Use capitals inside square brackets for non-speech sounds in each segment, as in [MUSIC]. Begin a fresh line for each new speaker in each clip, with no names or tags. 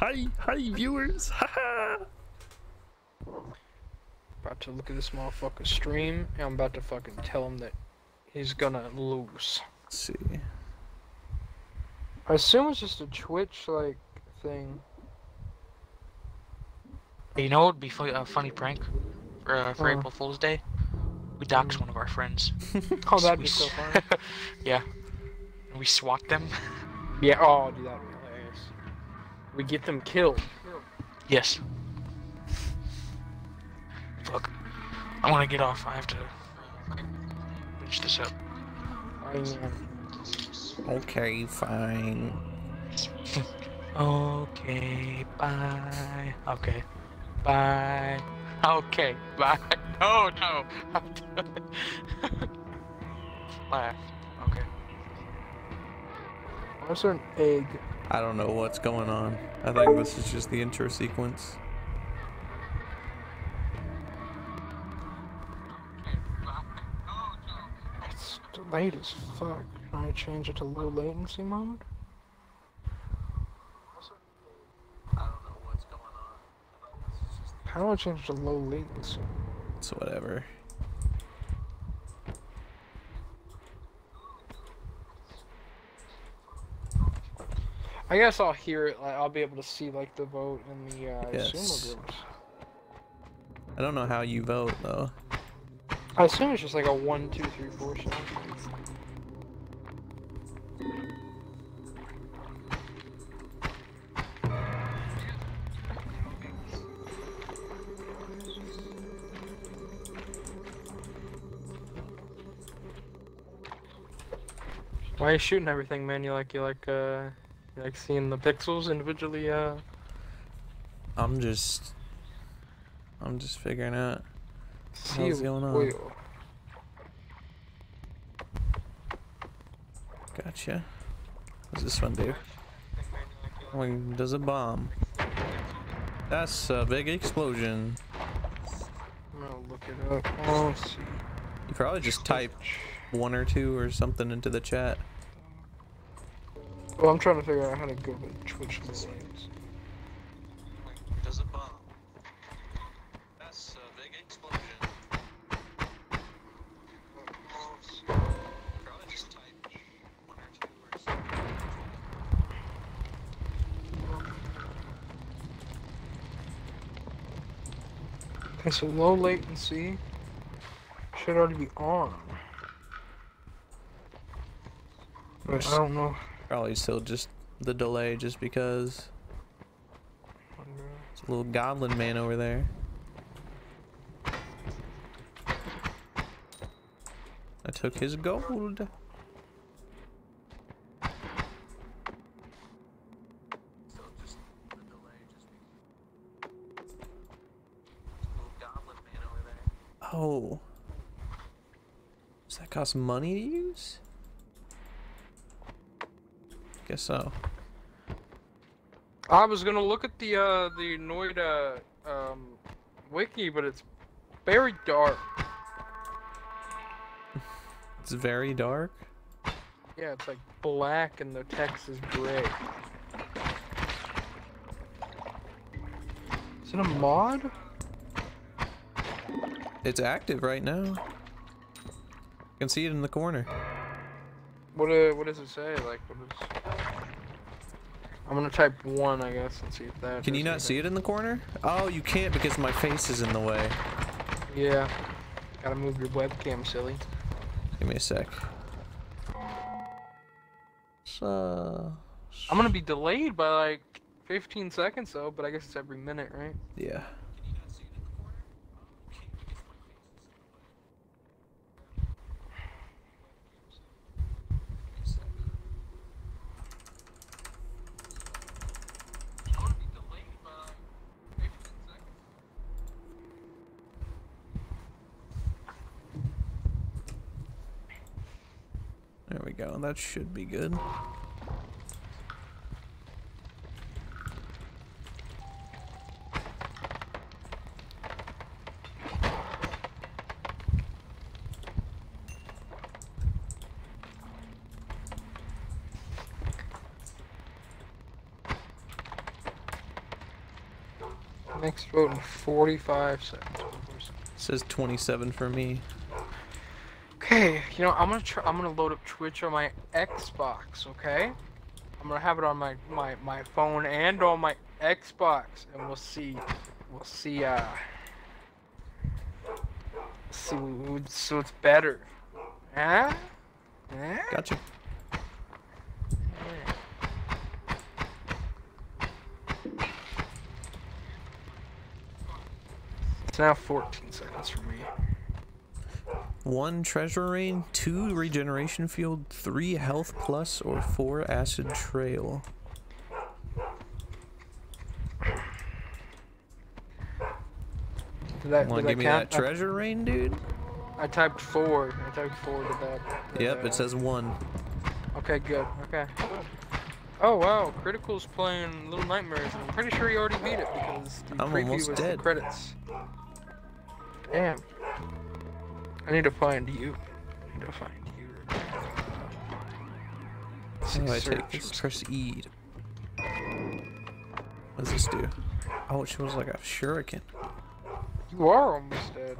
Hi, hi, viewers. [LAUGHS] Haha.
About to look at this motherfucker stream, and I'm about to fucking tell him that he's gonna lose.
Let's see.
I assume it's just a Twitch like thing.
You know what would be a funny prank for, uh, for
Uh.
April Fool's Day? We dox
Mm.
one of our friends. [LAUGHS]
Oh, that'd
We
be so
s-
fun. [LAUGHS]
yeah. And we swat them.
yeah. Oh, dude, that'd be hilarious. We get them killed.
Yes. Fuck. I want to get off. I have to finish this up.
Okay, fine. [LAUGHS]
Okay, bye. Okay, bye. Okay, bye. [LAUGHS] No, no. I'm done. Laugh. Okay.
why's there an egg?
I don't know what's going on. I think this is just the intro sequence.
It's delayed as fuck. Can I change it to low latency mode? How do I change it to low latency?
So whatever.
I guess I'll hear it. Like I'll be able to see like the vote in the uh,
Yes.
sumo groups.
I don't know how you vote though.
I assume it's just like a one, two, three, four shot. Why are you shooting everything, man? You like you like uh like seeing the pixels individually uh
I'm just I'm just figuring out
see
Hell's going on?
oil.
Gotcha. What's this one do? When does a bomb? That's a big explosion.
I'm gonna look it up. Oh, see.
You probably just type one or two or something into the chat.
Well, I'm trying to figure out how to go to Twitch lines.
Does a bomb? That's a big explosion. Probably just type one or two or something.
Okay, so low latency should already be on. But I don't know.
Probably still just the delay just because it's a little goblin man over there. I took his gold. Oh. Does that cost money to use? Guess so.
I was gonna look at the uh the Noita um wiki, but it's very dark. [LAUGHS]
It's very dark.
Yeah, it's like black and the text is gray. Is it a mod?
It's active right now. You can see it in the corner.
What uh, what does it say? Like what is? I'm gonna type one, I guess, and see if that.
Can you not see it in the corner? Oh, you can't because my face is in the way.
Yeah. Gotta move your webcam, silly.
Give me a sec. So,
I'm gonna be delayed by like 15 seconds though, but I guess it's every minute, right?
yeah. There we go. That should be good.
Next vote in 45 seconds.
says 27 for me.
Okay, you know I'm gonna try. I'm gonna load up Twitch on my Xbox. Okay, I'm gonna have it on my my my phone and on my Xbox, and we'll see. We'll see. Uh, see what's what's better. Huh? Huh?
Gotcha.
It's now 14 seconds for me.
One treasure rain, two regeneration field, three health plus, or four acid trail.
Did that,
Want
did
to
I
give me
count?
that treasure rain, dude?
I, I typed four. I typed four to that. to
Yep,
that.
it says one.
Okay, good. Okay. Oh wow, Critical's playing Little Nightmares, I'm pretty sure he already beat it because the
I'm
preview
almost
was
dead.
the credits. Damn. I need to find you. I need to find you.
Do I take this? Press E. What does this do? Oh, it shows like a shuriken.
You are almost dead.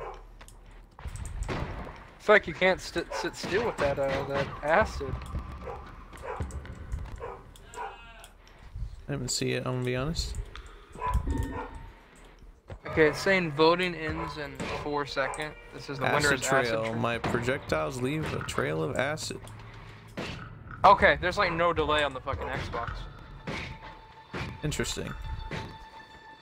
It's like you can't st sit still with that uh, that acid.
I didn't see it, I'm gonna be honest.
Okay, it's saying voting ends in four seconds. This is the winner
Acid
is
trail.
acid. trail.
My projectiles leave a trail of acid.
Okay, there's like no delay on the fucking Xbox.
Interesting.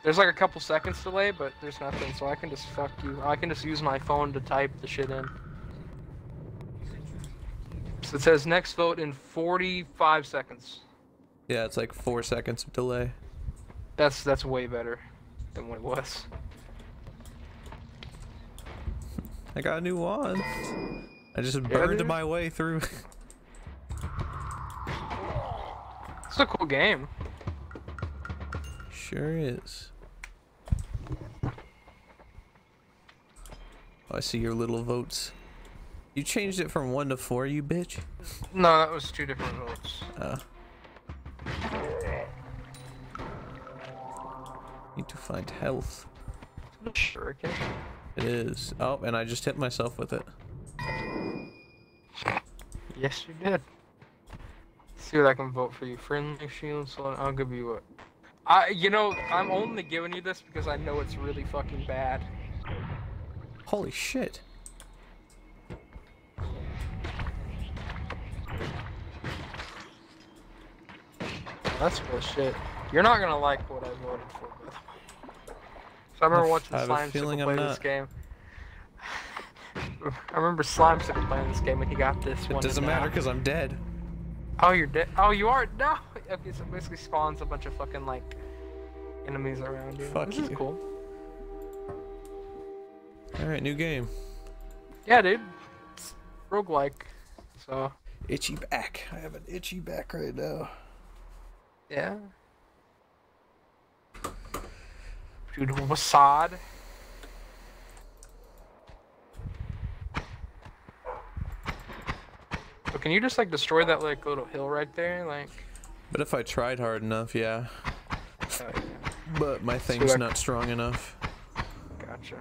There's like a couple seconds delay, but there's nothing, so I can just fuck you. I can just use my phone to type the shit in. So it says next vote in 45 seconds.
Yeah, it's like four seconds of delay.
That's that's way better than what it was.
I got a new wand. I just
Yeah,
burned
dude.
my way through. [LAUGHS]
It's a cool game.
sure is. Oh, I see your little votes. You changed it from one to four, you bitch.
No, that was two different votes.
Uh. Need to find health.
Shuriken.
It is. Oh, and I just hit myself with it.
Yes, you did. see what I can vote for you. Friendly shield, so I'll give you what. I, you know, I'm only giving you this because I know it's really fucking bad.
Holy shit.
That's bullshit. You're not gonna like what I voted for, by the way. So I remember watching Slime
feeling
Sickle play [LAUGHS] this game. I remember Slimecicle playing this game and he got this
It
one.
doesn't
uh,
matter because I'm dead.
Oh, you're dead. Oh, you are? No! Okay, [LAUGHS] so it basically spawns a bunch of fucking, like, enemies around you.
Fuck
this is cool.
Alright, new game.
Yeah, dude. It's roguelike. So,
Itchy back. I have an itchy back right now.
yeah. Dude, Wasad. So can you just like destroy that like little hill right there? Like,
But if I tried hard enough, yeah.
oh, yeah.
But my thing's not strong enough.
Gotcha.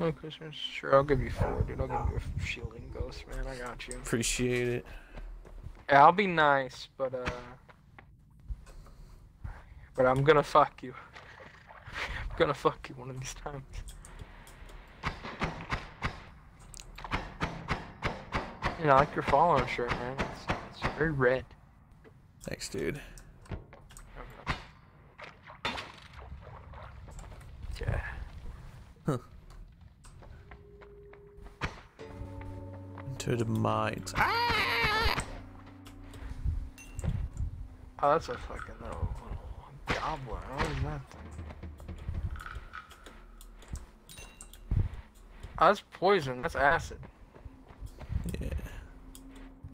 Oh, Christmas. Sure, I'll give you four, dude. I'll give you a shielding ghost, man. I got you.
Appreciate it.
Yeah, I'll be nice, but uh, but I'm gonna fuck you. [LAUGHS] I'm gonna fuck you one of these times. You know, I like your following shirt, man. It's, it's very red.
Thanks, dude.
Yeah.
Into the mines. Ah!
Oh, that's a fucking little goblin. What is that thing? Oh, that's poison. That's acid.
Yeah.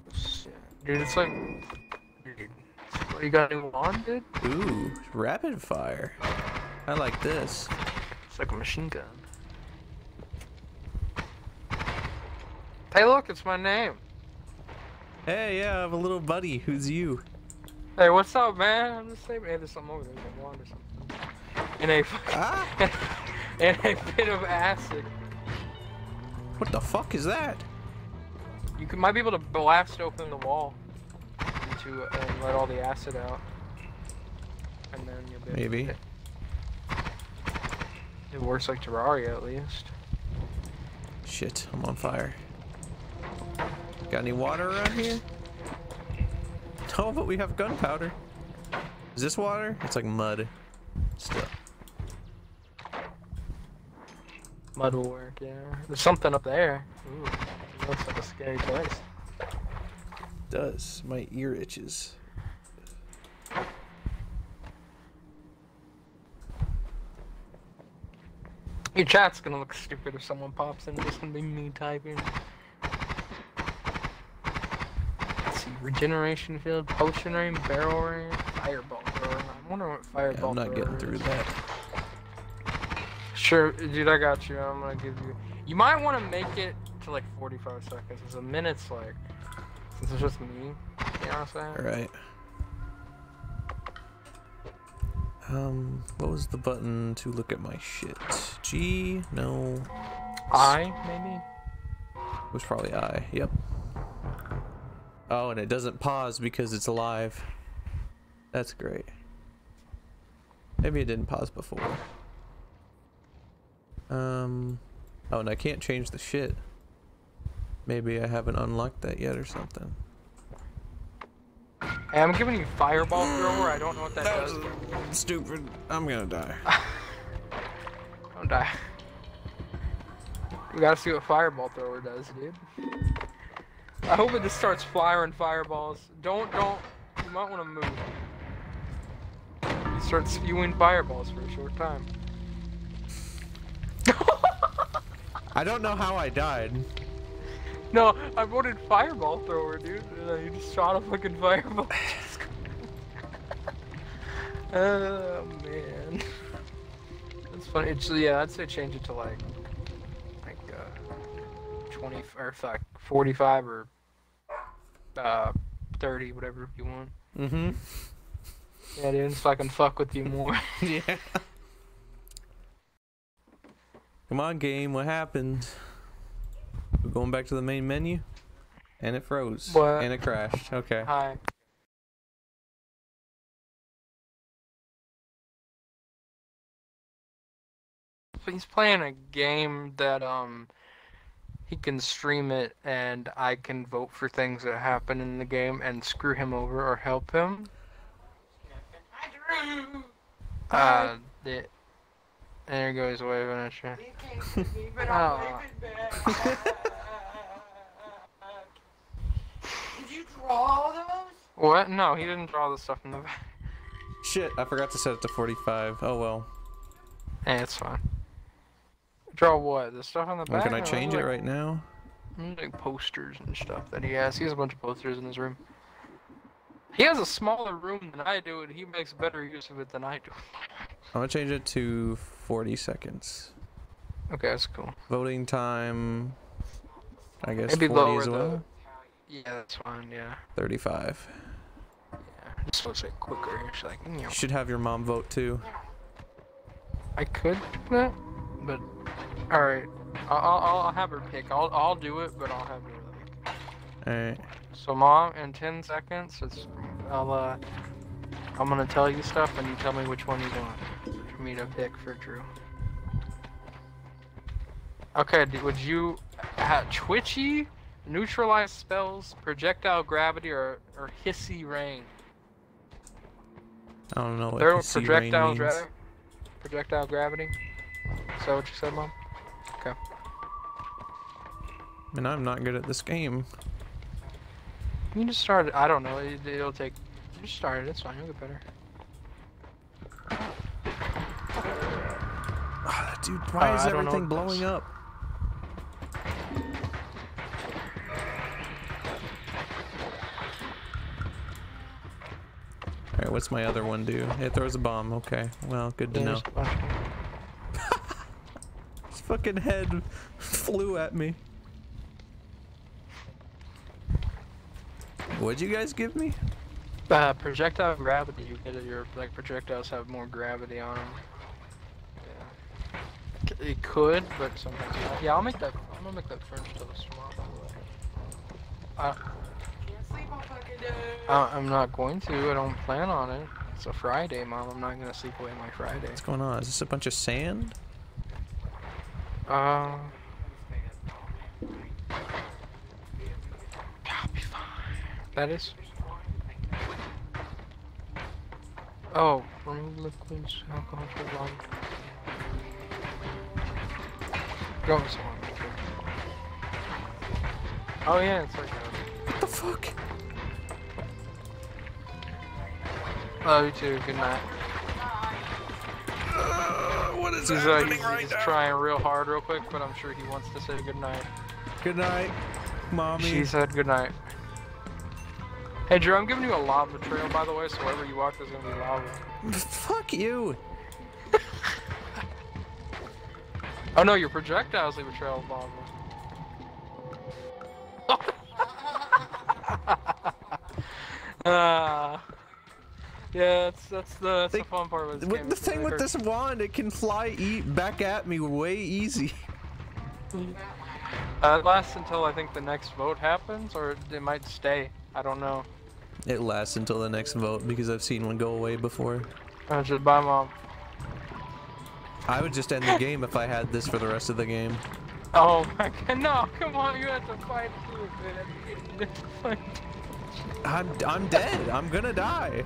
Oh, shit. Dude, it's like. Dude, you got a new wand, dude?
Ooh, rapid fire. I like this.
It's like a machine gun. Hey, look, it's my name.
Hey, yeah, I have a little buddy. Who's you?
Hey, what's up, man? I'm just saying, hey, there's something over there. There's a wand or something. In a,
Ah! [LAUGHS]
in a bit of acid.
What the fuck is that?
You could, might be able to blast open the wall to and let all the acid out. And then you'll be able to
Maybe.
It works like Terraria at least.
Shit, I'm on fire. Got any water around here? No, [LAUGHS] oh, but we have gunpowder. Is this water? It's like mud. Still.
Mud will work, yeah. There's something up there. Ooh, looks like a scary place.
Does. My ear itches.
Your chat's gonna look stupid if someone pops in. It's just gonna be me typing. Let's see, regeneration field, potion ring, barrel ring, fireball thrower. I wonder what
Yeah,
fireball
I'm not getting through
is.
that.
Sure, dude, I got you. I'm gonna give you. You might want to make it to like 45 seconds. It's a minute's like, since it's just me. You know what I'm saying?
Alright. Um, what was the button to look at my shit? G? No.
I maybe.
It was probably I. Yep. Oh, and it doesn't pause because it's alive. That's great. Maybe it didn't pause before. Um. Oh, and I can't change the shit. Maybe I haven't unlocked that yet or something.
Hey, I'm giving you fireball thrower. I don't know what that, does.
stupid. I'm gonna die. [LAUGHS]
Don't die. We gotta see what fireball thrower does, dude. I hope it just starts firing fireballs. Don't, don't. You might want to move. It starts spewing fireballs for a short time.
I don't know how I died.
No, I voted fireball thrower, dude. And you just shot a fucking fireball. [LAUGHS] oh man, that's funny. It's, yeah, I'd say change it to like, like uh, twenty or fuck, forty-five or uh, thirty, whatever you want.
Mm-hmm.
Yeah, dude, so I can fuck with you more. [LAUGHS]
Yeah. Come on, game. What happened? We're going back to the main menu, and it froze.
What?
And it crashed. Okay.
Hi. He's playing a game that um he can stream it and I can vote for things that happen in the game and screw him over or help him. Uh, the, there goes waving at you. Oh.
Did you draw those?
What? No, he didn't draw the stuff in the back.
Shit, I forgot to set it to 45. Oh well.
Hey, it's fine. Draw what? The stuff on the oh,
Well,
back?
can I change it
like-
right now?
Like posters and stuff that he has. He has a bunch of posters in his room. He has a smaller room than I do, and he makes better use of it than I do.
I'm gonna change it to 40 seconds.
Okay, that's cool.
Voting time. I guess
Maybe
40
lower
as
the-
well.
Yeah, that's fine. Yeah,
35.
yeah. Just looks like quicker. It's like, you
You should have your mom vote too.
I could do that, but all right. I'll, I'll, I'll have her pick. I'll, I'll do it, but I'll have her.
Alright.
So, mom, in 10 seconds, it's, I'll, uh, I'm gonna tell you stuff and you tell me which one you want for me to pick for Drew. Okay, would you have twitchy, neutralize spells, projectile gravity, or, or hissy rain?
I don't know what
There,
hissy rain
projectile,
means.
gra- projectile gravity? Is that what you said, mom? Okay.
And I'm not good at this game.
You can just start it. I don't know. It, it'll take. Just start it. It's fine. You'll get better.
Ah, dude, why
Uh,
is
I don't know
everything blowing up? Alright, what's my other one do? It throws a bomb. Okay, well, good to know.
just a bunch of-
His fucking head flew at me. What'd you guys give me?
Uh, projectile gravity. You get it. Your like projectiles have more gravity on them. Yeah. It could, but sometimes not. Yeah, I'll make that. I'm gonna make that French toast tomorrow. By the way. Uh,
Can't sleep all fucking day.
uh, I'm not going to. I don't plan on it. It's a Friday, mom. I'm not gonna sleep away my Friday.
What's going on? Is this a bunch of sand?
Uh. I'll be fine. That is. Oh, remove liquids, alcohol, sugar, Go one. Oh yeah, it's like that.
What the fuck?
Love you too. Good night.
Uh, what is
He's, uh,
happening
he's,
right
he's
now?
trying real hard, real quick, but I'm sure he wants to say good night.
Good night, mommy.
She said good night. Hey Drew, I'm giving you a lava trail by the way, so wherever you walk there's gonna be lava. [LAUGHS]
Fuck you.
Oh no, your projectiles leave a trail of lava. Ah. Yeah, that's that's the that's the fun part of this
With
game.
the thing
really
with
hurt.
this wand, it can fly eat back at me way easy.
Uh, it lasts until I think the next vote happens, or it might stay. I don't know.
It lasts until the next vote because I've seen one go away before.
Uh, just bye, mom.
I would just end the game if I had this for the rest of the game.
Oh my [LAUGHS] god, no! Come on, you have to fight too, man. [LAUGHS]
I'm I'm dead. I'm gonna die.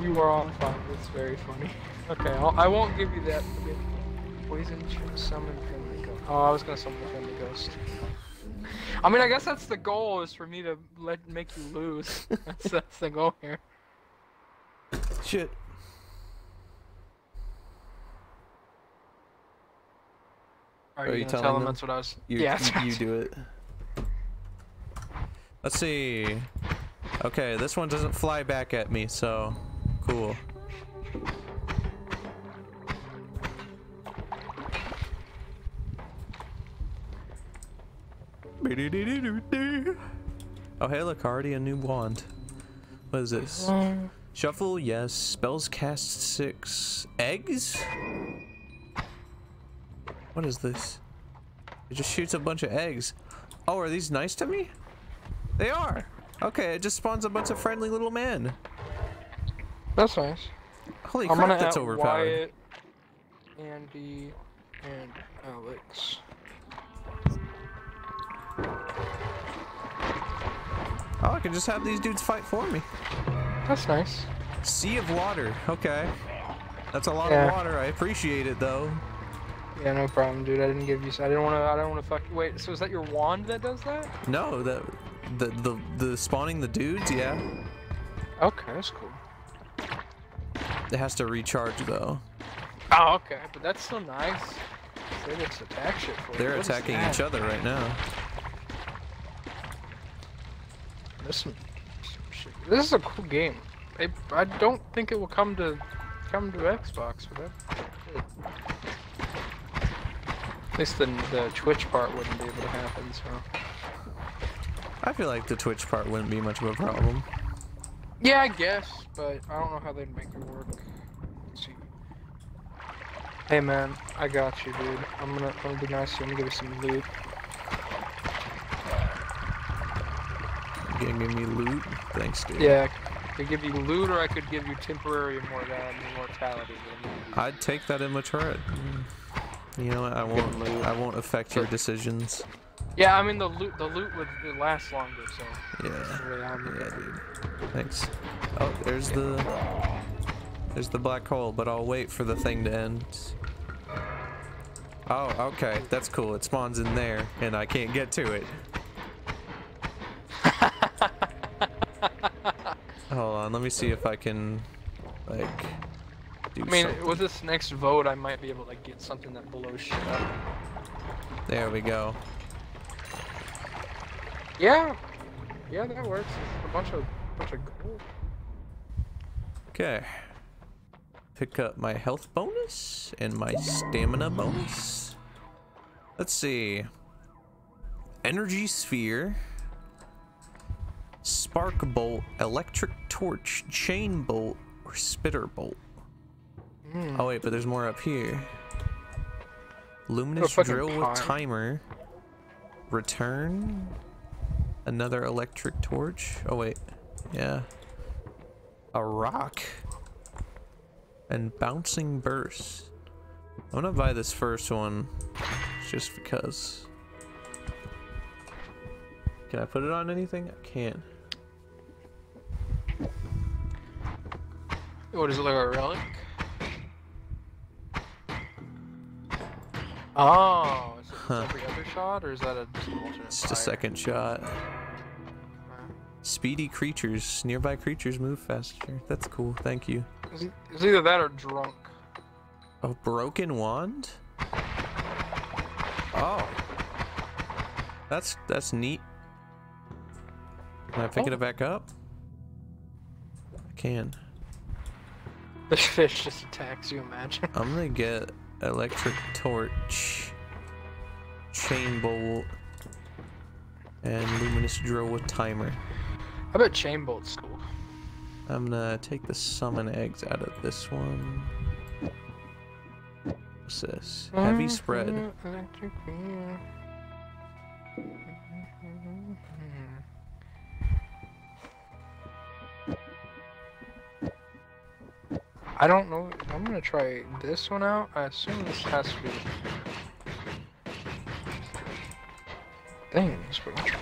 You are on fire. It's very funny. Okay, I'll, I won't give you that. Okay. Poison should summon friendly ghost. Oh, I was gonna summon the friendly ghost. I mean, I guess that's the goal is for me to let make you lose. [LAUGHS] that's, that's the goal here.
Shit.
Are,
Are
you,
you
gonna
telling
tell him
them?
that's what I was?
You,
yeah,
you, you do it. Let's see. Okay, this one doesn't fly back at me, so cool. Oh, hey, look, already a new wand. What is this? Shuffle, yes. Spells cast six. Eggs? What is this? It just shoots a bunch of eggs. Oh, are these nice to me? They are. Okay, it just spawns a bunch of friendly little men.
That's nice.
Holy
I'm
crap,
gonna
that's overpowered.
Wyatt, Andy, and Alex.
Oh, I can just have these dudes fight for me.
That's nice.
Sea of water. Okay. That's a lot
Yeah.
of water. I appreciate it though.
Yeah, no problem, dude. I didn't give you. I didn't want to. I don't want to fuck. Wait. So is that your wand that does that?
No, the the the, the spawning the dudes, yeah.
Okay, that's cool.
It has to recharge though.
Oh, okay, but that's still nice. They just attack shit for
They're
What
attacking each other right now.
This, this is a cool game. I, I don't think it will come to come to Xbox, but that. At least the the Twitch part wouldn't be able to happen. So.
I feel like the Twitch part wouldn't be much of a problem.
Yeah, I guess, but I don't know how they'd make it work. Let's see. Hey man, I got you, dude. I'm gonna, I'm gonna be nice. to you. I'm gonna give you some loot.
You gonna give me loot? Thanks, dude.
Yeah, I could give you loot, or I could give you temporary immortality. immortality I'm gonna
I'd take that in my turret. You know what? I won't. I won't affect your decisions.
Yeah, I mean the loot, the loot would last longer, so.
Yeah. Yeah, dude. Thanks. Oh, there's the there's the black hole, but I'll wait for the thing to end. Oh, okay. That's cool. It spawns in there, and I can't get to it. [LAUGHS] Hold on. Let me see if I can, like, do
I mean,
something.
with this next vote, I might be able to get something that blows shit up.
There we go.
Yeah, yeah, that works. It's a bunch of, bunch of gold.
Okay. Pick up my health bonus and my stamina bonus. Let's see. Energy sphere. Spark bolt, electric torch, chain bolt, or spitter bolt.
Hmm.
Oh wait, but there's more up here. Luminous drill with timer. Return. Another electric torch. Oh wait, yeah. A rock. And bouncing burst. I'm gonna buy this first one, just because. Can I put it on anything? I can.
What is it look like a relic? Oh, is it
Huh.
every other shot, or is that a just
It's just a second shot. Speedy creatures. Nearby creatures move faster. That's cool. Thank you.
It's it's either that or drunk.
A broken wand? Oh. That's that's neat. Can I pick
Oh.
it back up? I can.
The fish just attacks you. Imagine.
I'm gonna get electric torch, chain bolt, and luminous drill with timer.
I bet chain bolt's cool.
I'm gonna take the summon eggs out of this one. What's this? Heavy spread.
I don't know. I'm gonna try this one out. I assume this has to be things, but try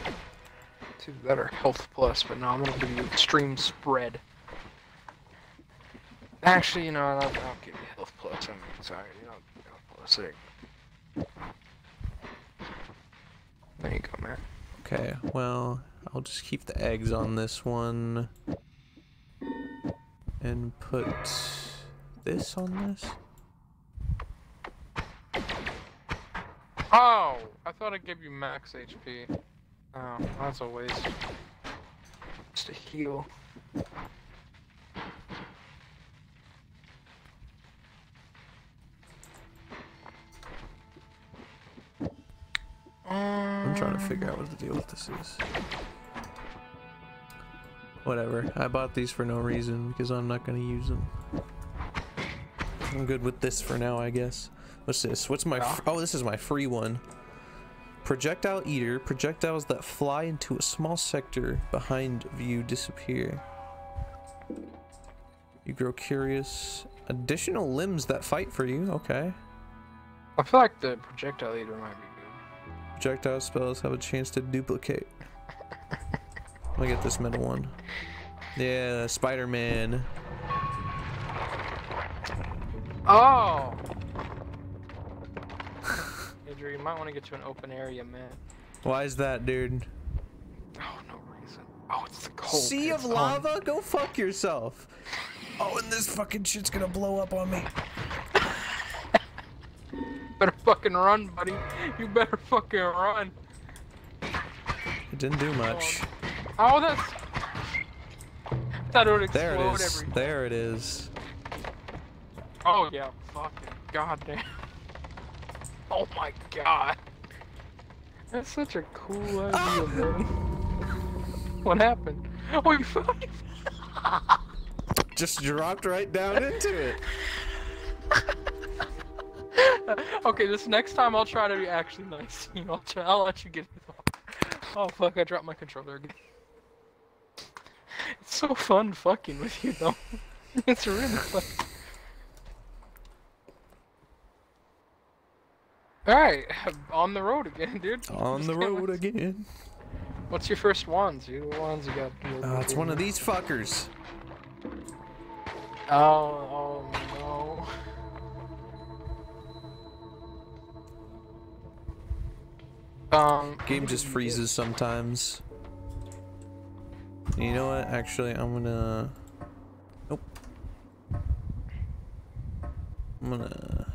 two that are health plus. But no, I'm gonna give you extreme spread. Actually, you know, I'll, I'll give you health plus. I mean, sorry, you know, health plus. There you. There you go, man.
Okay, well, I'll just keep the eggs on this one. And put this on this?
Oh, I thought I'd give you max HP. Oh, that's a waste. Just a heal.
Um, I'm trying to figure out what the deal with this is. Whatever. I bought these for no reason because I'm not going to use them. I'm good with this for now, I guess. What's this? What's my...
Yeah.
Oh, this is my free one. Projectile Eater. Projectiles that fly into a small sector behind view disappear. You grow curious. Additional limbs that fight for you. Okay.
I feel like the projectile eater might be good.
Projectile spells have a chance to duplicate. [LAUGHS] Let me get this middle one. Yeah, Spider-Man.
Oh! Andrew, you might want to get to an open area, man.
Why is that, dude?
Oh, no reason. Oh, it's the cold.
sea of
it's on.
lava? Go fuck yourself. Oh, and this fucking shit's gonna blow up on me. [LAUGHS]
Better fucking run, buddy. You better fucking run.
It didn't do much.
Oh, that's. Thought it would explode
There it is.
every.
There it is.
Oh yeah, fucking goddamn. Oh my god. That's such a cool [LAUGHS] idea, man. What happened? Oh, you fucking. [LAUGHS]
Just dropped right down into it. [LAUGHS]
okay, this next time I'll try to be actually nice. You know, I'll, try, I'll let you get it off. Oh fuck, I dropped my controller again. It's so fun fucking with you though. It's really fun. Alright, [LAUGHS] on the road again, dude. [LAUGHS]
On the road again.
What's your first? You the ones you got.
Uh, it's one of these fuckers.
Oh, oh no. Um,
Game just freezes sometimes. You know what? Actually, I'm gonna. Nope. I'm gonna.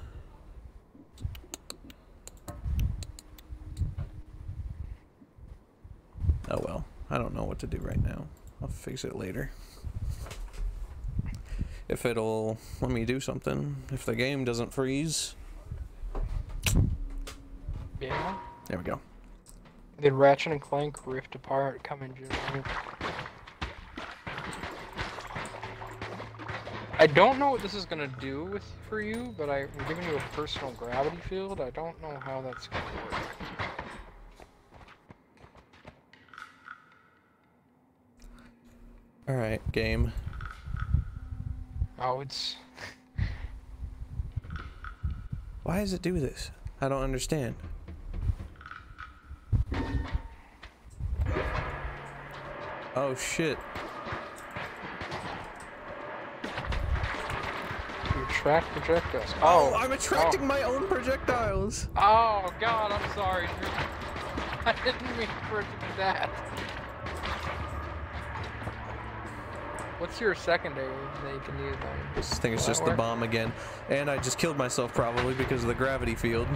Oh well, I don't know what to do right now. I'll fix it later. If it'll let me do something. If the game doesn't freeze.
Yeah.
There we go.
Did Ratchet and Clank Rift Apart coming. June? I don't know what this is gonna do with for you, but I'm giving you a personal gravity field. I don't know how that's gonna work.
All right, game.
Oh, it's [LAUGHS]
Why does it do this? I don't understand. Oh shit.
you attract projectiles.
Oh,
Oh,
I'm attracting oh. my own projectiles.
Oh, oh God, I'm sorry. [LAUGHS] I didn't mean for it to be that. What's your secondary that you can use on?
This thing is just the
work?
bomb again. And I just killed myself probably because of the gravity field.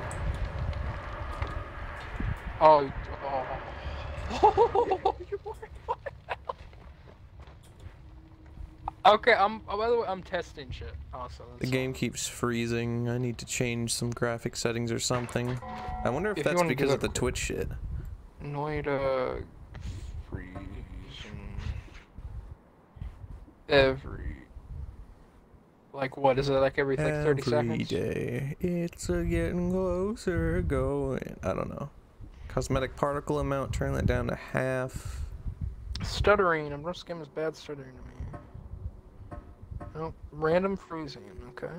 Oh, oh. [LAUGHS] okay, I'm. Oh, by the way, I'm testing shit. Also,
The game keeps freezing. I need to change some graphic settings or something. I wonder if,
If
that's because of the Twitch shit.
Noita freezing every. Like what is it? Like every like thirty
Every
seconds?
day, it's a getting closer going. I don't know. Cosmetic particle amount, turn that down to half.
Stuttering. I'm just getting this bad stuttering to me. Nope. Oh, random freezing. Okay.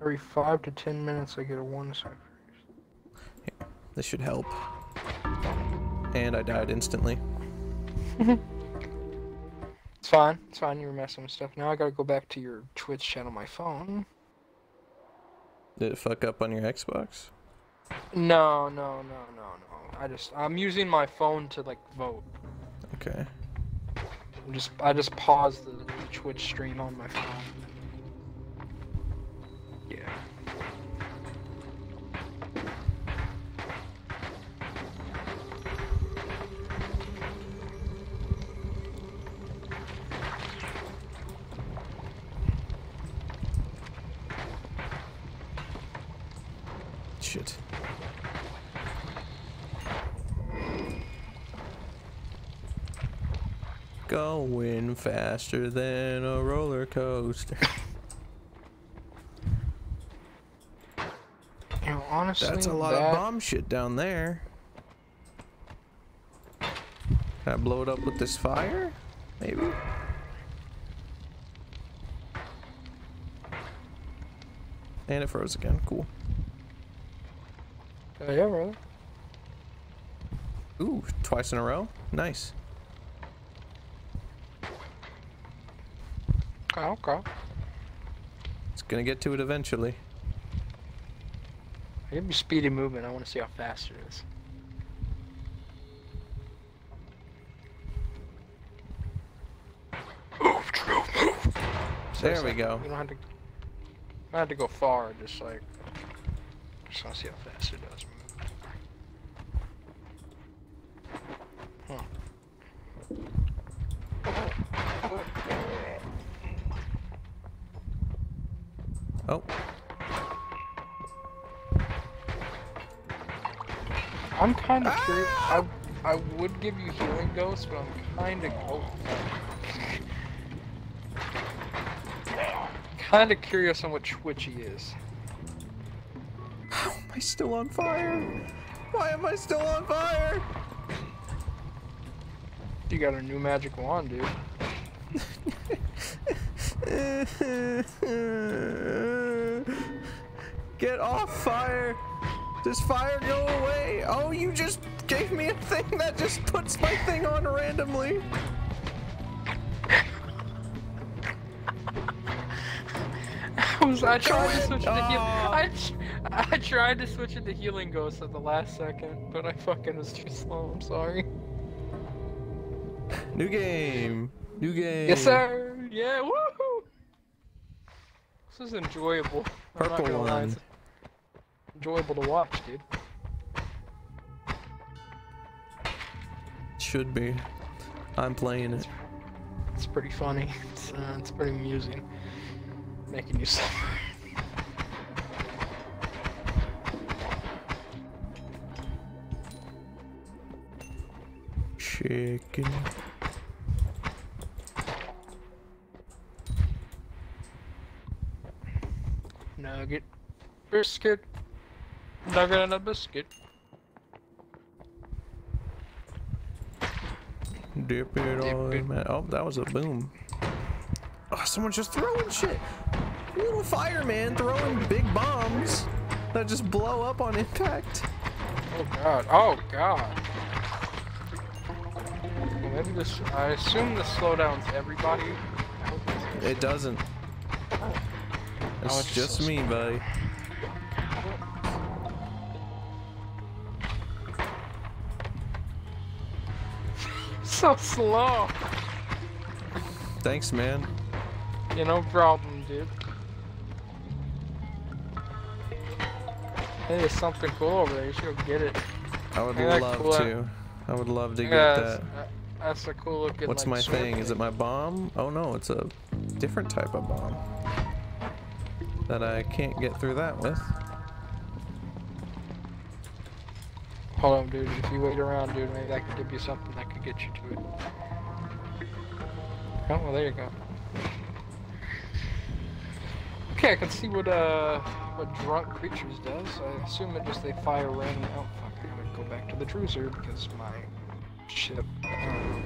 Every five to ten minutes, I get a one second freeze.
This should help. And I died instantly. [LAUGHS]
It's fine. It's fine. You were messing with stuff. Now I gotta go back to your Twitch channel, my phone.
Did it fuck up on your Xbox?
No, no, no, no, no. I just I'm using my phone to like vote.
Okay.
I'm just I just paused the, the Twitch stream on my phone.
Going faster than a roller coaster. [LAUGHS]
Know, honestly,
That's a lot
that,
of bomb shit down there. Can I blow it up with this fire? Maybe? And it froze again. Cool.
Uh, yeah, brother.
Ooh, twice in a row? Nice.
Okay, okay.
It's gonna get to it eventually.
I give you speedy movement. I want to see how fast it is.
Move, Drew, move.
There
So
we
it's
go.
like, You don't have to. I have to go far. Just like. Just want to see how fast it does move. Huh.
Oh,
I'm kind of ah! curious. I I would give you healing ghosts, but I'm kind of oh. kind of curious on what Twitchy is.
how am I still on fire? Why am I still on fire?
You got a new magic wand, dude. [LAUGHS] [LAUGHS]
Get off fire! Does fire go away? Oh, you just gave me a thing that just puts my thing on randomly. [LAUGHS]
I was I tried to switch it to heal. I, I tried to switch it to healing ghost at the last second, but I fucking was too slow. I'm sorry.
New game. New game.
Yes, sir. Yeah. Woohoo. This is enjoyable.
Purple one.
enjoyable to watch, dude.
Should be. I'm playing it.
It's pretty funny. [LAUGHS] It's uh, it's pretty amusing. Making you [LAUGHS] suffer.
Chicken.
Nugget. Biscuit. Nugget and a biscuit.
Dip it
Dip
all
it.
in my- Oh, that was a boom. Oh, someone's just throwing shit. Little fireman throwing big bombs that just blow up on impact.
Oh god. Oh god. Maybe this. I assume the slowdowns everybody. I hope it's-
It doesn't. It's just me, buddy. [LAUGHS]
So slow.
Thanks, man.
Yeah, no problem, dude. Hey, there's something cool over there. You should go get it.
I would love
cool-
to. I would love to get
Yeah,
that.
that's, that- that's a cool looking.
What's
like,
my
sword
thing? Is it my bomb? Oh no, it's a different type of bomb. That I can't get through that with.
Hold on, dude. If you wait around, dude, maybe I could give you something that could get you to it. Oh, well, there you go. Okay, I can see what uh what drunk creatures does. I assume it just they fire random. Oh fuck! I gotta go back to the cruiser because my ship. um,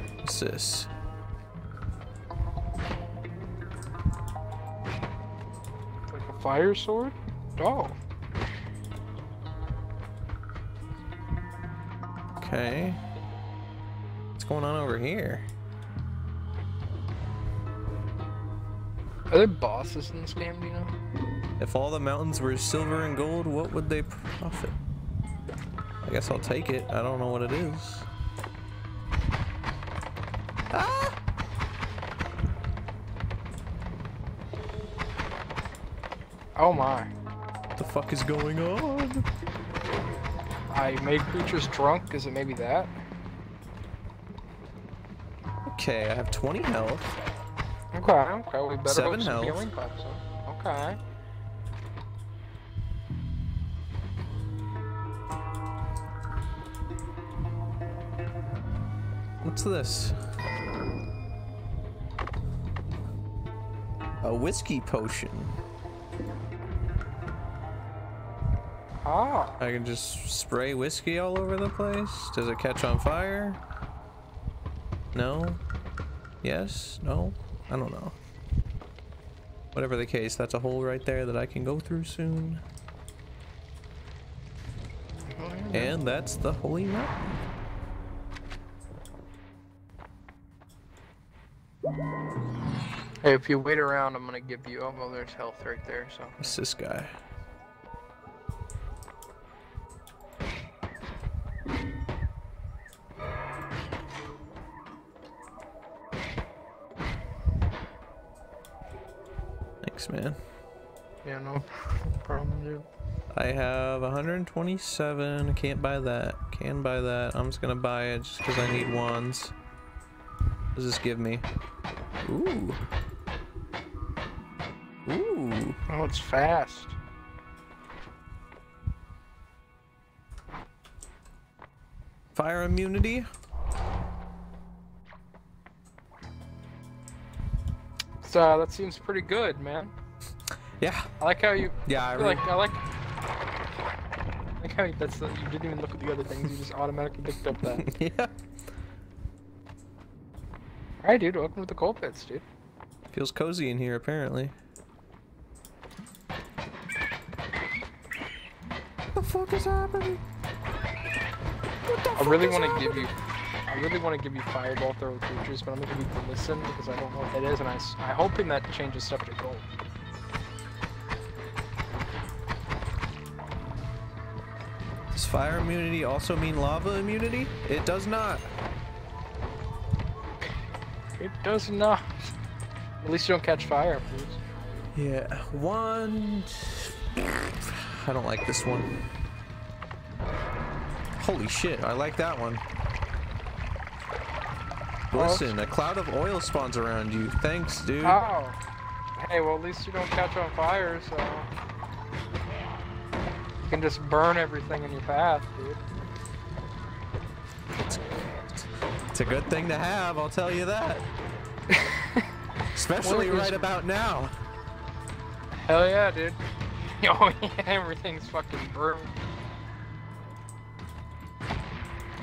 fire sword. Oh,
Okay. What's going on over here?
are there bosses in this game? Do you know?
If all the mountains were silver and gold, what would they profit? I guess I'll take it. I don't know what it is. Ah!
Oh my!
What the fuck is going on?
I made creatures drunk. Is it maybe that?
Okay, I have 20 health.
Okay, okay, we better
Seven
some
health.
healing. Okay.
What's this? A whiskey potion.
Ah,
I can just spray whiskey all over the place. Does it catch on fire? No? Yes? No? I don't know. Whatever the case, that's a hole right there that I can go through soon. And that's the Holy Mountain.
hey, if you wait around, I'm gonna give you. Oh, well, there's health right there. So
What's this guy? Man.
yeah, no [LAUGHS] problem, dude.
I have 127. I can't buy that. Can buy that. I'm just gonna buy it just because I need wands. What does this give me? Ooh. Ooh.
Oh, it's fast.
Fire immunity.
So uh, that seems pretty good, man.
Yeah.
I like how you.
Yeah, I really.
like. I like. I like how you, that's the, you didn't even look at the other things. You just automatically picked up that. [LAUGHS]
yeah.
All right, dude. Welcome to the coal pits, dude.
Feels cozy in here, apparently. What the fuck is happening? What the
I
fuck
really want to give you. I really want to give you fireball throw creatures, but I'm gonna give you to listen because I don't know what that is, and I, I'm hoping that changes stuff to
Does fire immunity also mean lava immunity? It does not.
It does not. At least you don't catch fire, please.
Yeah, one. I don't like this one. Holy shit, I like that one. Listen, a cloud of oil spawns around you. Thanks, dude.
Oh. Hey, well at least you don't catch on fire, so you can just burn everything in your path, dude.
It's a good thing to have, I'll tell you that. [LAUGHS] Especially right about now.
Hell yeah, dude. [LAUGHS] Oh yeah, everything's fucking burnt.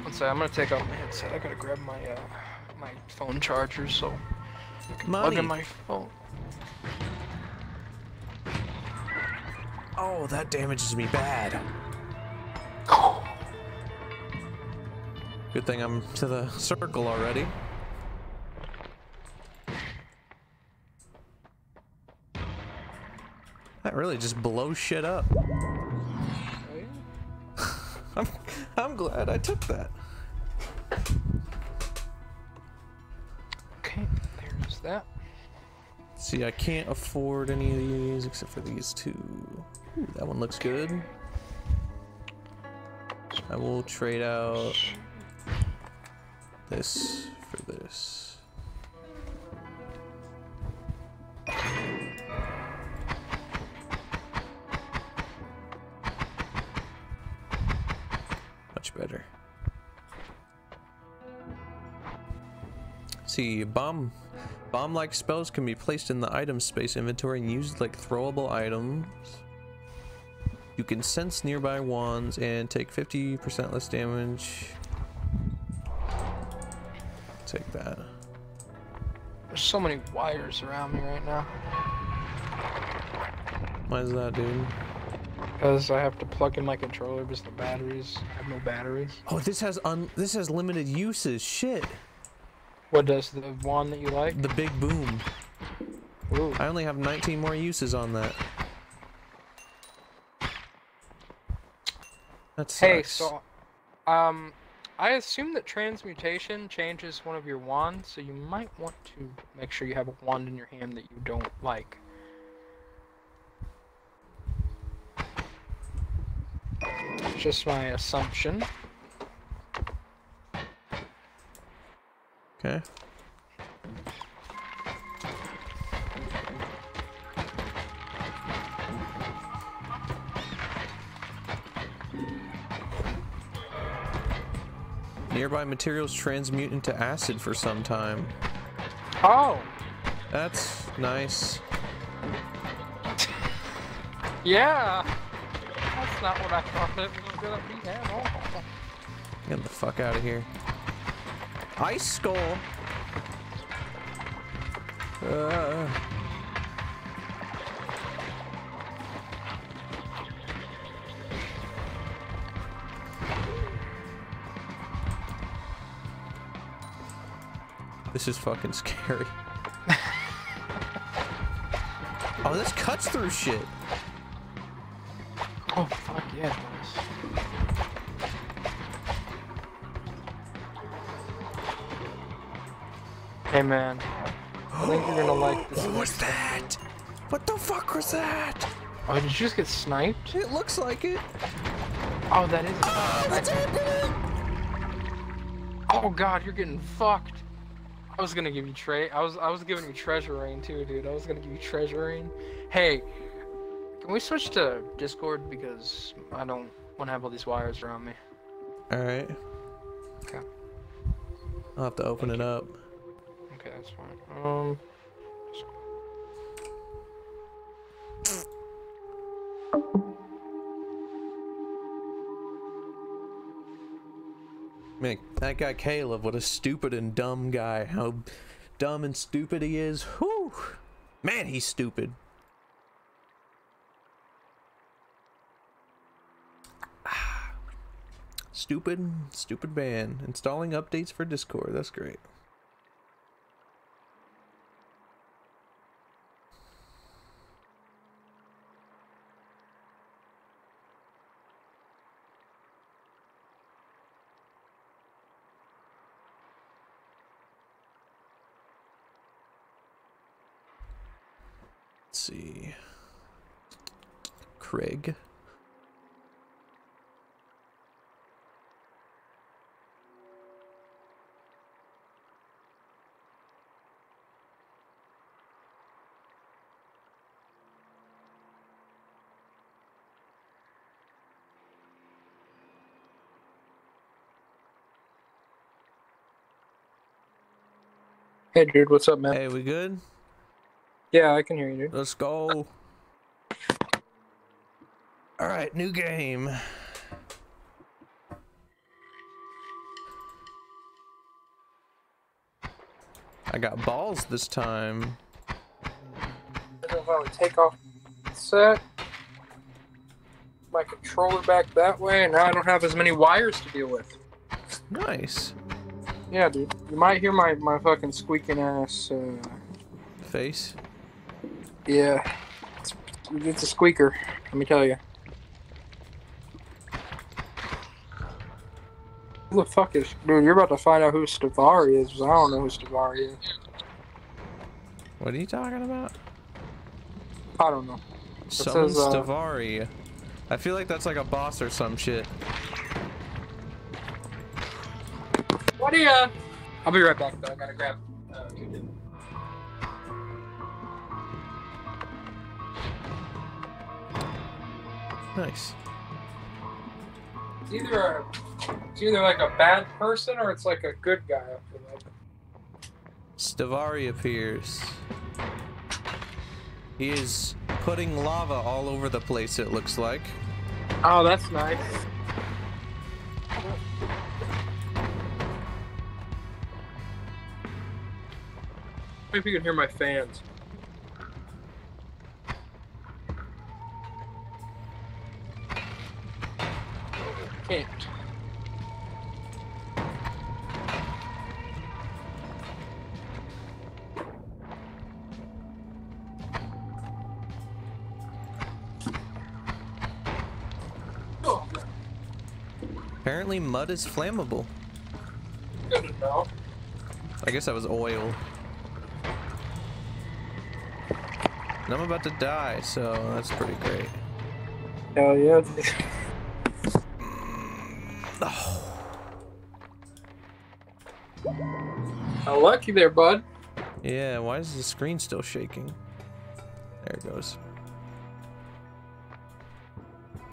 One sec, I'm gonna take off my headset. I gotta grab my uh my phone charger so I can plug
Money.
in my phone.
Oh, that damages me bad. Good thing I'm to the circle already. That really just blows shit up. [LAUGHS] I'm, I'm glad I took that.
Okay, there's that.
See, I can't afford any of these except for these two. Ooh, that one looks good. I will trade out this for this. Much better. See, bomb bomb-like spells can be placed in the item space inventory and used like throwable items. You can sense nearby wands and take 50% less damage. Take that.
There's so many wires around me right now.
Why is that, dude?
Because I have to plug in my controller because the batteries I have no batteries.
Oh, this has un this has limited uses. Shit.
What does the wand that you like?
The big boom.
Ooh.
I only have 19 more uses on that. That sucks.
Hey, so, um, I assume that transmutation changes one of your wands, so you might want to make sure you have a wand in your hand that you don't like. Just my assumption.
Okay. Nearby materials transmute into acid for some time.
Oh,
That's nice.
yeah. That's not what I thought it was gonna be at all.
Get the fuck out of here. Ice skull. Uh, this is fucking scary. [LAUGHS] oh, this cuts through shit.
Oh fuck yeah. Hey man, I think you're gonna like this.
What was that? What the fuck was that?
Oh, did you just get sniped?
It looks like it.
Oh, that is.
What's oh, happening?
Oh god, you're getting fucked. I was gonna give you tre. I was I was giving you treasure rain too, dude. I was gonna give you treasure rain. Hey, can we switch to Discord because I don't want to have all these wires around me.
All right.
Okay.
I'll have to open it up.
Okay, that's fine. Um.
Man, that guy Caleb, what a stupid and dumb guy. How dumb and stupid he is. Whew. Man, he's stupid. [SIGHS] Stupid, stupid man. Installing updates for Discord. That's great. Let's see. Craig.
Hey, dude, what's up, man?
Hey, we good?
Yeah, I can hear you, dude.
Let's go. All right, new game. I got balls this time.
I don't know if I would take off set. My controller back that way, and now I don't have as many wires to deal with.
Nice.
Yeah, dude. You might hear my, my fucking squeaking ass. Uh,
Face.
yeah. It's, it's a squeaker, let me tell you. Who the fuck is. Dude, you're about to find out who Stevari is, I don't know who Stevari is.
What are you talking about?
I don't know.
Summon
says, uh,
Stevari. I feel like that's like a boss or some shit.
What do ya? I'll be right back, though. I gotta grab. Uh,
Nice.
it's either a, either like a bad person or it's like a good guy. Like.
Stevari appears. He is putting lava all over the place, it looks like.
Oh, that's nice. Maybe you can hear my fans. Can't.
Apparently, mud is flammable. I guess that was oil. And I'm about to die, so that's pretty great.
Hell yeah. Mm, oh, lucky there, bud.
Yeah, why is the screen still shaking? There it goes.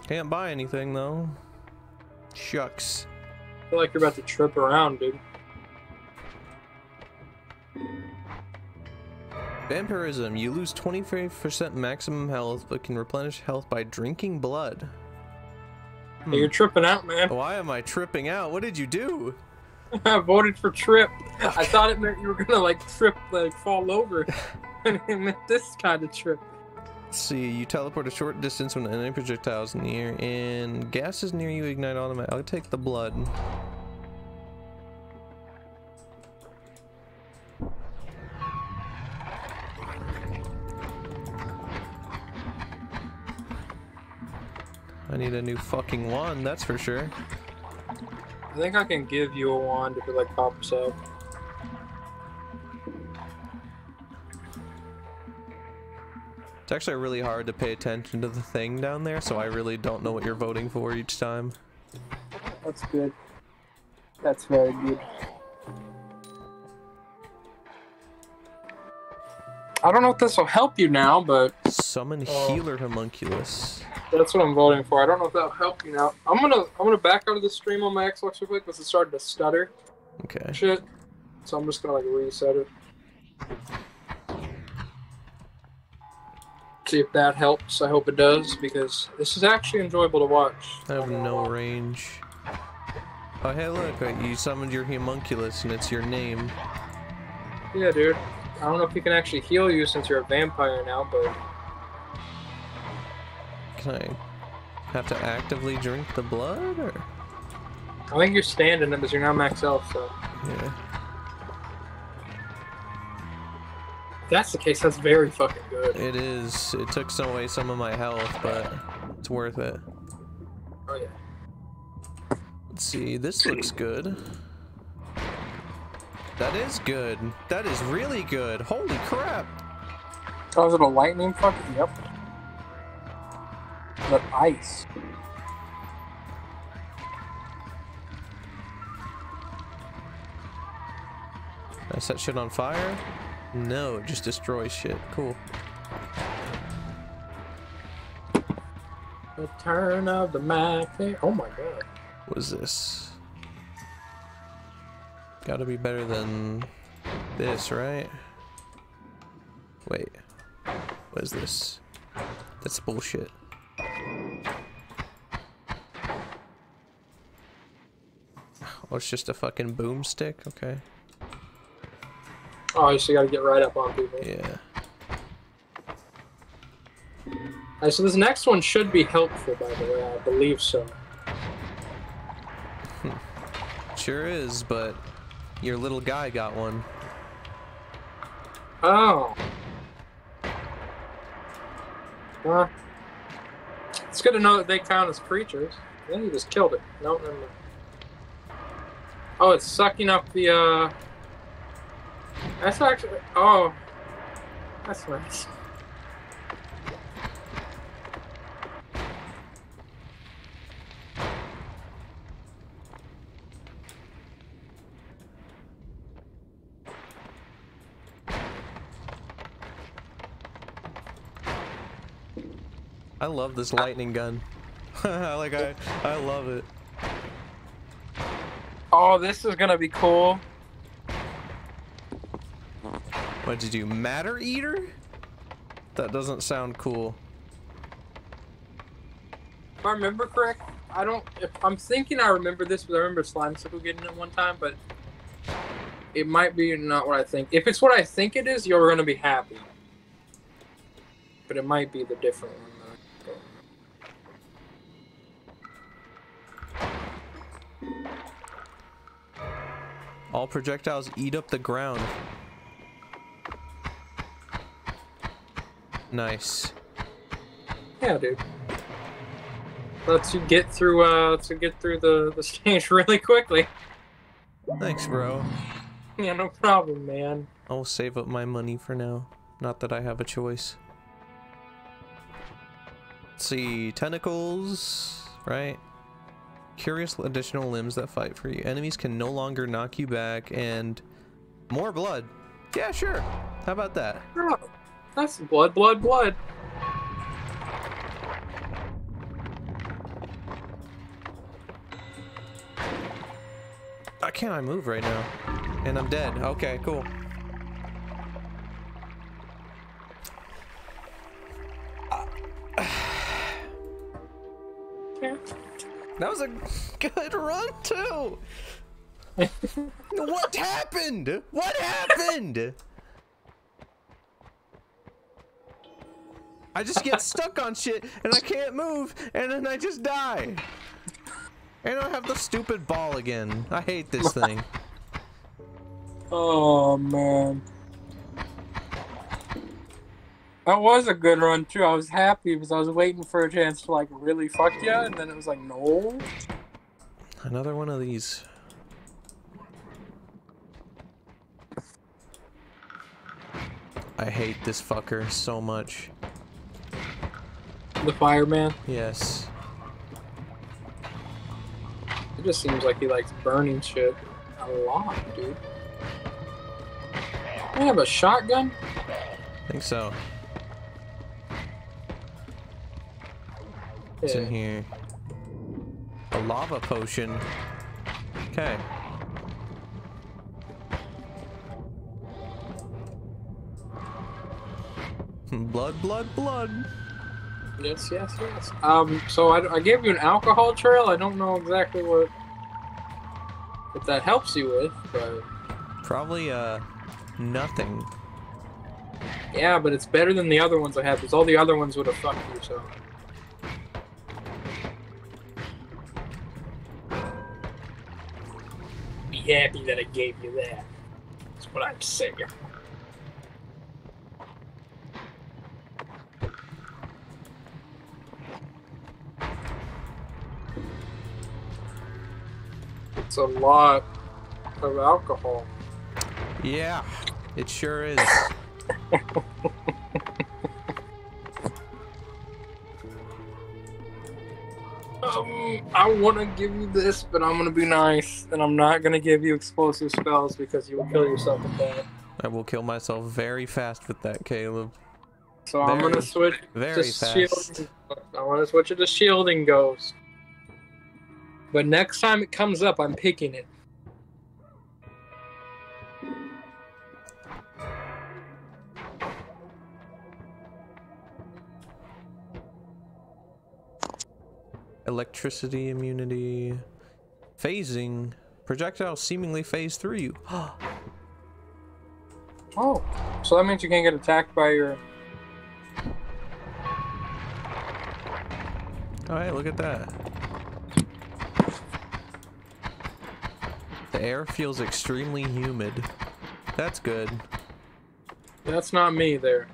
Can't buy anything though. Shucks.
I feel like you're about to trip around, dude.
Vampirism. You lose 25% maximum health, but can replenish health by drinking blood.
Hey, You're hmm. tripping out, man.
Why am I tripping out? What did you do? [LAUGHS]
I voted for trip. I [LAUGHS] thought it meant you were gonna like trip, like fall over. [LAUGHS] and it meant this kind of trip.
Let's see, you teleport a short distance when enemy projectiles near, and gases near you ignite automatically. I'll take the blood. I need a new fucking wand, that's for sure.
I think I can give you a wand if it like pops up.
It's actually really hard to pay attention to the thing down there, so I really don't know what you're voting for each time.
That's good. That's very good. I don't know if this will help you now, but
Summon
Oh.
Healer Homunculus.
that's what I'm voting for. I don't know if that'll help you now. I'm gonna I'm gonna back out of the stream on my Xbox real quick because it started to stutter.
Okay.
Shit. So I'm just gonna like reset it. See if that helps. I hope it does because this is actually enjoyable to watch.
I have no range. Oh, hey, look, uh, you summoned your homunculus and it's your name.
Yeah, dude. I don't know if he can actually heal you since you're a vampire now, but
Can I have to actively drink the blood, or?
I think you're standing because you're not max health. So
Yeah.
That's the case, that's very fucking good.
It is. It took some away some of my health, but it's worth it.
Oh yeah.
Let's see, this looks good. That is good. That is really good. Holy crap.
Oh, is it a lightning fucking? Yep. But ice.
I set shit on fire? No, it just destroys shit. Cool.
Turn of the Mac. There. Oh my god.
What is this? Gotta be better than this, right? Wait. What is this? That's bullshit. Oh, it's just a fucking boomstick? Okay.
Oh, you gotta get right up on people.
Yeah.
Alright, so this next one should be helpful, by the way. I believe so. [LAUGHS]
Sure is, but your little guy got one.
Oh. Huh. It's good to know that they count as creatures. I think you just killed it. No, mind. Oh, it's sucking up the, uh... That's actually... Oh. That's nice.
I love this lightning gun. [LAUGHS] like I, I love it.
Oh, this is gonna be cool.
What'd you do? Matter Eater? That doesn't sound cool.
If I remember correct, I don't. If I'm thinking I remember this, but I remember Slimecicle getting it one time, but it might be not what I think. If it's what I think it is, you're gonna be happy. But it might be the different one.
All projectiles eat up the ground. Nice.
Yeah, dude. Lets you get through. Uh, lets you get through the the [LAUGHS] stage really quickly.
Thanks, bro.
Yeah, no problem, man.
I'll save up my money for now. Not that I have a choice. Let's see, tentacles, right? Curious additional limbs that fight for you. Enemies can no longer knock you back and more blood. Yeah, sure. How about that?
Oh, that's blood, blood, blood.
Why can't I move right now? And I'm dead. Okay, cool.
Yeah.
That was a good run too. [LAUGHS] what happened? What happened? I just get stuck on shit and I can't move and then I just die. And I have the stupid ball again. I hate this [LAUGHS] thing.
Oh man. That was a good run too. I was happy because I was waiting for a chance to like really fuck you, and then it was like, no.
Another one of these. I hate this fucker so much.
The fireman.
Yes.
It just seems like he likes burning shit a lot, dude. I have a shotgun.
I think so. What's in here? A lava potion. Okay. [LAUGHS] Blood, blood, blood.
Yes, yes, yes. Um, so I, I gave you an alcohol trail. I don't know exactly what what that helps you with, but
Probably, uh, nothing.
yeah, but it's better than the other ones I had because all the other ones would have fucked you. So. Be happy that I gave you that. That's what I'm saying. It's a lot of alcohol.
Yeah, it sure is.
Um, I want to give you this, but I'm gonna be nice, and I'm not gonna give you explosive spells because you will kill yourself with that.
I will kill myself very fast with that, Caleb.
So I'm gonna switch
Very
to
fast.
shielding. I want to switch it to shielding ghost. But next time it comes up, I'm picking it.
Electricity immunity. Phasing. Projectile seemingly phased through [GASPS] you.
Oh, so that means you can't get attacked by your.
Oh, hey, look at that. The air feels extremely humid. That's good.
That's not me there.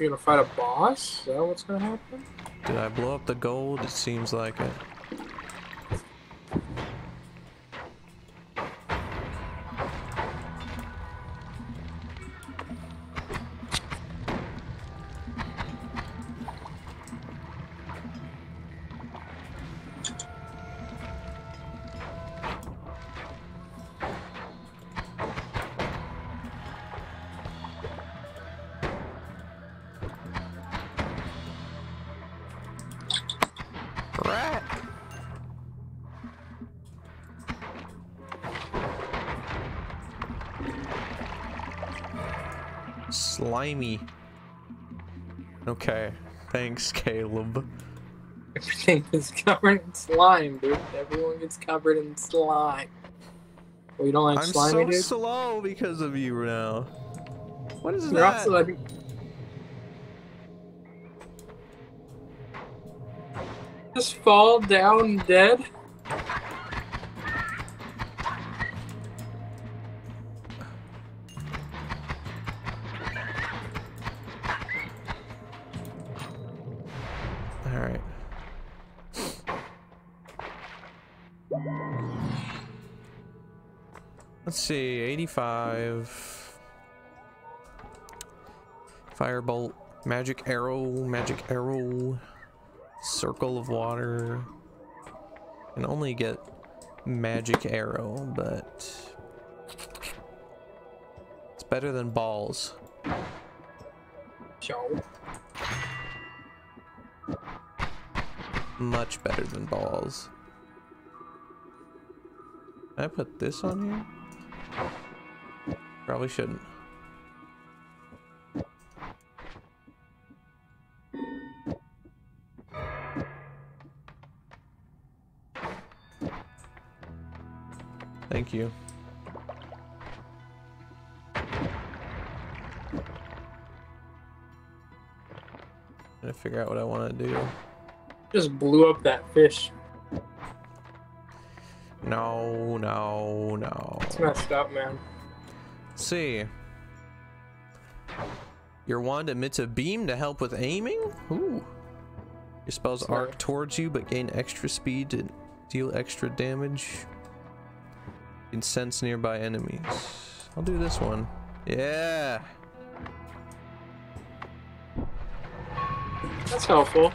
You're gonna fight a boss? Is that what's gonna happen?
Did I blow up the gold? It seems like it. Slimy. Okay. Thanks, Caleb.
Everything is covered in slime, dude. Everyone gets covered in slime. Well, you don't like
I'm
slimy,
so
dude?
slow because of you now. What is
You're
that?
also. Just fall down dead?
85. Firebolt, magic arrow, magic arrow, circle of water. Can only get magic arrow, but it's better than balls.
Joe.
Much better than balls. Can I put this on here? Probably shouldn't. Thank you. Gonna figure out what I want to do.
Just blew up that fish.
No, no, no.
It's messed up, man.
See. Your wand emits a beam to help with aiming? Ooh. Your spells
Sorry.
arc towards you but gain extra speed to deal extra damage. You can sense nearby enemies. I'll do this one. Yeah.
That's helpful.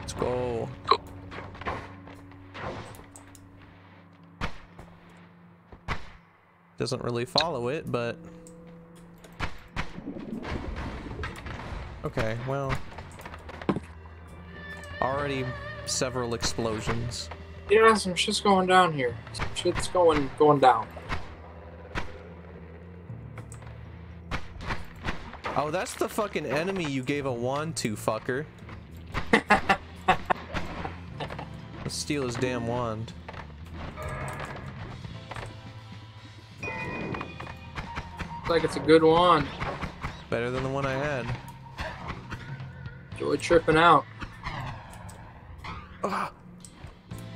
Let's go. Doesn't really follow it, but. Okay, well. Already several explosions.
Yeah, some shit's going down here. Some shit's going going down.
Oh, that's the fucking enemy you gave a wand to, fucker. [LAUGHS] Let's steal his damn wand.
Looks like it's a good one.
Better than the one I had.
Joy tripping out.
Ah!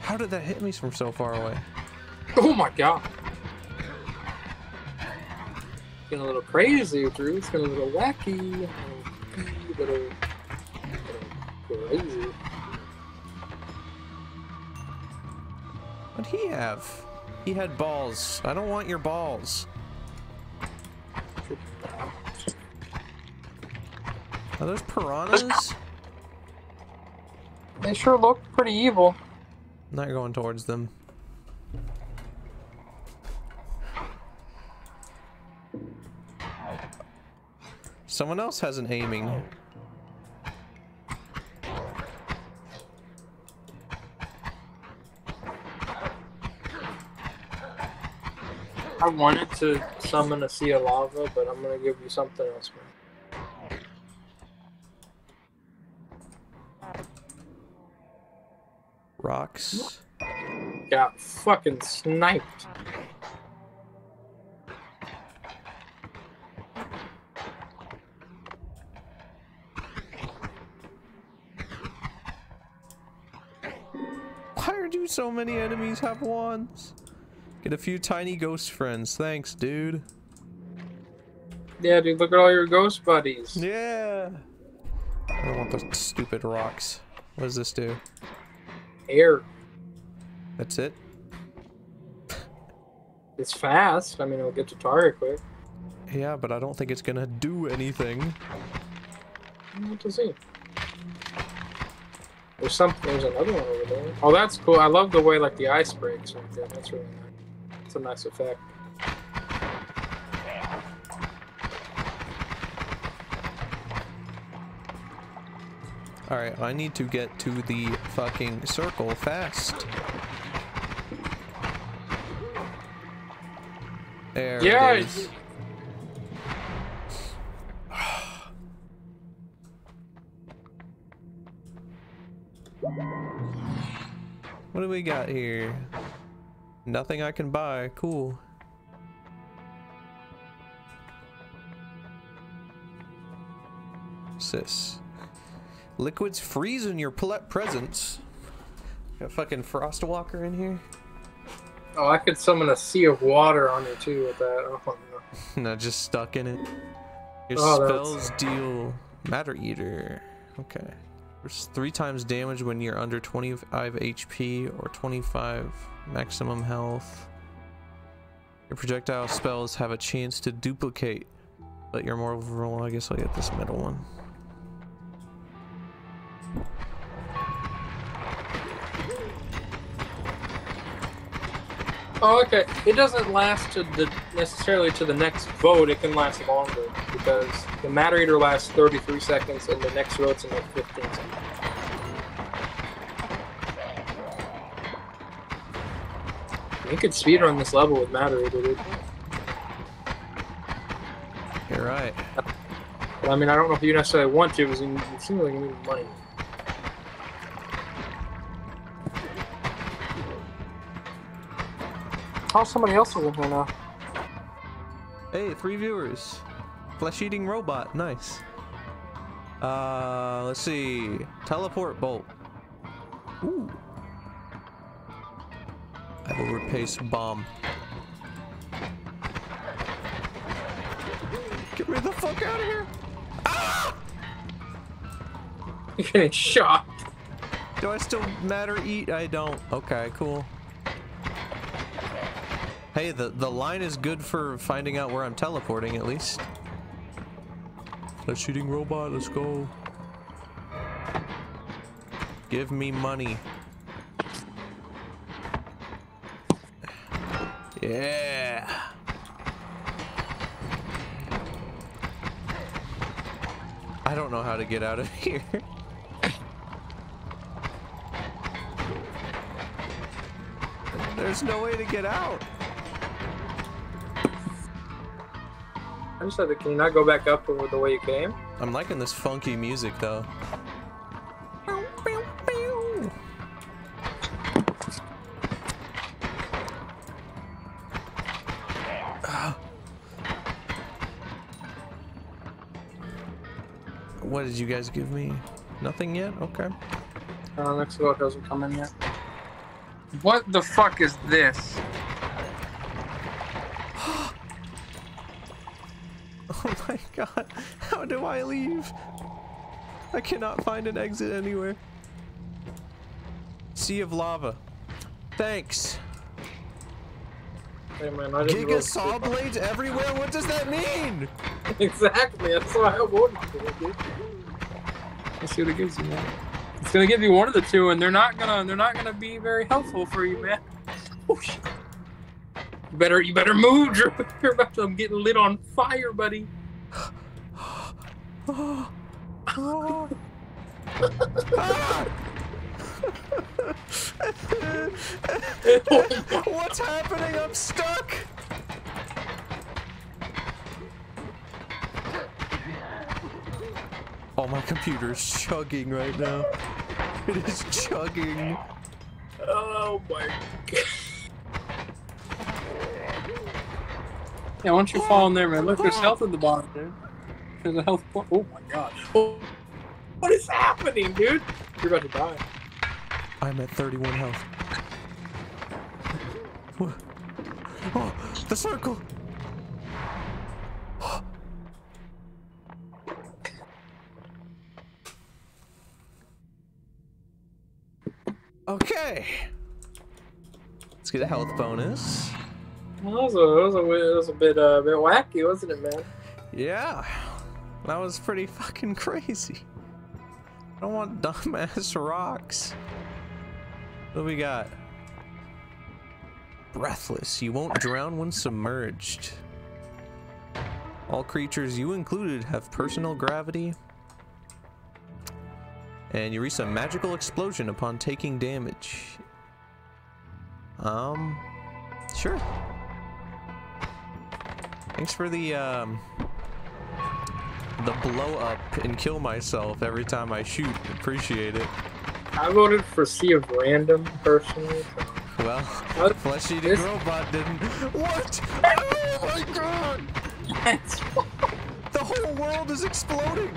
How did that hit me from so far away? [LAUGHS]
Oh my god. Getting a little crazy, Drew. It's getting a little wacky. A little, little crazy.
What'd he have? He had balls. I don't want your balls. Are those piranhas?
They sure look pretty evil.
Not going towards them. Someone else has an aiming.
I wanted to summon a sea of lava, but I'm gonna give you something else, man.
Rocks.
Got fucking sniped.
Why do so many enemies have wands? Get a few tiny ghost friends. Thanks, dude.
Yeah, dude, look at all your ghost buddies.
Yeah. I don't want those stupid rocks. What does this do?
Air.
That's it?
It's fast. I mean, it'll get to target quick.
Yeah, but I don't think it's gonna do anything.
Mm, what to see? There's some. There's another one over there. Oh, that's cool. I love the way like the ice breaks right there. That's really nice. It's a nice effect.
Alright, I need to get to the fucking circle fast. There is. [SIGHS] What do we got here? Nothing I can buy. Cool. Sis. Liquids freeze in your presence. Got fucking Frostwalker in here.
Oh, I could summon a sea of water on you too with that. Oh no. [LAUGHS]
Not just stuck in it. Your
Oh, that's-
spells deal Matter Eater. Okay. There's three times damage when you're under 25 HP or 25 maximum health. Your projectile spells have a chance to duplicate, but you're more vulnerable. I guess I'll get this middle one.
Oh, okay. It doesn't last to the necessarily to the next vote. It can last longer because the matter eater lasts 33 seconds, and the next vote's in like 15 seconds. You could speedrun this level with matter eater, dude.
You're right.
But, I mean, I don't know if you necessarily want to, because you seem like you need money. Oh, somebody else is in here now.
Hey, three viewers. Flesh eating robot. Nice. Uh, let's see. Teleport bolt. Ooh. I will replace bomb. Get me the fuck out of here. Ah! [LAUGHS]
You're getting shot.
Do I still matter eat? I don't. Okay, cool. Hey, the, the line is good for finding out where I'm teleporting at least. Flesh shooting robot, let's go. Give me money. Yeah. I don't know how to get out of [LAUGHS] here. There's no way to get out.
I just had to. Can you not go back up over the way you came?
I'm liking this funky music though. What did you guys give me? Nothing yet? Okay.
Uh, next vote hasn't come in yet.
What the fuck is this?
Oh my god. How do I cannot find an exit anywhere. Sea of lava. Thanks.
Hey man,
Giga saw blades everywhere? What does that mean? [LAUGHS]
Exactly. That's why I voted for it, dude. Let's see what it gives you, man. It's gonna give you one of the two, and they're not gonna they're not gonna be very helpful for you, man. Oh, shit. You better you better move, Drew. [LAUGHS] You're about to get lit on fire, buddy.
Oh. [LAUGHS] What's happening? I'm stuck. Oh, my computer's chugging right now. It is chugging.
Oh my god. Yeah, why don't you fall in there, man? Look, there's health at the bottom, dude. [LAUGHS] There's a health point. Oh my god. Oh, what is happening, dude? You're about to die.
I'm at 31 health. What? Oh, the circle! [GASPS] Okay. Let's get a health bonus.
Well, that was a, that was a, that was a bit, uh, bit wacky, wasn't it, man?
Yeah. That was pretty fucking crazy. I don't want dumbass rocks. What we got? Breathless. You won't drown when submerged. All creatures, you included, have personal gravity. And you release a magical explosion upon taking damage. Um, sure. Thanks for the, um, the blow up and kill myself every time I shoot. Appreciate it.
I voted for Sea of Random, personally. so-
Well,
What?
Flesh Eating
This-
Robot didn't. What? Oh my god!
Yes. [LAUGHS]
The whole world is exploding!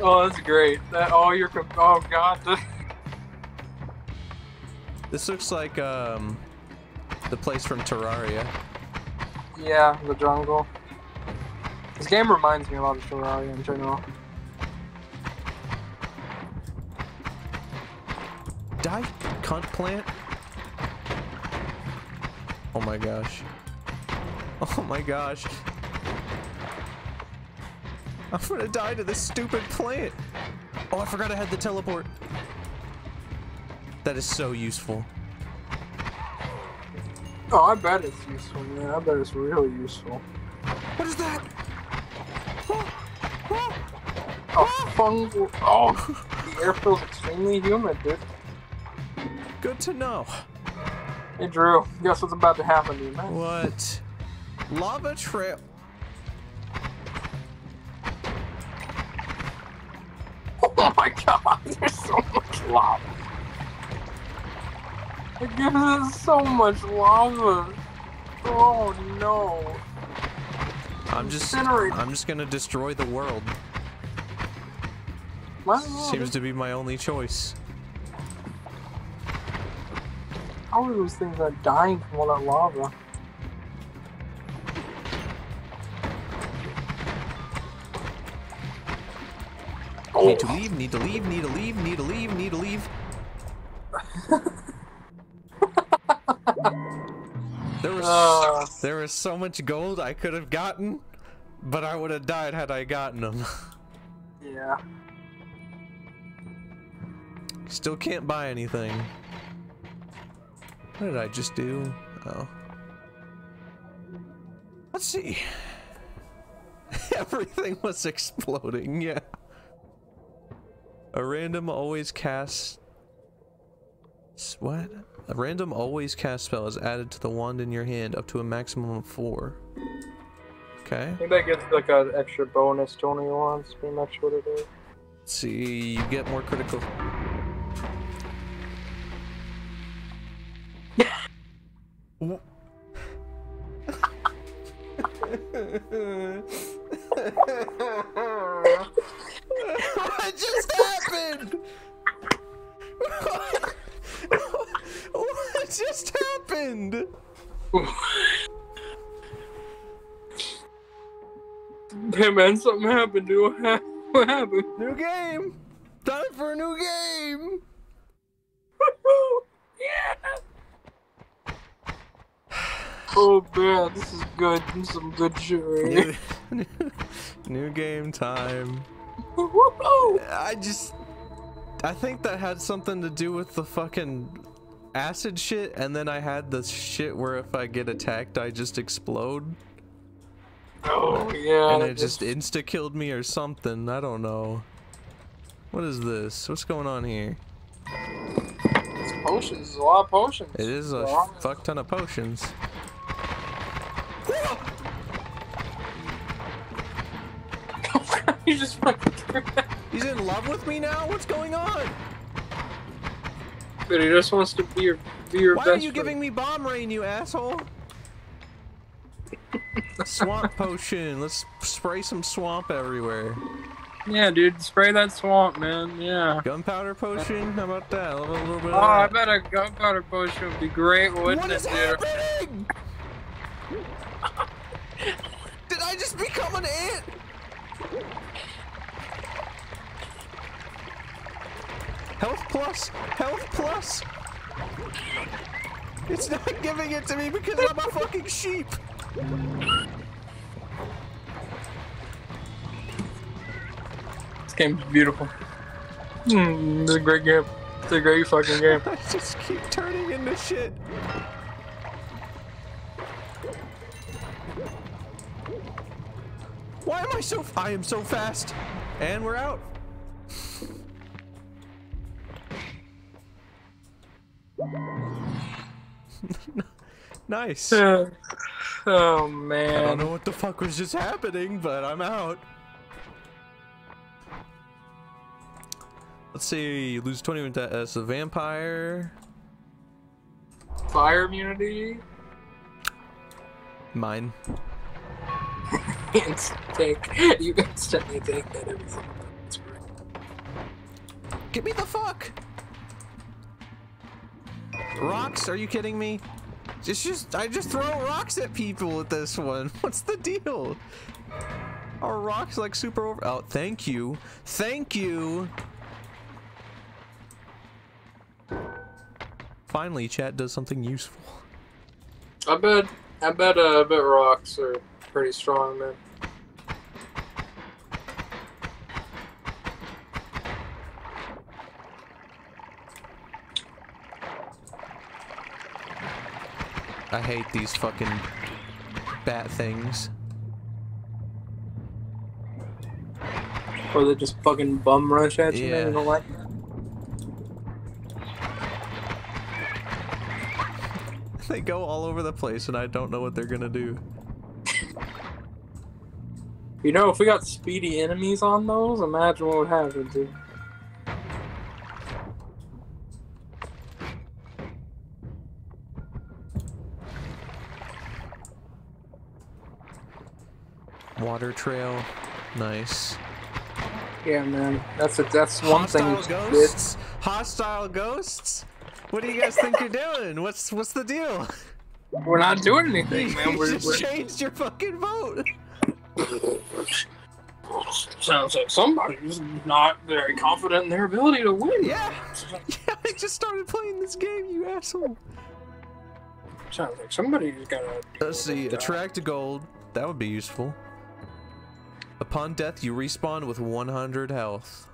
Oh, that's great. That, oh, you're, co- oh god. [LAUGHS]
This looks like, um, the place from Terraria.
yeah, the jungle. This game reminds me a lot of Terraria in general.
Die, cunt plant. Oh my gosh. [LAUGHS] Oh my gosh. I'm gonna die to this stupid plant. Oh, I forgot I had the teleport. That is so useful.
Oh, I bet it's useful, man. I bet it's really useful.
What is that? Oh,
fungal. Oh, the air feels extremely humid, dude.
Good to know.
Hey, Drew, guess what's about to happen to you, man?
What? Lava trail.
Oh my god, [LAUGHS] there's so much lava. It gives us so much lava. Oh no.
I'm just I'm just gonna destroy the world. Seems to be my only choice.
How are those things not dying from all that lava?
Need oh. to leave, need to leave, need to leave, need to leave, need to leave. [LAUGHS] there was
Uh.
there was so much gold I could have gotten, but I would have died had I gotten them. [LAUGHS]
Yeah.
Still can't buy anything. What did I just do? Oh. Let's see. [LAUGHS] Everything was exploding, [LAUGHS] yeah. A random always cast. S- What? A random always cast spell is added to the wand in your hand up to a maximum of four. Okay.
I think that gets like an extra bonus to one of your ones, pretty much what it is.
Let's see. You get more critical. W- [LAUGHS] what just happened? [LAUGHS] [LAUGHS] what just happened?
Hey man, something happened, dude. What happened?
New game. Time for a new game. [LAUGHS]
yeah. Oh man, this is good. This is some good shit right [LAUGHS]
new game time. I just I think that had something to do with the fucking acid shit and then I had the shit where if I get attacked I just explode
Oh yeah.
and it just insta killed me or something. I don't know. What is this? What's going on here?
It's potions. There's a lot of potions.
It is a fuck ton of potions. [LAUGHS]
you just fucking threw that.
He's in love with me now? What's going on?
Stupid. He just wants to be your be your
Why
best
are you
friend.
giving me bomb rain, you asshole? [LAUGHS] swamp potion. Let's spray some swamp everywhere.
Yeah, dude, spray that swamp, man. Yeah.
Gunpowder potion. How about that? A little, bit
Oh,
of
I bet a gunpowder potion would be great, wouldn't
What
it,
is
dude?
happening? [LAUGHS] Did I just become an ant? Health plus, health plus. It's not giving it to me because I'm a fucking sheep.
This game's beautiful. Hmm, this is a great game. It's a great fucking [LAUGHS] game.
I just keep turning into shit. Why am I so? I am so fast, and we're out. Nice. I [LAUGHS]
oh man.
I don't know what the fuck was just happening, but I'm out. Let's see. Lose 20 with as a vampire.
Fire immunity.
Mine. [LAUGHS]
Instant take. You instantly take that every single time. It's great.
Get me the fuck! Rocks? Are you kidding me? It's just I just throw rocks at people with this one. [LAUGHS] What's the deal? Are rocks like super over? Oh, thank you, thank you. Finally, chat does something useful.
I bet. I bet. Uh, I bet rocks are pretty strong, man.
I hate these fucking bat things.
Or they just fucking bum rush at you.
Yeah.
You don't like. [LAUGHS]
They go all over the place, and I don't know what they're gonna do.
You know, if we got speedy enemies on those, imagine what would happen, dude.
Water trail, nice.
Yeah, man. That's a, that's one thing.
Hostile ghosts? Hostile ghosts? What do you guys think you're doing? What's what's the deal?
We're not doing anything, [LAUGHS] man. We're,
just
we're,
changed your fucking vote.
sounds like somebody's not very confident in their ability to win.
Yeah. Yeah, I just started playing this game, you asshole.
Sounds like somebody's got to.
Let's see, attract gold. That would be useful. Upon death, you respawn with 100 health.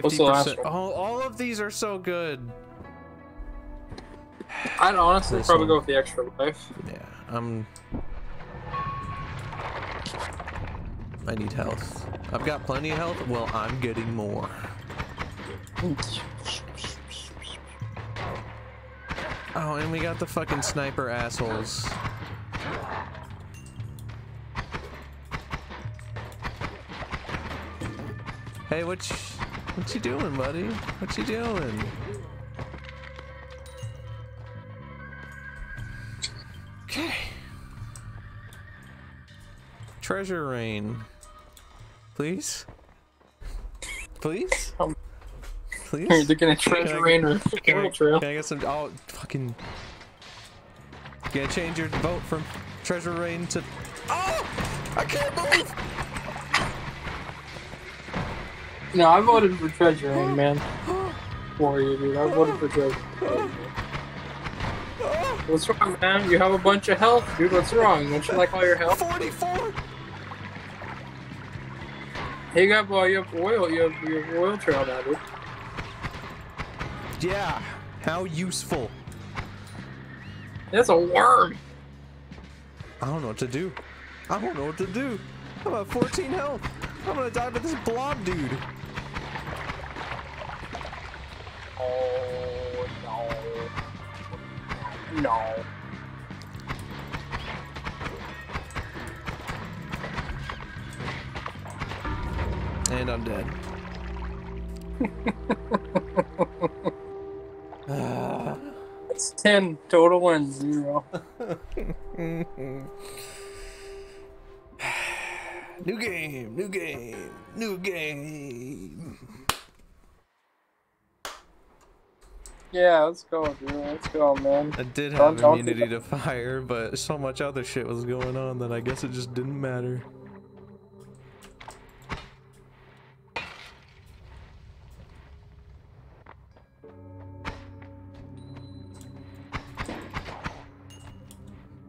What's the last
50%.
one?
Oh, all of these are so good.
I'd honestly
This
probably
one.
go with the extra life.
Yeah, I'm. I need health. I've got plenty of health. Well, I'm getting more. Oh, and we got the fucking sniper assholes. Hey, what you, what you doing, buddy? What you doing? Okay. Treasure rain. Please? Please?
Um,
Please?
You're looking at treasure rain or oil trail.
can I get some? Oh, fucking. Gonna change your vote from Treasure Rain to. Oh! I can't move!
No, I voted for treasure rain, man. For you, dude. I voted for treasure. What's wrong, man? You have a bunch of health, dude. What's wrong? Don't you like all your health?
44!
Hey, you got well, uh, you have oil. You have you have oil trail now, dude.
Yeah. How useful.
That's a worm.
I don't know what to do. I don't know what to do. I'm at 14 health. I'm gonna die to this blob dude.
Oh no. No.
And I'm dead. Ah. [LAUGHS]
It's ten total and zero. [LAUGHS]
new game, new game, new game.
Yeah, let's go, dude. Let's go, man.
I did
Don't
have
talk
immunity to fire, but so much other shit was going on that I guess it just didn't matter.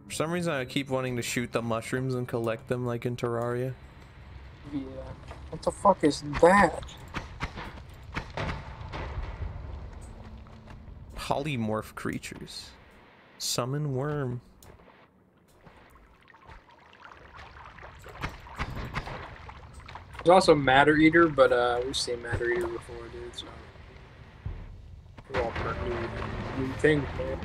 For some reason, I keep wanting to shoot the mushrooms and collect them like in Terraria.
Yeah. What the fuck is that?
Polymorph creatures. Summon worm.
There's also Matter Eater, but uh, we've seen Matter Eater before, dude. So we're all part new, new things, man.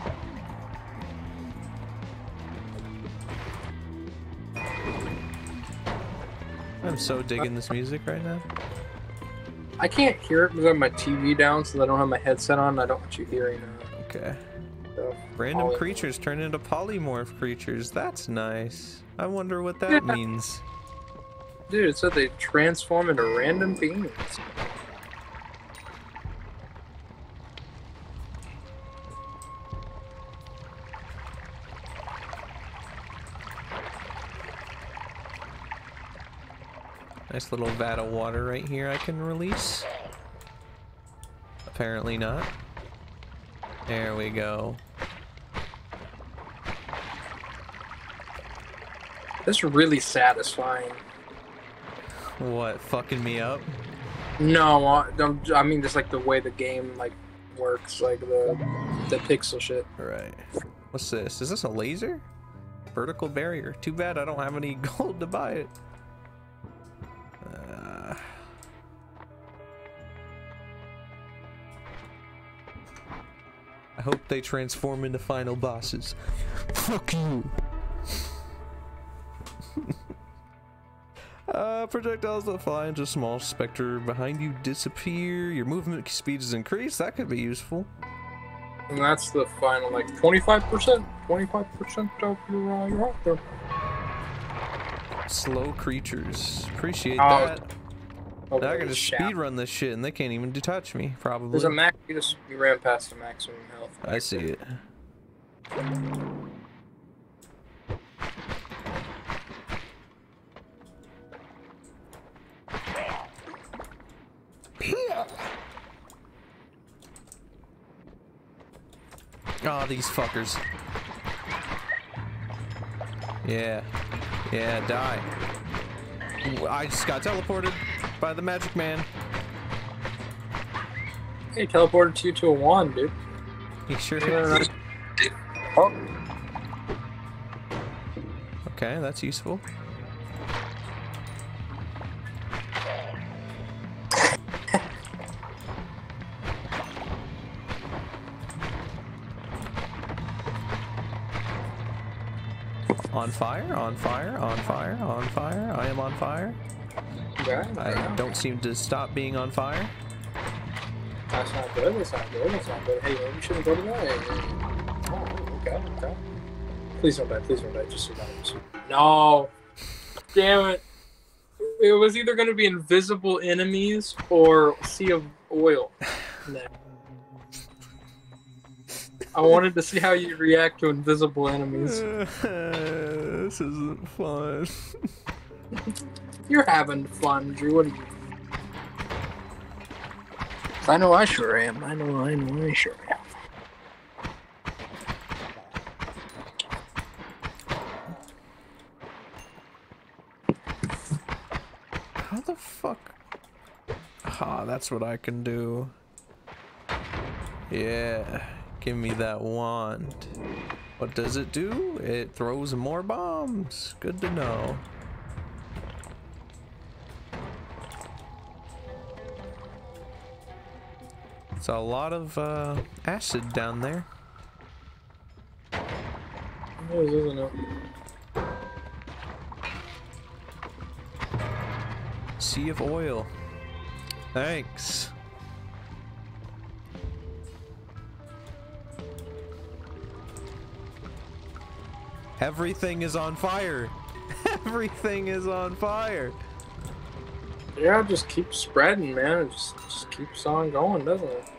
I'm so digging this music right now.
I can't hear it because I have my TV down, so I don't have my headset on. I don't want you hearing it.
Okay.
stuff.
Random
Polymorph.
creatures turn into polymorph creatures. That's nice. I wonder what that
Yeah.
means.
Dude, it said they transform into random beings.
Nice little vat of water right here I can release. Apparently not. There we go.
This is really satisfying.
What, fucking me up?
No, I, I mean just like the way the game like works, like the the pixel shit.
Alright. What's this? Is this a laser? Vertical barrier. Too bad I don't have any [LAUGHS] gold to buy it. I hope they transform into final bosses. Fuck you. [LAUGHS] Uh, projectiles that fly into a small specter behind you disappear. Your movement speed is increased. That could be useful.
And that's the final like 25%, 25% of your uh, your health there.
Slow creatures. Appreciate
Oh,
that. Now I can just speed run this shit and they can't even touch me, probably.
There's a max. You just you ran past the maximum health.
I see it. Oh, these fuckers. Yeah. Yeah, die. I just got teleported by the magic man.
Hey, teleported you to a wand, dude.
He sure
Yeah.
did.
Oh,
Okay, that's useful. [LAUGHS] On fire, on fire, on fire, on fire. I am on fire. I don't seem to stop being on fire.
That's not good. That's not good. That's not good. Hey, we shouldn't go to that. Oh, okay, okay. Please don't die. Please don't die. Just survive. Just. No. Damn it. It was either going to be invisible enemies or sea of oil. I wanted to see how you react to invisible enemies. [LAUGHS]
this isn't fun. [LAUGHS]
You're having fun, Drew. What are you? I know I sure am. I know I know I sure am.
How the fuck? Ah, that's what I can do. Yeah, give me that wand. What does it do? It throws more bombs. Good to know. It's a lot of uh, acid down there.
It is, isn't it?
Sea of oil. Thanks. Everything is on fire. [LAUGHS] Everything is on fire.
Yeah, it just keeps spreading, man. It just, just keeps on going, doesn't it?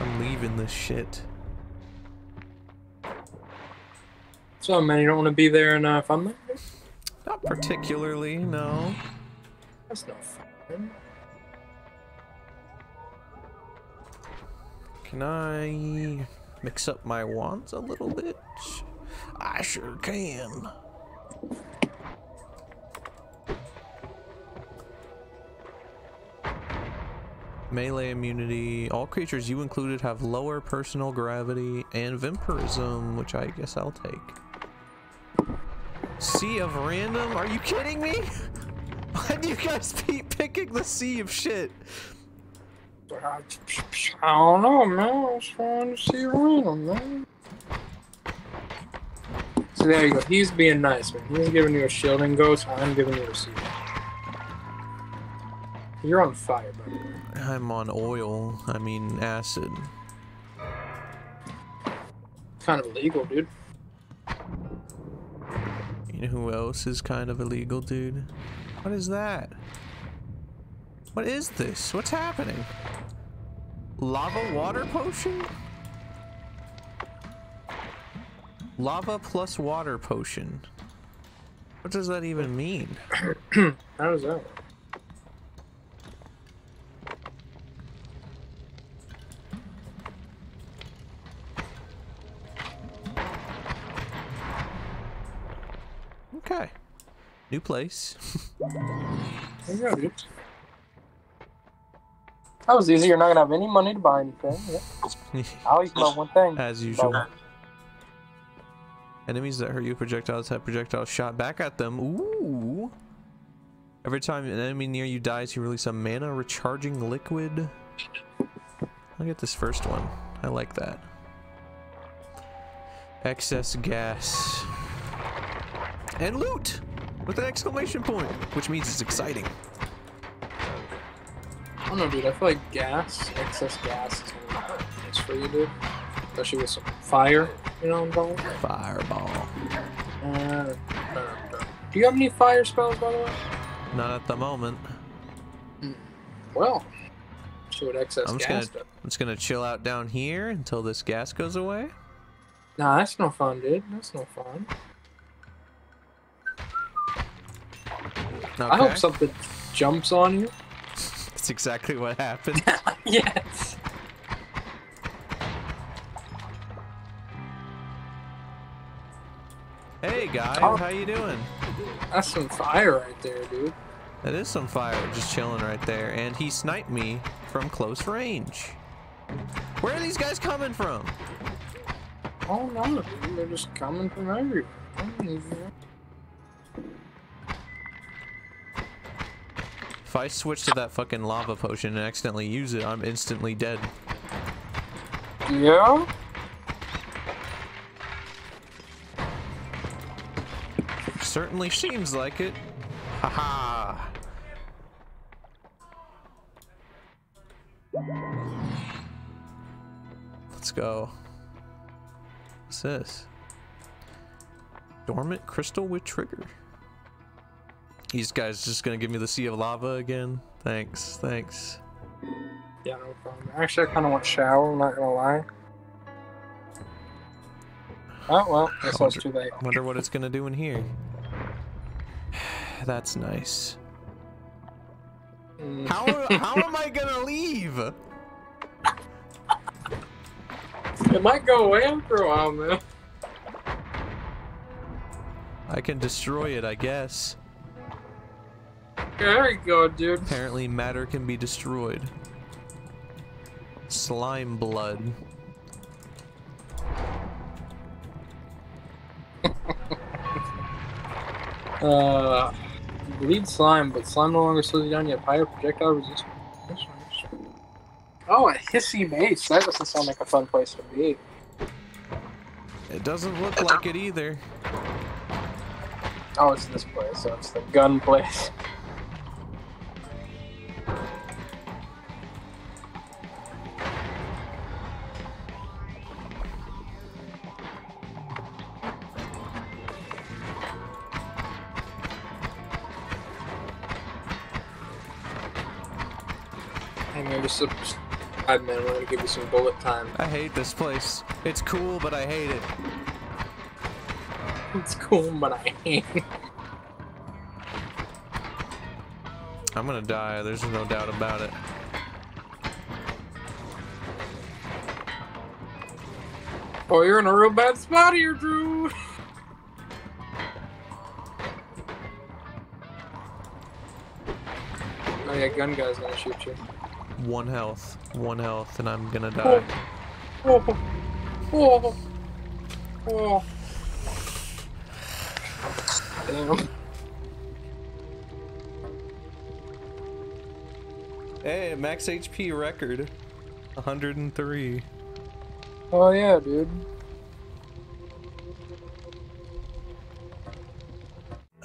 I'm leaving this shit.
So, man, you don't want to be there and uh, fun there?
Not particularly, no.
That's no fun.
Can I mix up my wands a little bit? I sure can. Melee immunity. All creatures, you included, have lower personal gravity and vampirism, which I guess I'll take. Sea of random? Are you kidding me? [LAUGHS] Why do you guys keep picking the sea of shit?
I don't know, man. I was trying to see random, man. So there you go. He's being nice, man. He's giving you a shielding ghost. I'm giving you a seal. You're on fire, by the way.
I'm on oil. I mean acid.
Kind of illegal, dude.
You know who else is kind of illegal, dude? What is that? What is this? What's happening? Lava water potion? Lava plus water potion. What does that even mean? [CLEARS THROAT]
How does that work?
Okay. New place.
There you go, dude. That was easy. You're not gonna have any money to buy anything. Yeah. I'll eat my one thing. [LAUGHS]
As usual. Enemies that hurt you projectiles have projectiles shot back at them. Ooh. Every time an enemy near you dies, you release a mana recharging liquid. I'll get this first one. I like that. Excess gas. And loot! With an exclamation point, which means it's exciting.
I don't know, dude. I feel like gas, excess gas, is really nice for you, dude. Especially with some fire. You know what I'm talking about?
Fireball.
Uh, uh, uh. Do you have any fire spells, by the way?
Not at the moment.
Well, see what excess
I'm just
gas
gonna,
does.
I'm just gonna chill out down here until this gas goes away.
Nah, that's no fun, dude. That's no fun.
Okay.
I hope something jumps on you.
That's exactly what happened. [LAUGHS]
yes.
hey guys,
Oh.
how you doing?
That's some fire right there, dude.
That is some fire just chilling right there, and he sniped me from close range. Where are these guys coming from?
Oh no, dude. They're just coming from everywhere.
If I switch to that fucking lava potion and accidentally use it, I'm instantly dead.
Yeah?
Certainly seems like it. Haha. Let's go. What's this? Dormant crystal with trigger. These guys just gonna give me the sea of lava again. Thanks, thanks.
Yeah, no problem. Actually, I kind of want shower, I'm not gonna lie. Oh, well, guess that's too late.
Wonder what it's gonna do in here. [SIGHS] That's nice.
Mm.
How how am I gonna leave?
It might go away after a while, man.
I can destroy it, I guess.
There you go, dude.
Apparently matter can be destroyed. Slime blood. [LAUGHS]
Uh, bleed slime, but slime no longer slows you down. You have higher projectile resistance. Oh, a Hiisi base. That doesn't sound like a fun place to be.
It doesn't look like it either.
Oh, it's this place. So it's the gun place. [LAUGHS] Just subscribe, man. We're gonna give you some bullet time.
I hate this place. It's cool, but I hate it.
It's cool, but I hate it.
I'm gonna die. There's no doubt about it.
Oh, you're in a real bad spot here, Drew. [LAUGHS] Oh yeah, gun guy's gonna shoot you.
One health. One health, and I'm gonna die.
Oh, oh, oh. oh. Damn.
Hey, max HP record. 103.
Oh yeah, dude.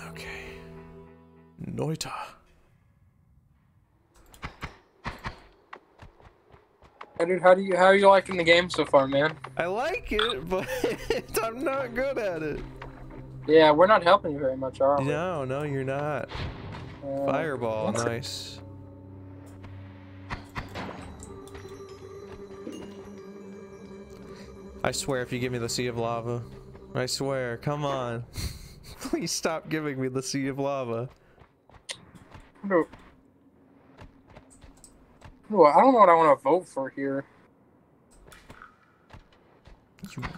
Okay. Noita.
Hey, dude, how do you how are you liking the game so far, man?
I like it, [LAUGHS] but [LAUGHS] I'm not good at it.
Yeah, we're not helping you very much, are we?
No, no, you're not.
Uh,
Fireball, nice. I swear if you give me the Sea of Lava. I swear, come on. [LAUGHS] Please stop giving me the Sea of Lava.
Bro. Bro, I don't know what I want to vote for here.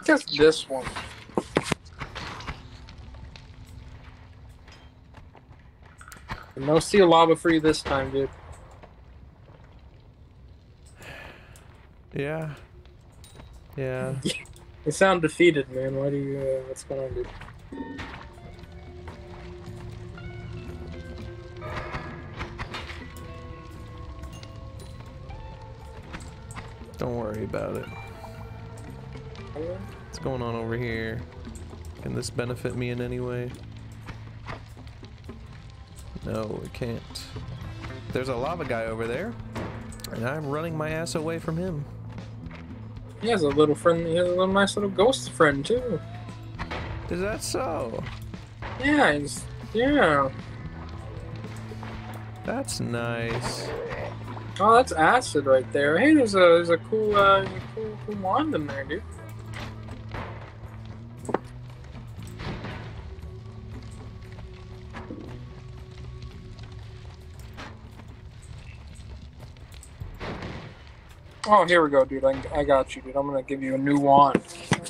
Guess this one. No seal lava for you this time, dude.
Yeah. Yeah. [LAUGHS]
You sound defeated, man. Why do you? Uh, what's going on, dude?
Don't worry about it. What's going on over here? Can this benefit me in any way? No, it can't. There's a lava guy over there, and I'm running my ass away from him.
He has a little friend. He has a little nice little ghost friend too.
Is that so?
Yeah, he's yeah.
That's nice.
Oh, that's acid right there. Hey, there's a there's a cool uh cool, cool wand in there, dude. Oh, here we go, dude. I, I got you, dude. I'm gonna give you a new wand. I'm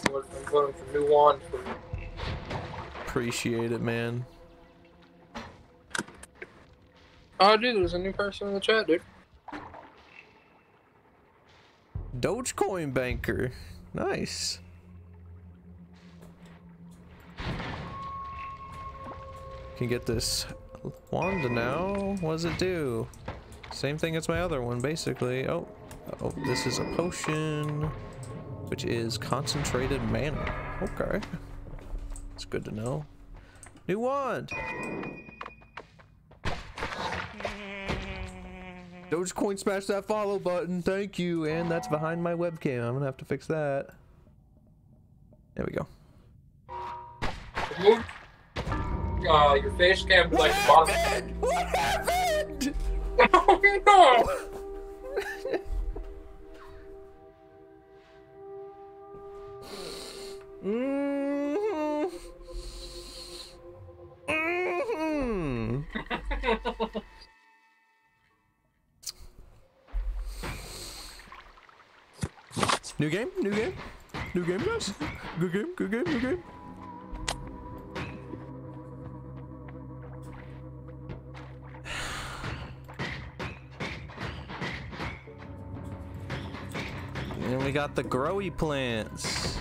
going for new wand for you.
Appreciate it, man.
Oh, dude, there's a new person in the chat, dude.
Dogecoin banker. Nice. Can get this wand now. What does it do? Same thing as my other one, basically. Oh, oh, this is a potion, which is concentrated mana. Okay, it's good to know. New wand. Dogecoin smash that follow button. Thank you. And that's behind my webcam. I'm gonna have to fix that. There we go.
Move uh, your face cam to like bottom.
What happened?
Oh no!
Mm-hmm. Mm-hmm. [LAUGHS] New game, new game, new game, guys. Good game, good game, new game. And we got the growy plants.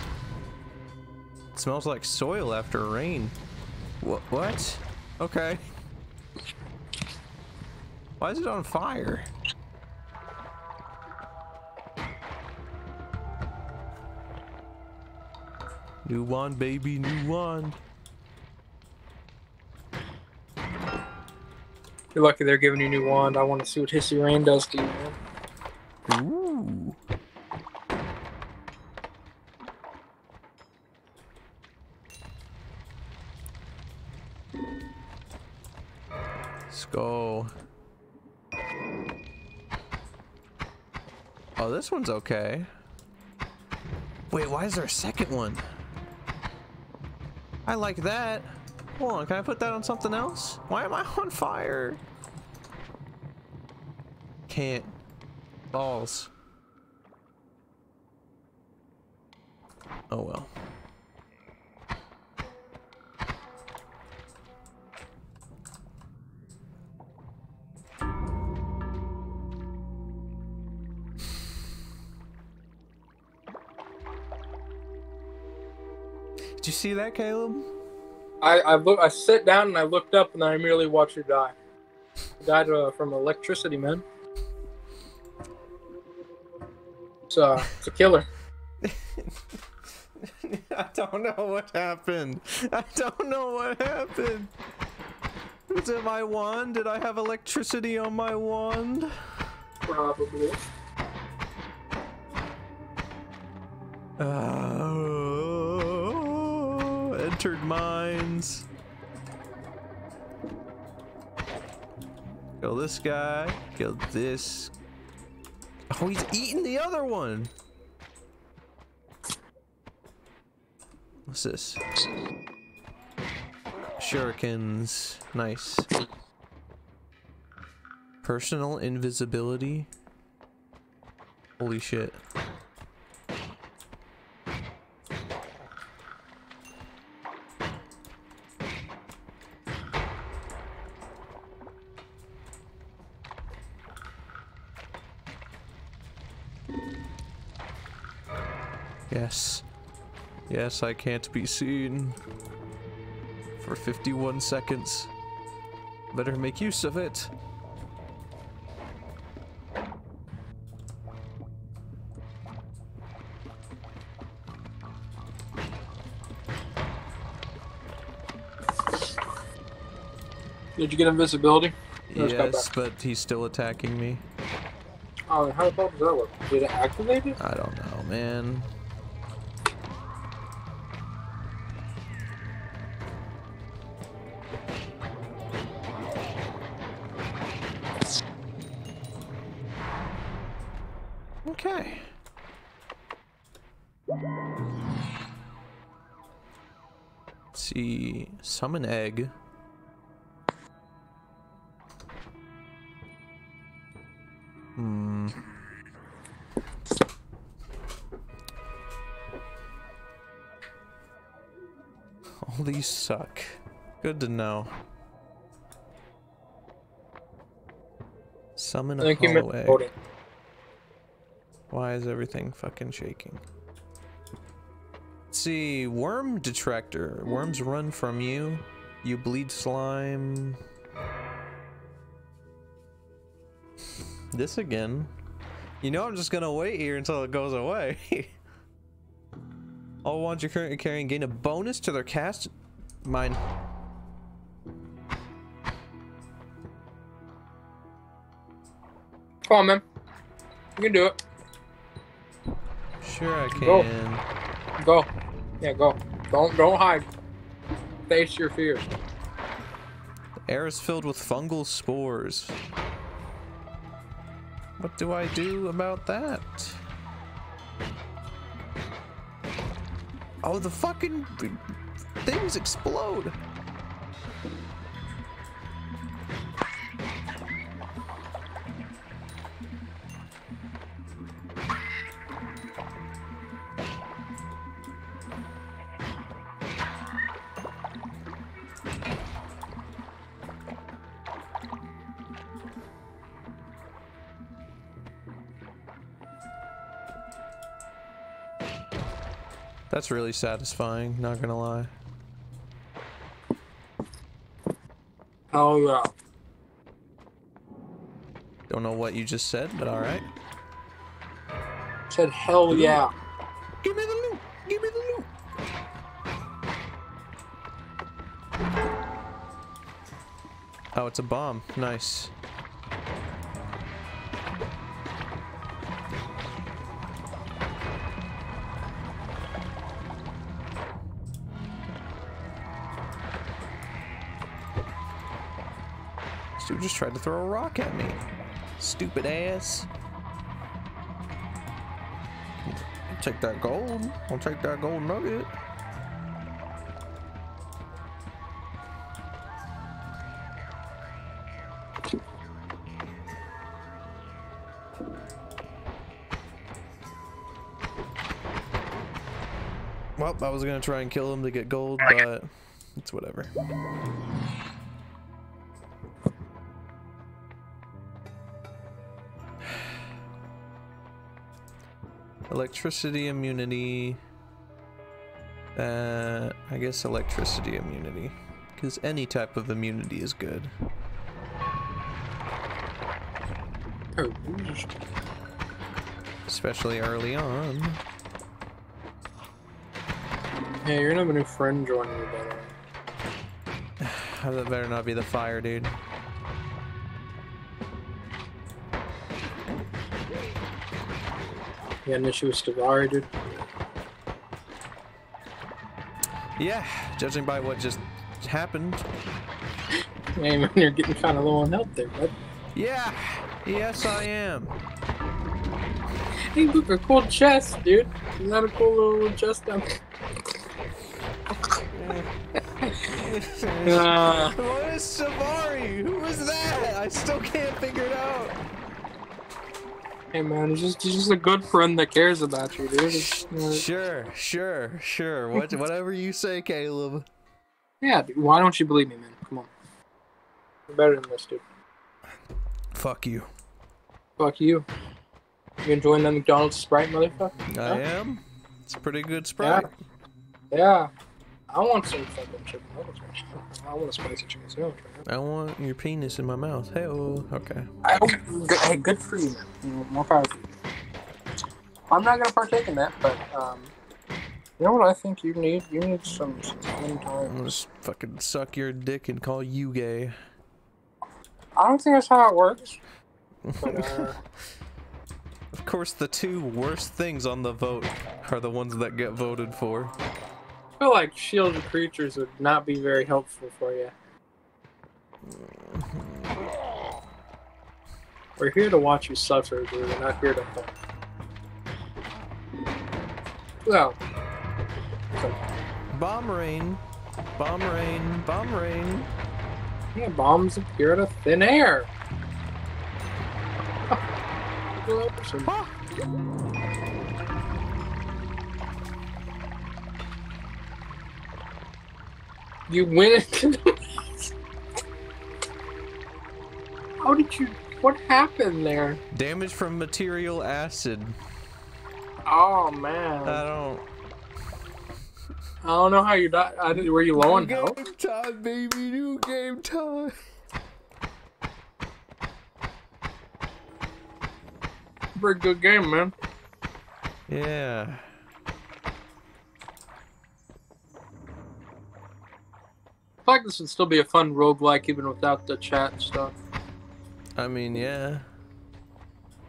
It smells like soil after rain. What? What? Okay. Why is it on fire? New wand, baby, new wand.
You're lucky they're giving you a new wand. I want to see what Hiisi Rain does to you, man.
Ooh. Let's go. Oh, this one's okay. Wait, why is there a second one? I like that. Hold on, can I put that on something else? Why am I [LAUGHS] on fire? Can't. Balls. Oh well. You see that, Caleb?
I I look. I sat down and I looked up and I merely watched her die. Died uh, from electricity, man. It's, uh, it's a killer. [LAUGHS]
I don't know what happened. I don't know what happened. Was it my wand? Did I have electricity on my wand?
Probably.
Oh, entered mines. Kill this guy. Kill this. Oh, he's eating the other one. What's this? Shurikens. Nice. Personal invisibility. Holy shit. Yes, I can't be seen. For 51 seconds. Better make use of it.
Did you get invisibility? No,
Yes, but he's still attacking me.
Oh, how the hell does that work? Did it activate it?
I don't know, man. Summon egg. Hmm. All these suck. Good to know. Summon a hollow egg. Why is everything fucking shaking? See, worm detractor. Worms run from you. You bleed slime. This again. You know I'm just gonna wait here until it goes away. [LAUGHS] All wands you're currently carrying gain a bonus to their cast. Mine.
Come on, man. You can do it.
Sure I can.
Go.
can.
Go. Yeah, go. Don't don't hide. Face your fears.
The air is filled with fungal spores. What do I do about that? Oh, the fucking things explode. That's really satisfying, not gonna lie.
Oh yeah.
Don't know what you just said, but alright.
Said hell yeah.
Give me the loot! Give me the loot! Oh, it's a bomb. Nice. Just tried to throw a rock at me. Stupid ass. take that gold. I'll take that gold nugget. Well, I was gonna try and kill him to get gold, but it's whatever. Electricity immunity. Uh, I guess electricity immunity. Because any type of immunity is good.
Oh,
Especially early on.
Hey, you're gonna have a new friend joining you, by the way. [SIGHS]
That better not be the fire, dude.
Had an issue with Stevari, dude?
Yeah, judging by what just happened. [LAUGHS]
Hey, man, you're getting kind of low on health there, bud.
Yeah, yes I am.
Hey, look, a cool chest, dude. Isn't that a cool little chest down there? [LAUGHS] Uh,
What is Stevari? Who is that? I still can't figure it out.
Hey, man, he's just, he's just a good friend that cares about you, dude.
Sure, sure, sure. What, [LAUGHS] whatever you say, Caleb.
yeah, dude, why don't you believe me, man? Come on. You're better than this, dude.
Fuck you.
Fuck you. You enjoying that McDonald's Sprite, motherfucker?
I am. It's a pretty good sprite.
Yeah. I want some fucking chicken nuggets right now. I want a spicy chicken sandwich right now.
I want your penis in my mouth. Hey, oh, okay.
I hope, good, hey, good for you, man. More power to you. I'm not gonna partake in that, but um, you know what I think you need? You need some some fun
I'm
time.
gonna just fucking suck your dick and call you gay.
I don't think that's how it works. [LAUGHS] But uh,
Of course, the two worst things on the vote are the ones that get voted for.
I feel like shielded creatures would not be very helpful for you. We're here to watch you suffer, dude. We're not here to help. Well,
Bomb rain. Bomb rain. Bomb rain.
yeah, bombs appear out of thin air. You went into the [LAUGHS] How did you what happened there?
Damage from material acid.
Oh man.
I don't.
I don't know how you died. I didn't, were you low on health?
Game time, baby. New game time.
Pretty good game, man.
Yeah.
I feel like this would still be a fun roguelike even without the chat stuff.
I mean, yeah.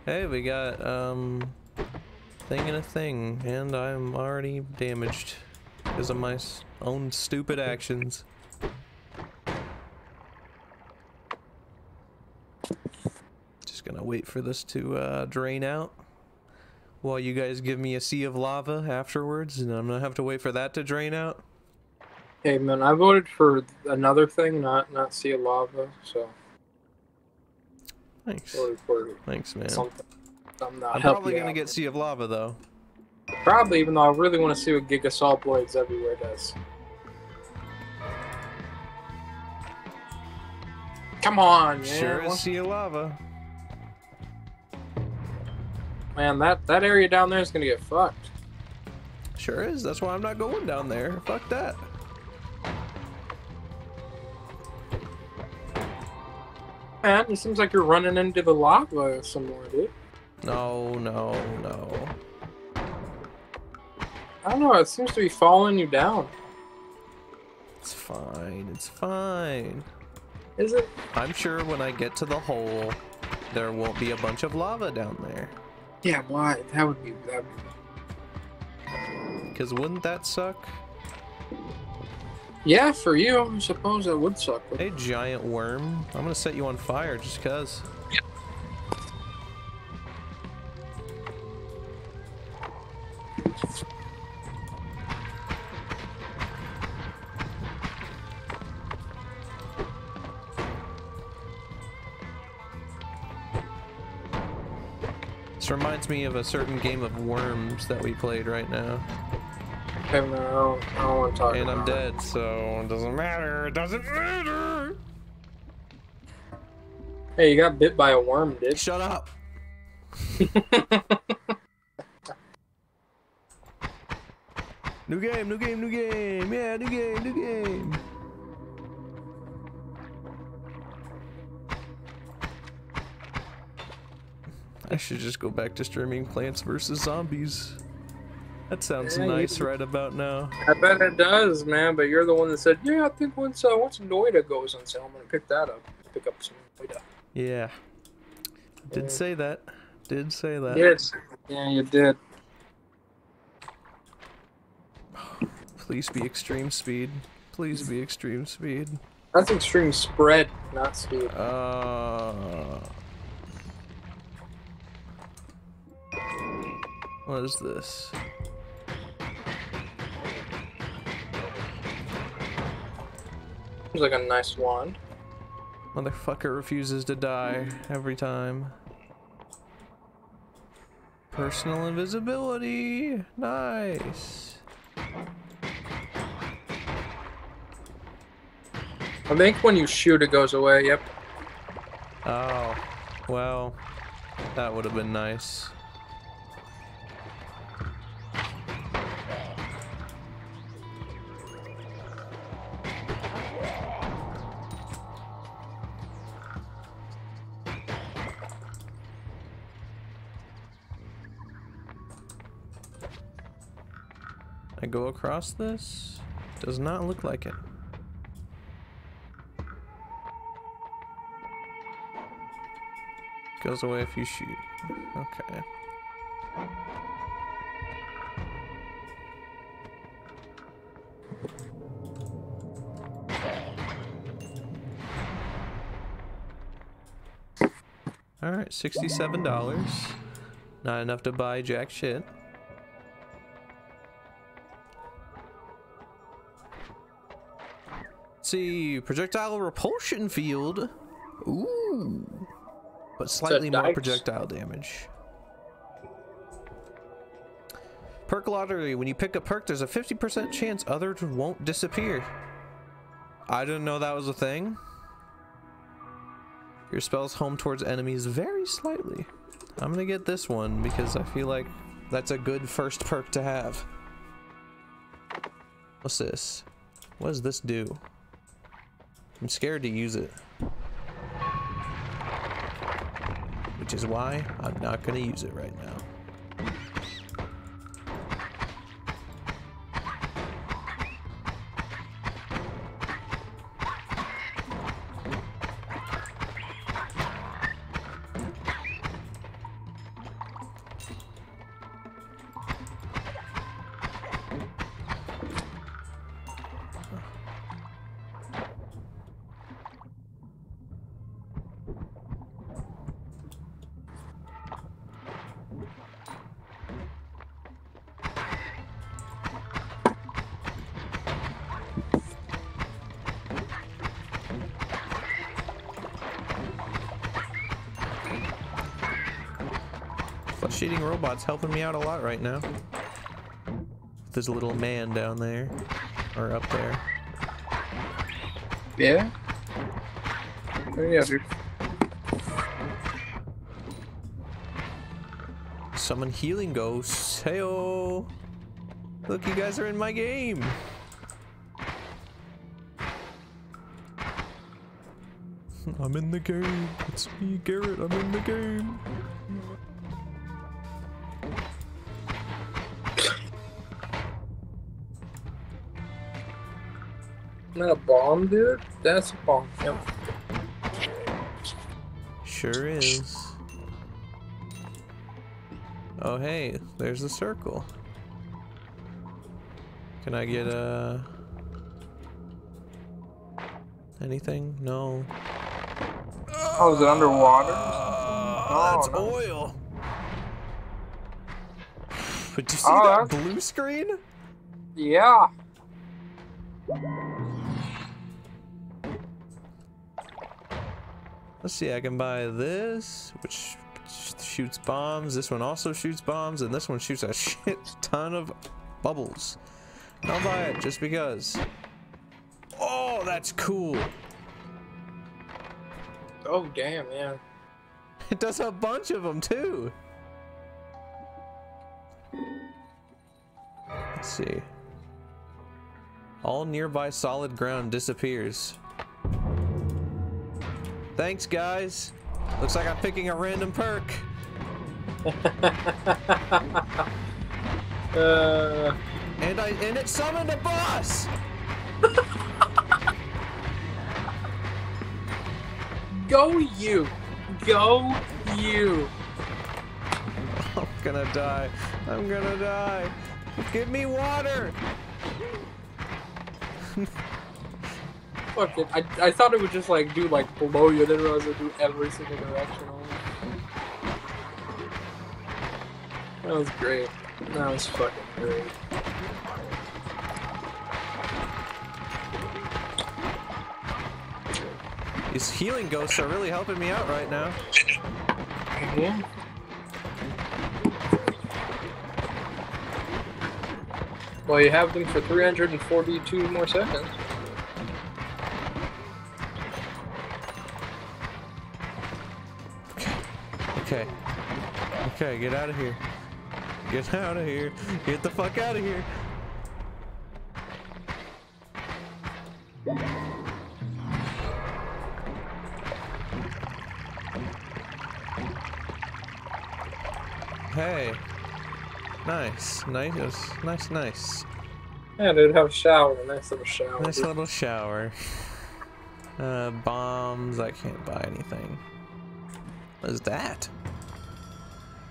Hey, we got um thing and a thing, and I'm already damaged because of my own stupid actions. Just gonna wait for this to uh, drain out while you guys give me a sea of lava afterwards, and I'm gonna have to wait for that to drain out.
Hey man, I voted for another thing, not not Sea of Lava, so
Thanks, thanks, man.
something. something that'll
I'm probably gonna
out.
get sea of lava though.
Probably, even though I really want to see what Giga Saw Blades everywhere does. Come on, man.
Sure is sea of lava.
Man, that, that area down there is gonna get fucked.
Sure is. That's why I'm not going down there. Fuck that.
Man, it seems like you're running into the lava some more, dude.
No, no, no.
I don't know, it seems to be following you down.
It's fine. It's fine.
Is it?
I'm sure when I get to the hole, there won't be a bunch of lava down there.
Yeah, why? That would be that would be
Because wouldn't that suck?
Yeah, for you, I suppose that would suck.
Hey, giant worm. I'm gonna set you on fire just cause. This reminds me of a certain game of worms that we played right now.
Okay, no, I don't, I don't want to talk
And I'm
about it.
dead, so it doesn't matter. It doesn't matter.
Hey, you got bit by a worm, dude.
Shut up. [LAUGHS] New game, new game, new game. Yeah, new game, new game. I should just go back to streaming Plants vs. Zombies. That sounds
Yeah, you-
nice right about now.
I bet it does, man. But you're the one that said, "Yeah, I think once uh, once Noita goes on sale, I'm gonna pick that up. Pick up some Noita."
Yeah. Did say that. Did say that.
Yes. Yeah, you did. [SIGHS]
Please be extreme speed. Please be extreme speed.
That's extreme spread, not speed.
Uh. What is this?
Seems like a nice wand.
Motherfucker refuses to die every time. Personal invisibility. Nice.
I think when you shoot, it goes away. Yep.
Oh, well, that would have been nice. Go across this? Does not look like it. Goes away if you shoot. Okay. Alright, $67. Not enough to buy jack shit. See, projectile repulsion field. Ooh. But slightly more projectile damage. Perk lottery. When you pick a perk, there's a 50% chance others won't disappear. I didn't know that was a thing. Your spells home towards enemies very slightly. I'm gonna get this one because I feel like that's a good first perk to have. What's this? What does this do? I'm scared to use it. Which is why I'm not gonna use it right now. Flesh eating robot's helping me out a lot right now. There's a little man down there. Or up there.
Yeah. Oh, yeah, dude.
Summon healing ghosts. Heyo! Look, you guys are in my game. [LAUGHS] I'm in the game. It's me, Garrett. I'm in the game.
Isn't that a bomb, dude? That's a bomb. Yep.
Sure is. Oh, hey, there's a circle. Can I get a anything? No.
Oh, is it underwater?
Ah, oh, that's
no.
oil. [SIGHS] But do you see
Oh,
that
that's-
blue screen?
Yeah.
Let's see, I can buy this, which shoots bombs. This one also shoots bombs, and this one shoots a [LAUGHS] shit ton of bubbles. I'll buy it just because. Oh, that's cool.
Oh damn, yeah. [LAUGHS]
It does a bunch of them too. Let's see. All nearby solid ground disappears. Thanks, guys. Looks like I'm picking a random perk. [LAUGHS]
Uh,
And I and it summoned a boss. [LAUGHS]
go you, go you. [LAUGHS]
I'm gonna die. I'm gonna die. Give me water.
Fuck it. I, I thought it would just like do like below you. Didn't realize it would do every single direction. That was great. That was fucking great.
These healing ghosts are really helping me out right now.
Yeah. Well, you have them for 342 more seconds.
Okay, get out of here. Get out of here. Get the fuck out of here. Hey. Nice. Nice. Nice, nice.
Yeah, dude, have a shower. Nice little shower.
Nice
dude.
little shower. Uh, bombs. I can't buy anything. What is that?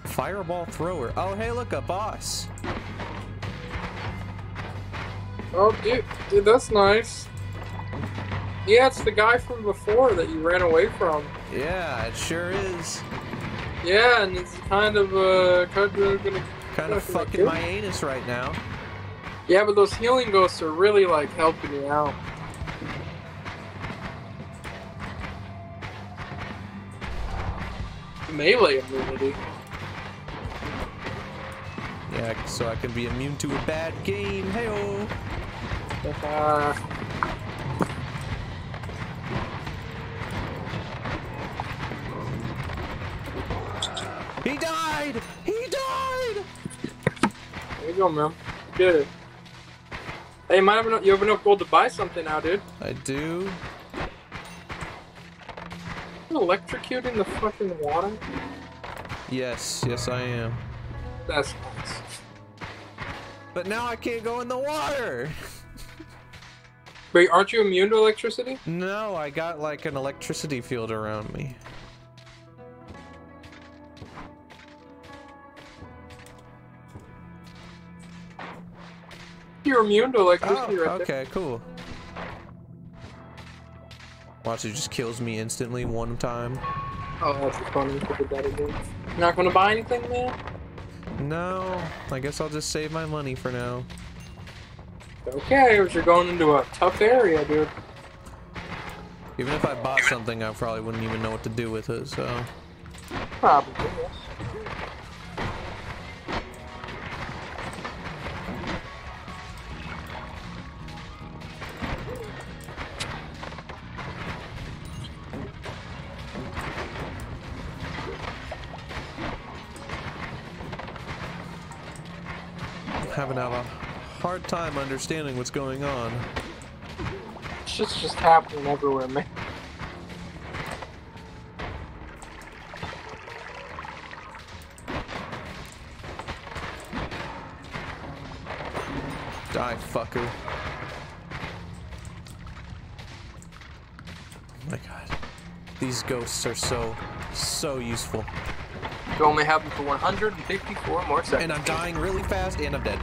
Fireball thrower. Oh, hey, look, a boss.
Oh, dude, dude, that's nice. Yeah, it's the guy from before that you ran away from.
Yeah, it sure is.
Yeah, and it's kind of uh, kind of gonna.
Kind of
Fucking
my anus right now.
Yeah, but those healing ghosts are really like helping you out. Melee immunity.
Yeah, so I can be immune to a bad game. Hey oh.
Uh,
He died! He died!
there you go, man. It. Hey, you might have enough, you have enough gold to buy something now, dude.
I do.
Electrocuting the fucking water?
Yes, yes I am.
That's nice.
But now I can't go in the water!
Wait, aren't you immune to electricity?
No, I got like an electricity field around me.
You're immune to
Oh,
electricity right there.
okay, cool. Watch, it just kills me instantly one time.
Oh, that's funny. Look at that again. You're not gonna buy anything, man?
No, I guess I'll just save my money for now.
Okay, but you're going into a tough area, dude.
Even if I bought something, I probably wouldn't even know what to do with it, so.
Probably. yes.
Having a hard time understanding what's going on.
Shit's just happening everywhere, man.
Die, fucker. Oh my god. These ghosts are so, so useful.
You only have them for 154 more seconds.
And I'm dying really fast and I'm dead.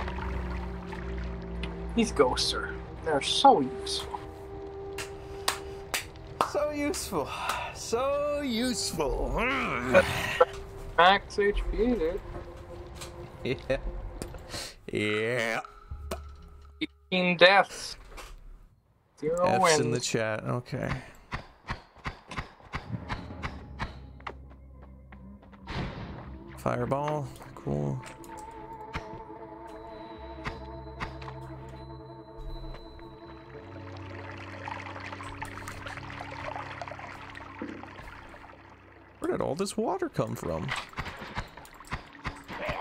These ghosts are, they're so useful.
So useful. So useful. [LAUGHS]
Max HP, dude.
yeah. Yeah.
18 deaths. Zero
F's
wins.
in the chat. Okay. Fireball. Cool. Where did all this water come from?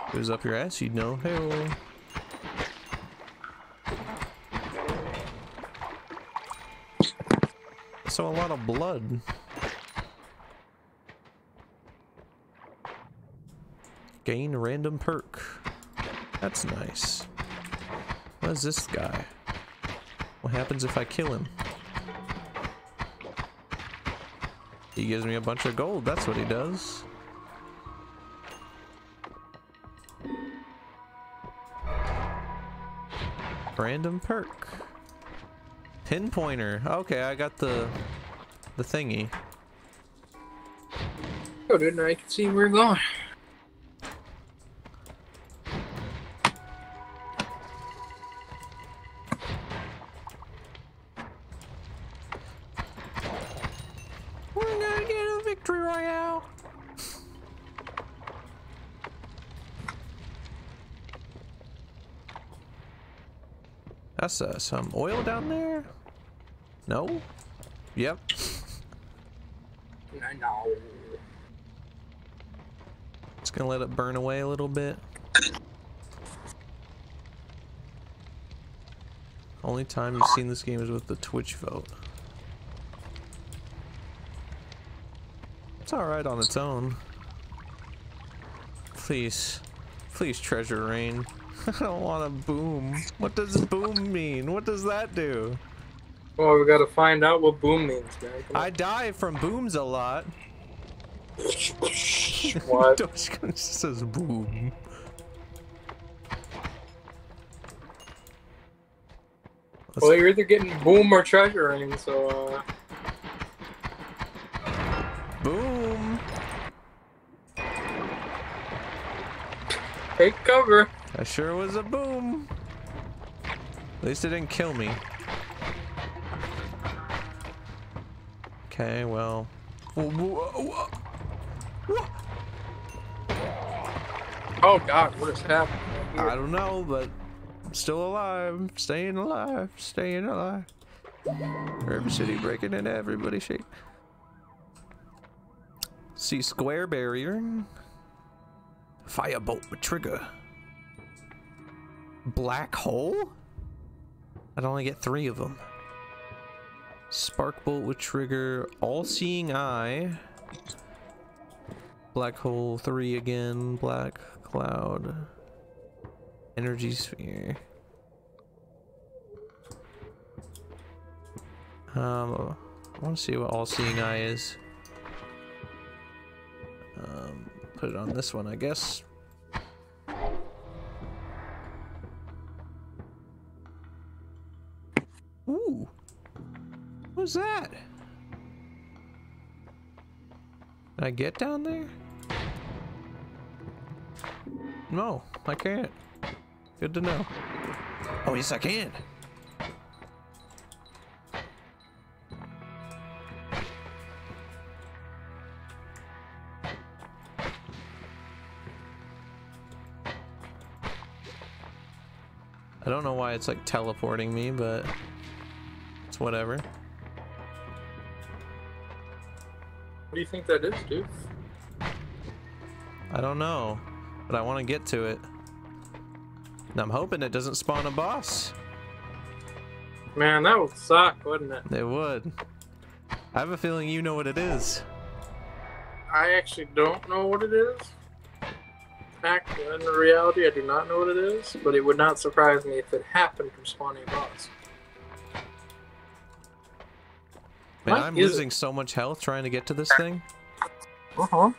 If it was up your ass, you'd know. Hey, So a lot of blood. Gain random perk. That's nice. What is this guy? What happens if I kill him? He gives me a bunch of gold. That's what he does. Random perk. Pinpointer. Okay, I got the the thingy.
Oh, dude, now I can see where we're going.
Uh, some oil down there? No? Yep.
I know.
Just gonna let it burn away a little bit. Only time you've seen this game is with the Twitch vote. It's alright on its own. Please. Please, Treasure Rain. [LAUGHS] I don't want a boom. What does boom mean? What does that do?
Well, we gotta find out what boom means, man.
I die from booms a lot. [LAUGHS]
what? [LAUGHS]
Dogecoin says boom. Let's-
Well, you're either getting boom or treasure rain, so uh,
boom.
Take cover.
That sure was a boom. At least it didn't kill me. Okay, well.
Oh God, what is happening?
I don't know, but I'm still alive. Staying alive. Staying alive. Herb City breaking into everybody shape. See square barrier. Firebolt with trigger. Black hole? I'd only get three of them. Spark bolt with trigger. All seeing eye. Black hole three again. Black cloud. Energy sphere. Um, I want to see what all seeing eye is. Um, put it on this one, I guess. Ooh. What's that? Can I get down there? No, I can't. Good to know. Oh, yes, I can. I don't know why it's like teleporting me, but it's whatever.
What do you think that is, dude?
I don't know, but I want to get to it. And I'm hoping it doesn't spawn a boss.
Man, that would suck, wouldn't it?
It would. I have a feeling you know what it is.
I actually don't know what it is. Fact, in reality, I do not know what it is, but it would not surprise me if it happened from spawning a boss.
Man,
What
I'm
is it?
losing so much health trying to get to this thing.
Uh huh.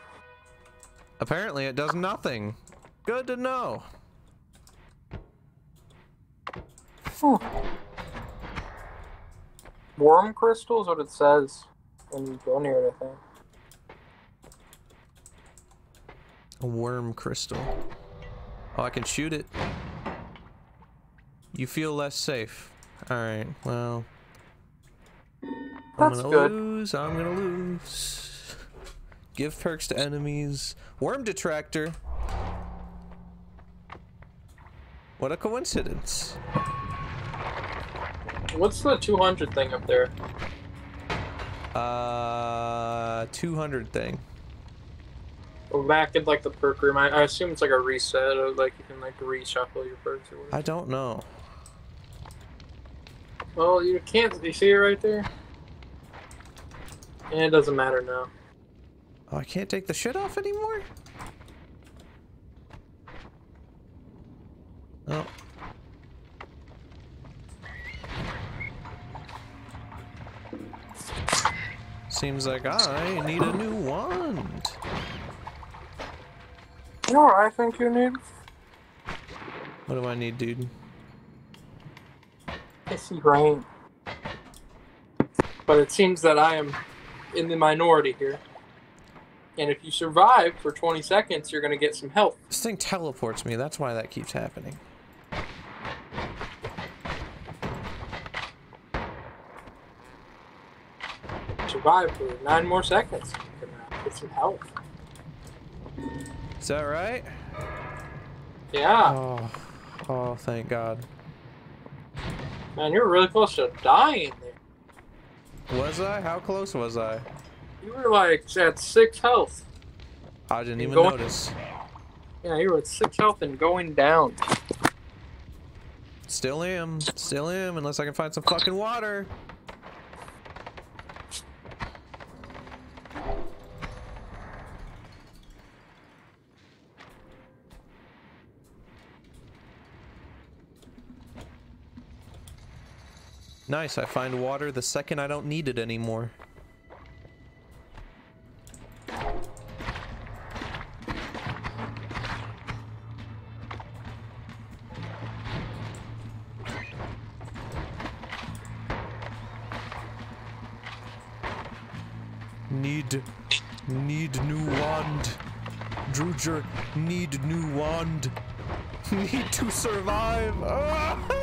Apparently it does nothing. Good to know.
Worm crystals, what it says when you go near it, I think.
A worm crystal. Oh, I can shoot it. You feel less safe. Alright, well.
That's I'm
gonna
good.
lose. I'm gonna lose. Give perks to enemies. Worm detractor. What a coincidence.
What's the 200 thing up there?
Uh, 200 thing.
Back in like the perk room, I, I assume it's like a reset, or like you can like reshuffle your perks or whatever.
I don't know.
Well, you can't. You see it right there? And it doesn't matter now.
Oh, I can't take the shit off anymore? Oh. Seems like I need a new wand.
You know what I think you need?
What do I need, dude?
Pissy brain. But it seems that I am in the minority here. And if you survive for 20 seconds, you're going to get some health.
This thing teleports me. That's why that keeps happening.
Survive for nine more seconds. Get some health.
Is that right?
Yeah.
Oh, oh, thank God.
Man, you were really close to dying there.
Was I? How close was I?
You were like at six health.
I didn't even
Going-
notice.
Yeah, you were at six health and going down.
Still am. Still am, unless I can find some fucking water. Nice, I find water the second I don't need it anymore. Need, need new wand. Druger, need new wand. [LAUGHS] Need to survive. Ah! [LAUGHS]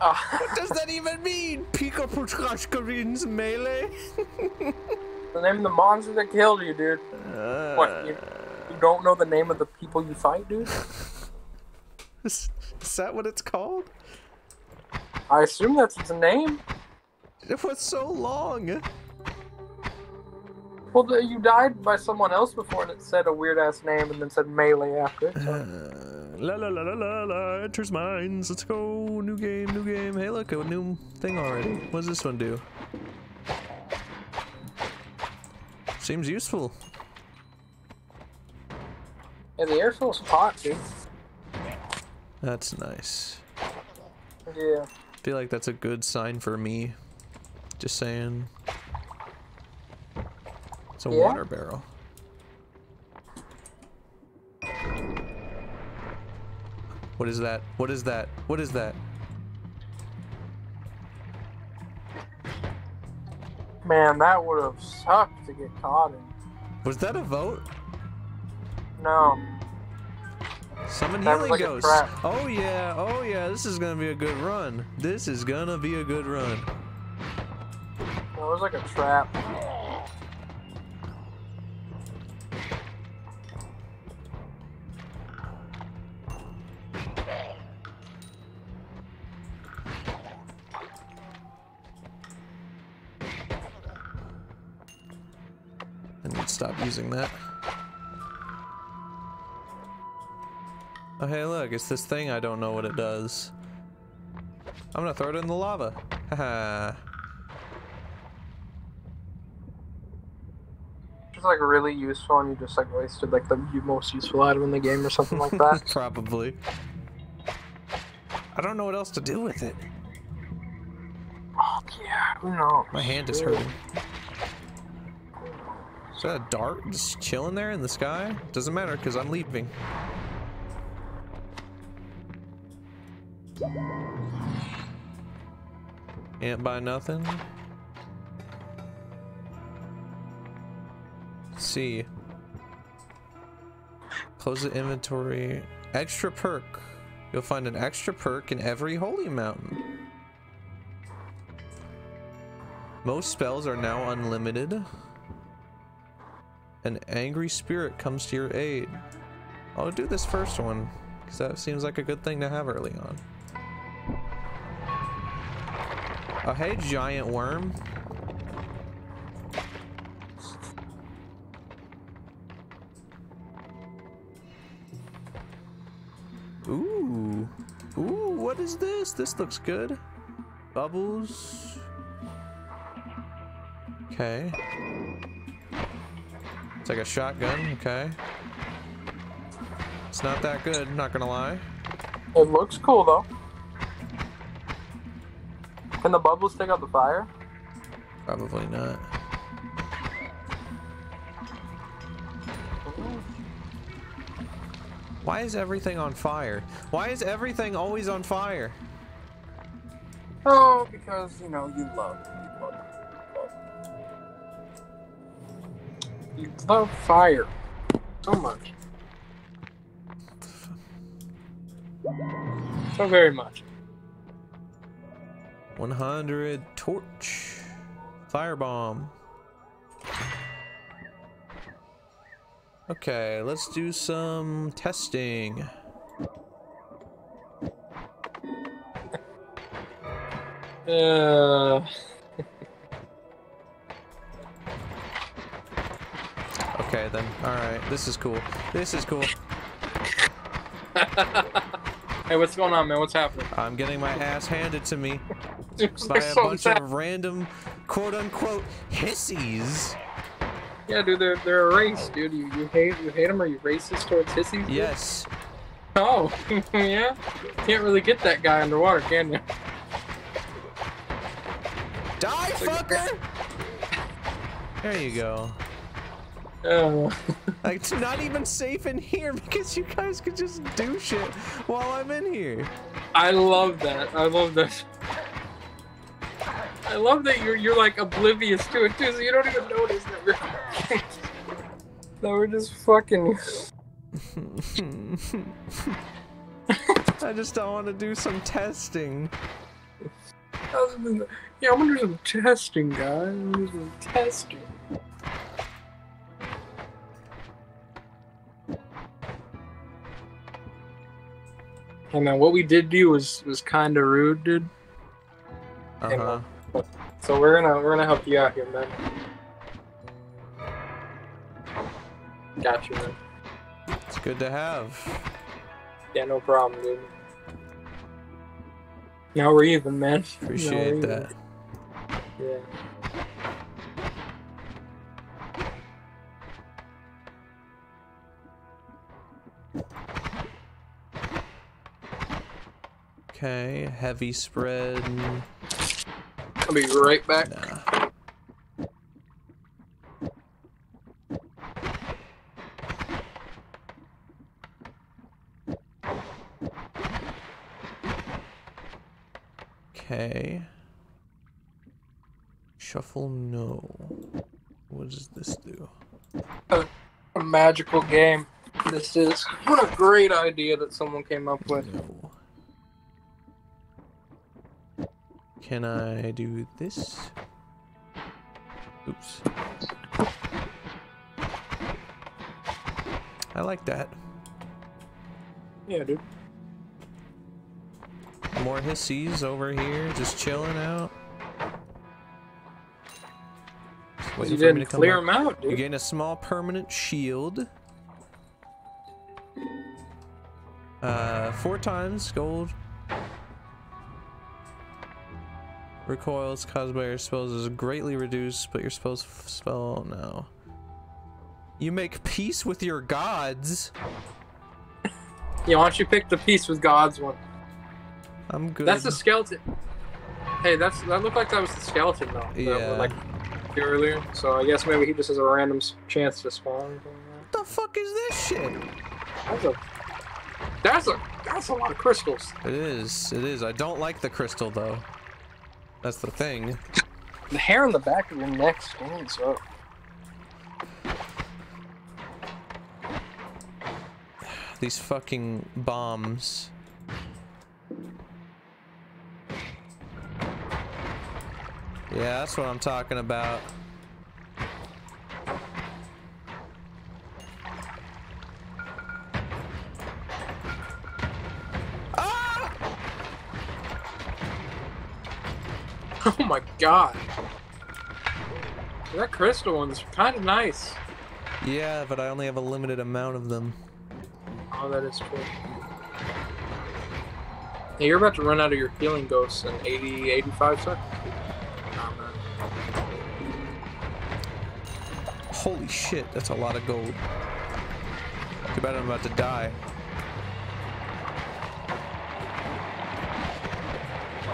Ah,
What does that even mean? Pika Putrashkarin's melee? [LAUGHS]
the name of the monster that killed you, dude. What? You, you don't know the name of the people you fight, dude? [LAUGHS]
Is, is that what it's called?
I assume that's its name.
It was so long.
Well, the- you died by someone else before, and it said a weird ass name, and then said melee after. So. [SIGHS]
Uh, [LAUGHS] la la la la la la. Enters mines. Let's go. New game. New game. Hey, look, a new thing already. What does this one do? Seems useful.
Yeah, the air feels hot, dude.
That's nice.
Yeah.
feel like that's a good sign for me. Just saying. It's a
Yeah?
water barrel. What is that? What is that? What is that?
Man, that would have sucked to get caught in.
Was that a vote?
No.
Summon
That
healing
like
ghost. Oh yeah, oh yeah, this is gonna be a good run. This is gonna be a good run.
It was like a trap.
Using that. Oh hey look, it's this thing I don't know what it does. I'm gonna throw it in the lava. [LAUGHS] Haha.
It's like really useful, and you just like wasted like the most useful item in the game or something like that. [LAUGHS]
Probably. I don't know what else to do with it.
oh yeah, who knows?
My hand is hurting. Is that a dart just chilling there in the sky? Doesn't matter because I'm leaving. Can't buy nothing. Let's see. Close the inventory. Extra perk. You'll find an extra perk in every holy mountain. Most spells are now unlimited. An angry spirit comes to your aid. I'll do this first one because that seems like a good thing to have early on. Oh, hey, giant worm. Ooh. Ooh, what is this? This looks good. Bubbles. Okay. It's like a shotgun, okay. It's not that good, not gonna lie.
It looks cool though. Can the bubbles take out the fire?
Probably not. Why is everything on fire? Why is everything always on fire?
Oh, because you know you love, love, you love. You love fire so much, so very much.
100 torch. Firebomb. Okay, let's do some testing.
Uh,
Then. Alright, this is cool. This is cool.
hey, what's going on, man? What's happening?
I'm getting my ass handed to me [LAUGHS]
Dude,
by a
something
bunch
sad.
of random quote unquote Hiisis.
Yeah, dude, they're they're a race, dude. You you hate you hate them or you racist towards sissies? dude?
Yes.
Oh, [LAUGHS] yeah. Can't really get that guy underwater, can you?
Die, fucker! There you go.
Oh.
Like, it's not even safe in here [LAUGHS] because you guys could just do shit while I'm in here.
I love that. I love that. I love that you're you're like oblivious to it too, so you don't even notice that we're [LAUGHS] that we're just fucking. [LAUGHS]
I just don't want to do some testing.
Yeah, I'm gonna do some testing, guys. I'm gonna do some testing. Hey man, what we did do was was kind of rude, dude.
Uh
Hey,
huh.
So we're gonna we're gonna help you out here, man. Got you, man.
It's good to have.
Yeah, no problem, dude. Now we're even, man.
Appreciate
even.
that.
Yeah.
Okay, heavy spread.
I'll be right back.
Nah. Okay. Shuffle no. What does this do?
A magical game. This is what a great idea that someone came up with.
No. Can I do this? Oops. I like that.
Yeah, dude.
More Hiisis over here, just chilling out. Just waiting
You didn't clear them out,
You gain a small permanent shield. Uh, four times gold. Recoils caused by your spells is greatly reduced, but your spells f- spell no. You make peace with your gods.
Yeah, why don't you pick the peace with God's one?
I'm good.
That's the skeleton. Hey, that's that looked like that was the skeleton though.
Yeah.
Like earlier, so I guess maybe he just has a random chance to spawn. or something like
What the fuck is this shit?
That's a that's a that's a lot of crystals.
It is. It is. I don't like the crystal though. That's the thing.
The hair on the back of your neck stands up.
These fucking bombs. Yeah, that's what I'm talking about. [LAUGHS]
Oh my god. That crystal one's kind of nice.
Yeah, but I only have a limited amount of them.
Oh, that is true. Hey, you're about to run out of your healing ghosts in 80, 85 seconds. Oh.
Holy shit, that's a lot of gold. Too bad I'm about to die.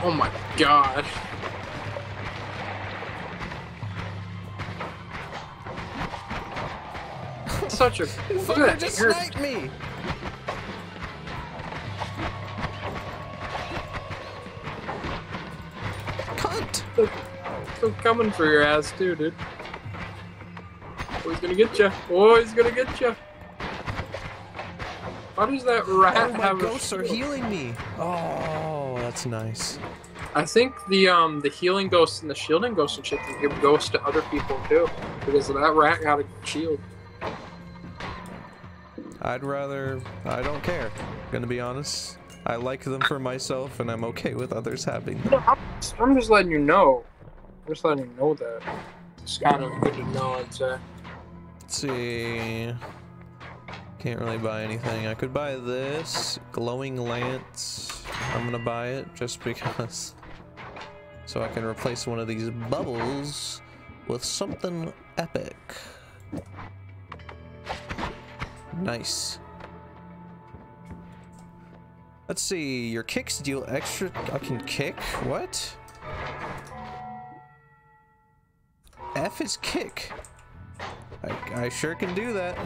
Oh my god. Such a look
Fucker
at that
just
hair-
sniped me! Cunt!
Still coming for your ass too, dude. Oh, he's gonna get you. Oh, he's gonna get you. Why does that rat
Oh, my
have a
ghosts are healing me! Oh, that's nice.
I think the um the healing ghosts and the shielding ghosts and shit can give ghosts to other people too, because that rat got a shield.
I'd rather... I don't care, gonna be honest. I like them for myself, and I'm okay with others having them.
No, I'm, just- I'm just letting you know. I'm just letting you know that. It's kind of good to know. I'd say.
Let's see. Can't really buy anything. I could buy this glowing lance. I'm gonna buy it just because. [LAUGHS] So I can replace one of these bubbles with something epic. Nice. Let's see. Your kicks deal extra. I can kick? What? F is kick. I, I sure can do that.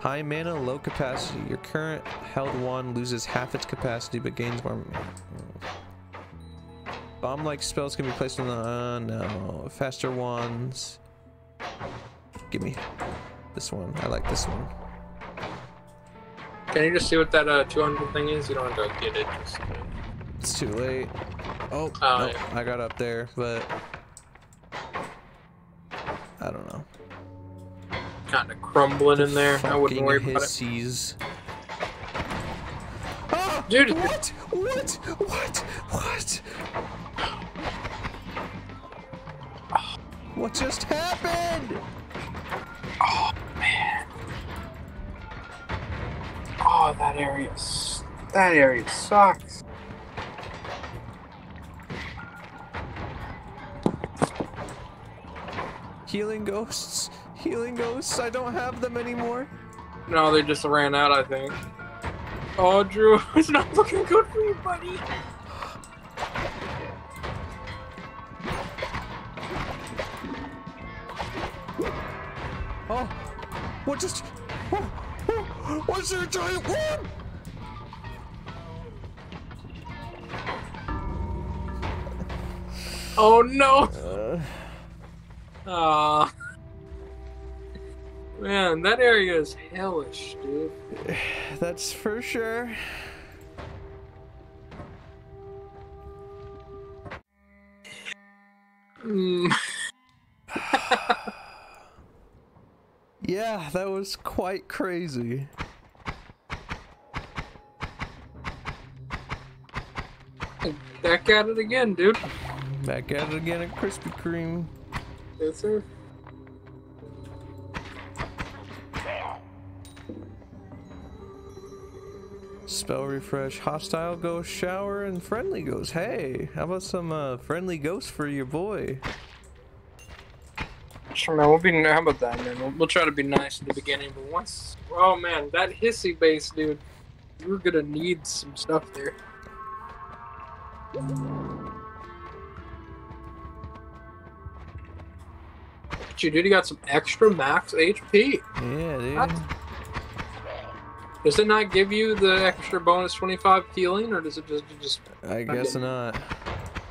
High mana, low capacity. Your current held wand loses half its capacity but gains more. Bomb-like spells can be placed on the. Uh, no. Faster wands. Give me this one. I like this one.
Can you just see what that uh 200 thing is? You don't have to get it. Just,
It's too late. Oh,
Oh,
nope, I got up there, but I don't know.
kind of crumbling in there. I wouldn't worry about it.
Hiisis. Ah,
Dude.
What? What? What? What? What just happened?
Oh, man. Oh, that area. That area sucks.
Healing ghosts. Healing ghosts. I don't have them anymore.
No, they just ran out. I think. Oh, Drew, [LAUGHS] it's not looking good for you, buddy.
Oh
no.
Uh,
Ah. Man, that area is hellish, dude.
that's for sure.
Mm. [SIGHS]
Yeah, that was quite crazy.
Back at it again, dude.
Back at it again at Krispy Kreme.
Yes, sir.
Spell refresh. Hostile goes shower and friendly goes. Hey, how about some uh, friendly ghosts for your boy?
Sure, man. We'll be. How about that, man? We'll, we'll try to be nice at the beginning, but once. Oh man, that Hiisi base, dude. You're gonna need some stuff there. But you dude, you got some extra max HP.
Yeah, dude.
What? Does it not give you the extra bonus 25 healing, or does it just just
I guess not.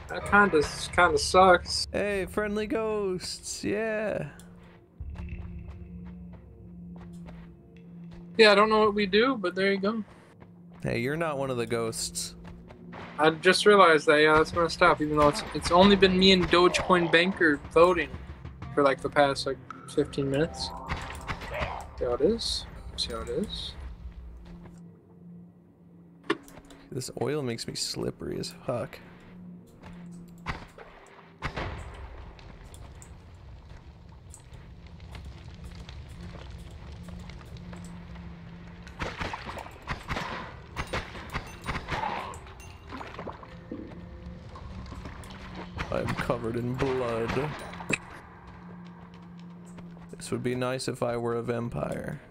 that kind of kind of sucks?
Hey, friendly ghosts. Yeah.
Yeah, I don't know what we do, but there you go.
Hey, you're not one of the ghosts.
I just realized that. Yeah, that's messed stop. Even though it's it's only been me and Dogecoin Banker voting for like the past like 15 minutes. See how it is. See how it is.
This oil makes me slippery as fuck. I'm covered in blood. Would be nice if I were a vampire.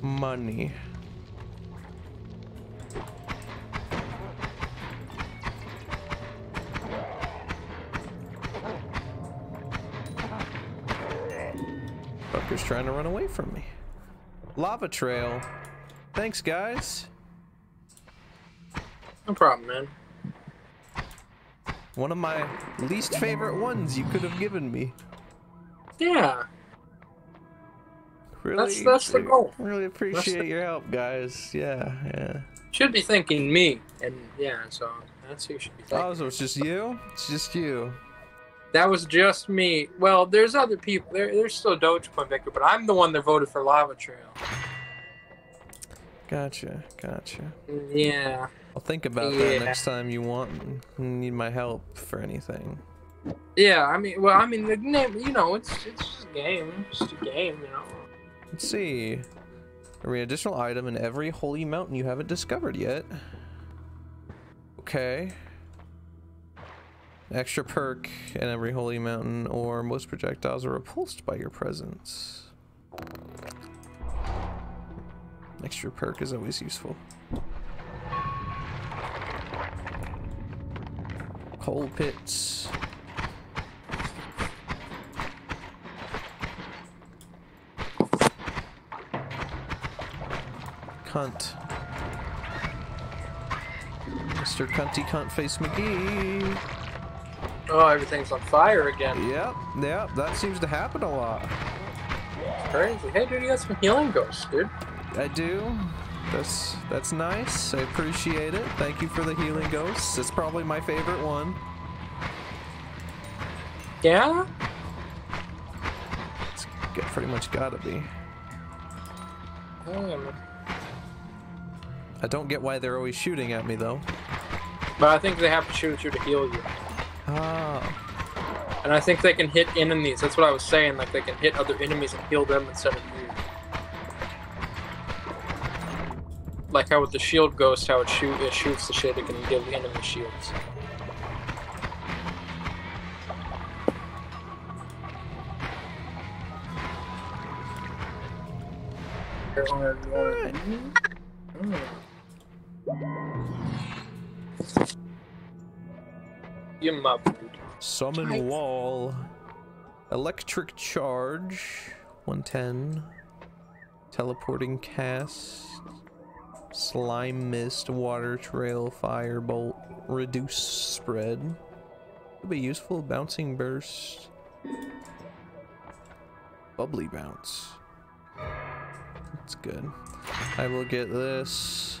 Money. Trail. Thanks, guys.
No problem, man.
One of my least favorite ones you could have given me.
Yeah.
Really,
That's- that's the goal.
Really appreciate your help, guys. Yeah, yeah.
Should be thanking me, and yeah, so that's who you should be thanking.
Oh, so it's just you? It's just you.
That was just me. Well, there's other people. There, there's still Dogecoin Victor, but I'm the one that voted for Lava Trail.
Gotcha, gotcha.
Yeah.
I'll think about
Yeah.
that next time you want need my help for anything.
Yeah, I mean, well, I mean, the name, you know, it's it's just a game, it's just a game, you know.
Let's see. An additional item in every holy mountain you haven't discovered yet. Okay. Extra perk in every holy mountain, or most projectiles are repulsed by your presence. Extra perk is always useful. Coal pits. Cunt. Mr. Cunty Cunt Face McGee.
Oh, everything's on fire again.
Yep, yep, that seems to happen a lot.
Crazy. Hey, dude, you got some healing ghosts, dude.
I do. That's that's nice. I appreciate it. Thank you for the healing ghosts. It's probably my favorite one.
Yeah.
It's pretty much gotta be.
Man.
I don't get why they're always shooting at me though.
But I think they have to shoot you to heal you,
Ah,
and I think they can hit enemies. That's what I was saying. Like they can hit other enemies and heal them instead of you. Like how with the shield ghost, how it shoot it shoots the shit, it can give the enemy shields. You mub, dude.
summon wall. Electric charge. 110. Teleporting cast. Slime mist, water trail, firebolt, reduce spread. Could be useful. Bouncing burst. Bubbly bounce. That's good. I will get this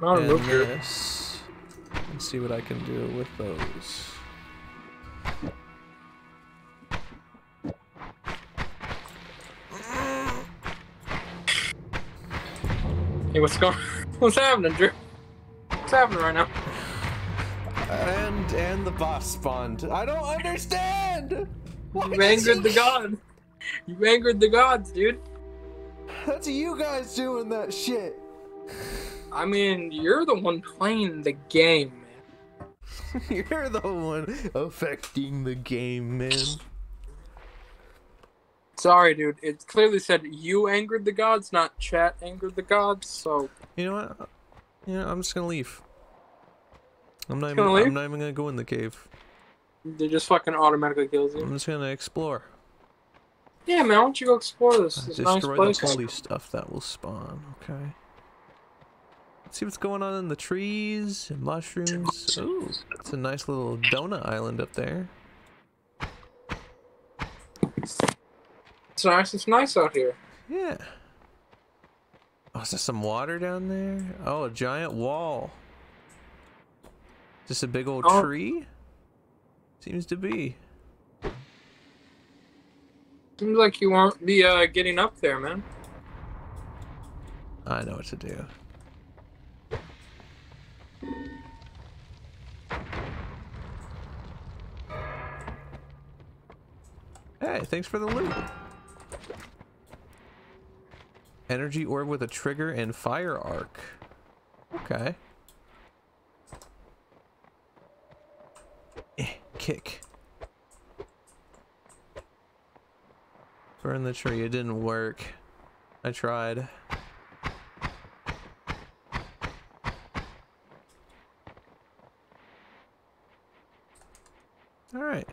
Not a
and
move here.
this. And see what I can do with those.
Hey, what's going? [LAUGHS] What's happening, Drew? What's happening right now?
And and the boss spawned. I don't understand. Why
You
did
angered the god. You angered the gods, dude.
That's you guys doing that shit.
I mean, you're the one playing the game, man. [LAUGHS]
You're the one affecting the game, man.
Sorry, dude. It clearly said you angered the gods, not chat angered the gods. So
You know what? You know, I'm just gonna leave. I'm not even.
gonna leave?
I'm not even gonna go in the cave.
they just fucking automatically kills you.
I'm just gonna explore.
Yeah, man. Why don't you go explore this? This nice
Destroy
place.
the holy stuff that will spawn. Okay. Let's see what's going on in the trees and mushrooms. Ooh, it's a nice little donut island up there.
It's nice. It's nice out here.
Yeah. Oh, is there some water down there? Oh, a giant wall. Just a big old
Oh.
tree? Seems to be.
Seems like you won't be uh, getting up there, man.
I know what to do. Hey, thanks for the loot. Energy orb with a trigger and fire arc. Okay. Eh, kick. Burn the tree. It didn't work. I tried. Alright.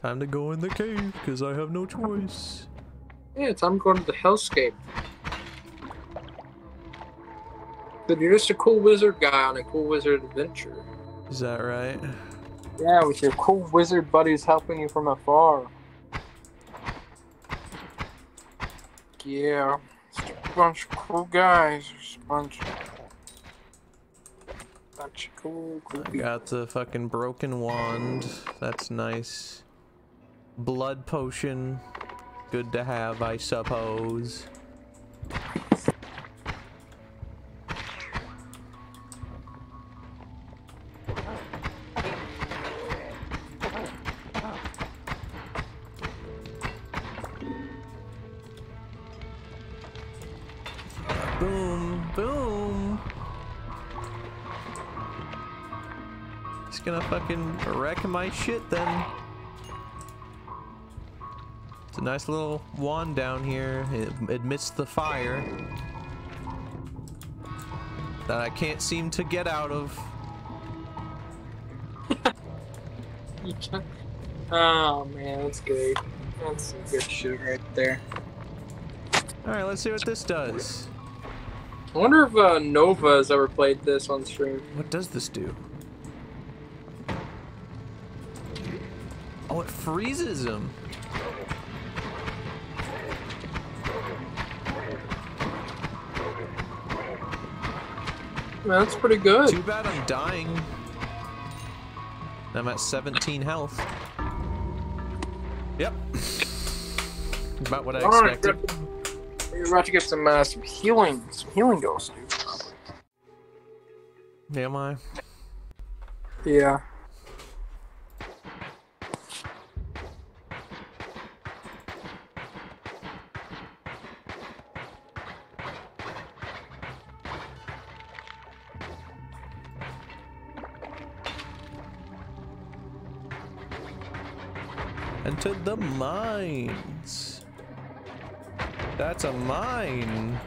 Time to go in the cave, because I have no choice.
Yeah, it's I'm going to the Hellscape. But you're just a cool wizard guy on a cool wizard adventure.
Is that right?
Yeah, with your cool wizard buddies helping you from afar. Yeah, just a bunch of cool guys. Just a bunch of,
I got the fucking broken wand. That's nice. Blood potion. Good to have, I suppose. Fucking wreck my shit then. It's a nice little wand down here. It admits the fire. That I can't seem to get out of. [LAUGHS]
Oh man, that's good. That's some good shit right there.
Alright, let's see what this does.
I wonder if uh, Nova has ever played this on stream.
What does this do? Freezes him.
Man, that's pretty good.
Too bad I'm dying. I'm at 17 health. Yep. About what I
All right,
expected.
You're about to get some uh, some healing, some healing dose, dude.
Am I?
Yeah.
Mines. That's a mine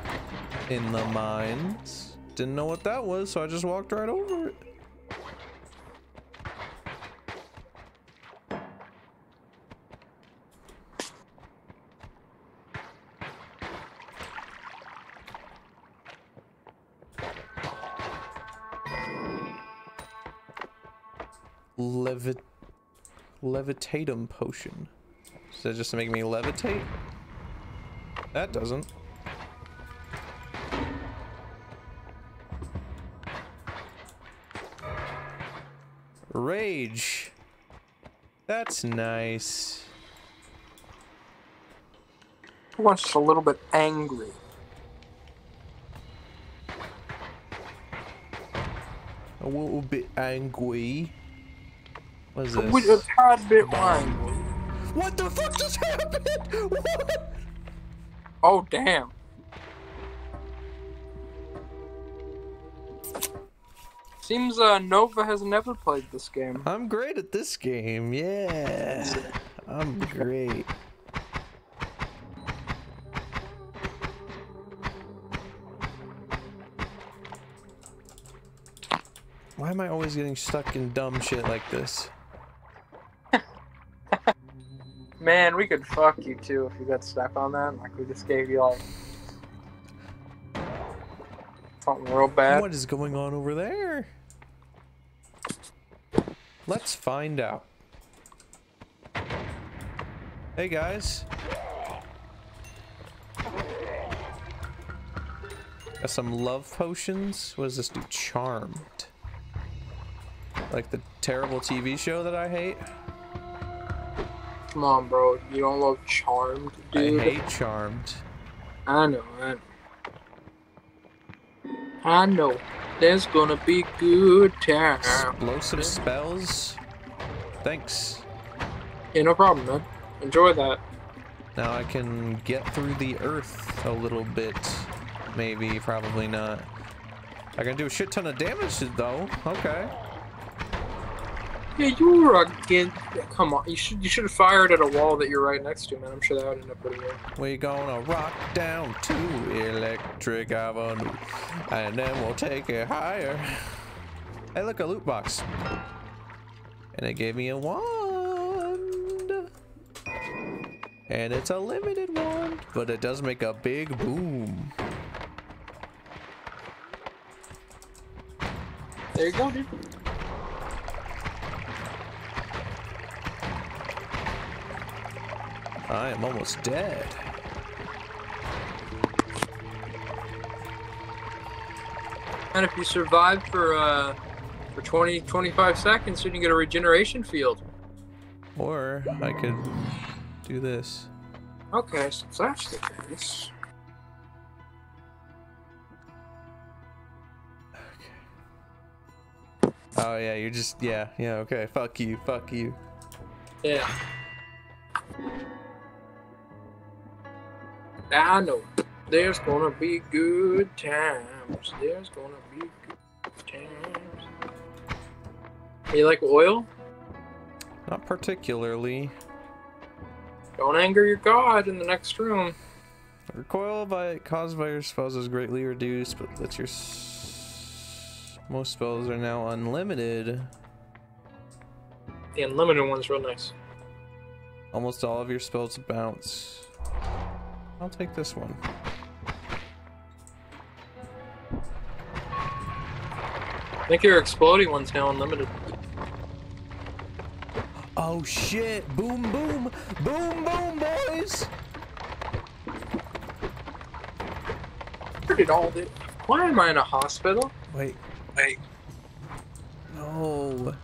in the mines. Didn't know what that was, so I just walked right over it. Levit levitatium potion. Is that just to make me levitate? That doesn't. Rage. That's nice.
Who wants just a little bit angry?
A little bit angry. What is
With a
this?
tad bit angry.
What the fuck just happened? [LAUGHS] What?
Oh damn. Seems uh, Nova has never played this game.
I'm great at this game. Yeah. I'm great. Why am I always getting stuck in dumb shit like this? [LAUGHS]
Man, we could fuck you too if you got stuck on that. Like we just gave you like something real bad.
What is going on over there? Let's find out. Hey guys. Got some love potions. What does this do? Charmed. Like the terrible TV show that I hate.
Come on, bro. You don't love Charmed, dude.
I hate Charmed.
I know, I know. I know. There's gonna be good times.
Explosive spells. Thanks.
Yeah, no problem, man. Enjoy that.
Now I can get through the earth a little bit. Maybe, probably not. I can do a shit ton of damage though. Okay.
Yeah, you were again. Come on, you should you should have fired at a wall that you're right next to, man. I'm sure that would end up pretty good.
We're gonna rock down to Electric Avenue, and then we'll take it higher. Hey, look, a loot box. And it gave me a wand. And it's a limited wand, but it does make a big boom.
There you go, dude.
I am almost dead.
And if you survive for uh for 20 25 seconds, you can get a regeneration field.
Or I could do this.
Okay, so that's the case.
Oh yeah, you're just yeah, yeah, okay. Fuck you, fuck you.
Yeah. I know. There's gonna be good times. There's gonna be good times. You like oil?
Not particularly.
Don't anger your god in the next room.
Recoil by caused by your spells is greatly reduced, but that's your s- most spells are now unlimited.
The unlimited one's real nice.
Almost all of your spells bounce. I'll take this one.
I think your exploding one's now unlimited.
Oh shit! Boom boom! Boom boom boys!
Where did all this? Why am I in a hospital?
Wait,
Wait,
no.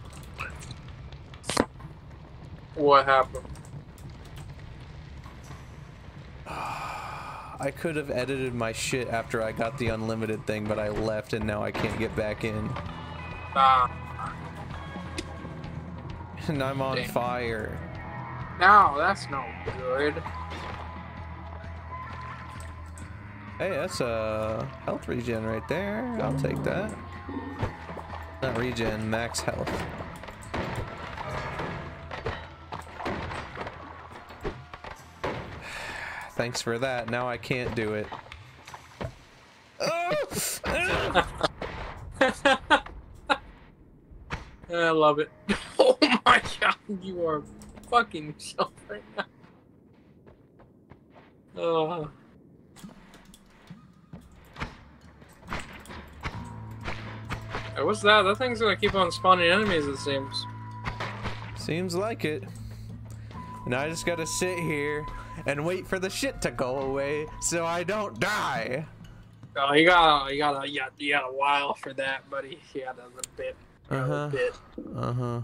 What happened? [SIGHS] [SIGHS] [SIGHS]
I could have edited my shit after I got the unlimited thing, but I left and now I can't get back in.
Ah, [LAUGHS]
And I'm on
Dang.
fire.
no, that's no good.
Hey, that's a health regen right there. I'll take that. Not regen, max health. Thanks for that. Now I can't do it. [LAUGHS]
I love it. [LAUGHS] Oh my god, you are fucking yourself right now. Uh, Hey, what's that? That thing's gonna keep on spawning enemies, it seems.
Seems like it. And I just gotta sit here and wait for the shit to go away so I don't die.
Oh, you got, you got, a, you got, you got a while for that, buddy. You got a little bit, a little
Uh-huh.
bit.
Uh huh.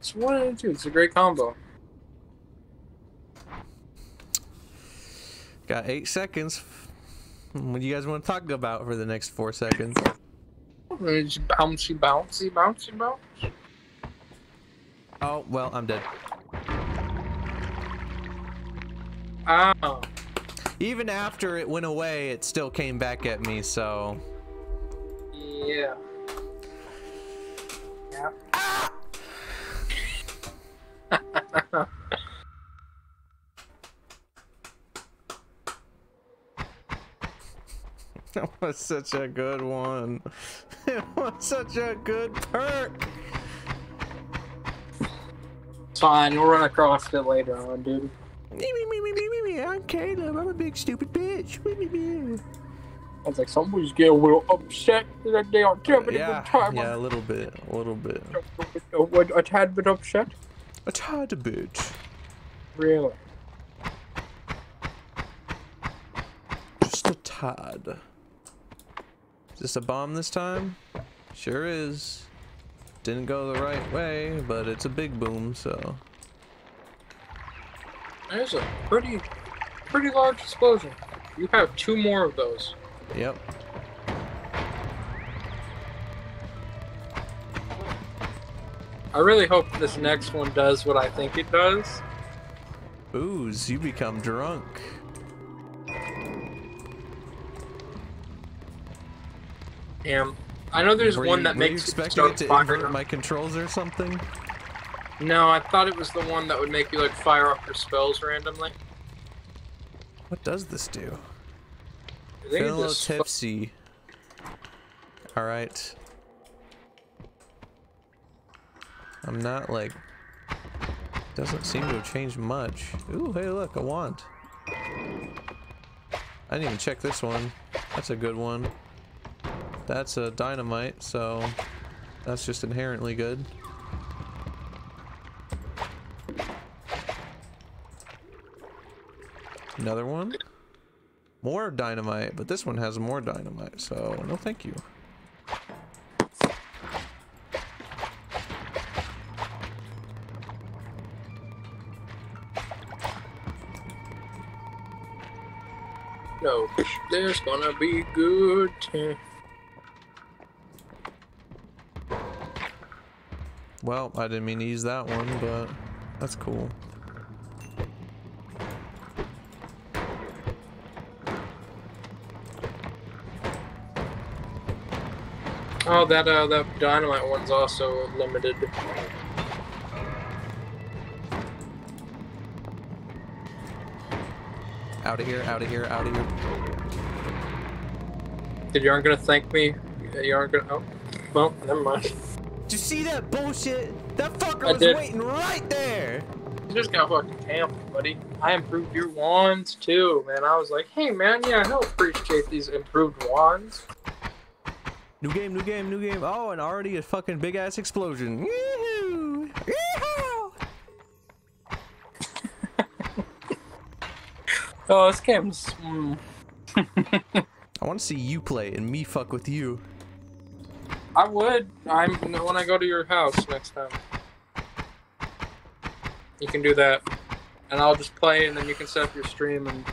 It's one and two. It's a great combo.
Got eight seconds. What do you guys want to talk about for the next four seconds?
It's bouncy, bouncy, bouncy.
Oh, well, I'm dead.
Oh,
Even after it went away, it still came back at me, so.
yeah. Yeah. [LAUGHS]
That was such a good one. [LAUGHS] It was such a good perk.
It's fine. We'll run across it later on, dude.
Caleb. I'm a big stupid bitch.
I was like, somebody's getting a little upset that they are having a
Yeah,
time.
yeah, a little bit, a little bit.
A, a, a tad bit upset?
A tad bit.
Really?
Just a tad. Is this a bomb this time? Sure is. Didn't go the right way, but it's a big boom, so.
There's a pretty, pretty large explosion. You have two more of those.
Yep.
I really hope this next one does what I think it does.
Booze, you become drunk.
Damn. I know there's
Were
one
you-
that makes you
expecting
start
it to
firing
invert my controls or something?
No, I thought it was the one that would make you like fire up your spells randomly.
What does this do? Feeling a little tipsy. Alright. I'm not like. Doesn't seem to have changed much. Ooh, hey, look, a wand. I didn't even check this one. That's a good one. That's a dynamite, so that's just inherently good. Another one. More dynamite, but this one has more dynamite, so no thank you.
No, there's gonna be good time.
Well, I didn't mean to use that one, but that's cool.
Oh, that uh, that dynamite one's also limited.
Out of here, out of here, out of here.
Did you aren't gonna thank me? You aren't gonna. Oh, well, never mind.
Did you see that bullshit? That fucker
I
was
did.
waiting right there.
You just got fucking camped, buddy. I improved your wands too, man. I was like, hey, man, yeah, I appreciate these improved wands.
New game, new game, new game. Oh, and already a fucking big ass explosion. Yee-hoo! [LAUGHS]
Oh, this game's. Mm, [LAUGHS]
I want to see you play and me fuck with you.
I would. I'm when I go to your house next time. You can do that, and I'll just play, and then you can set up your stream and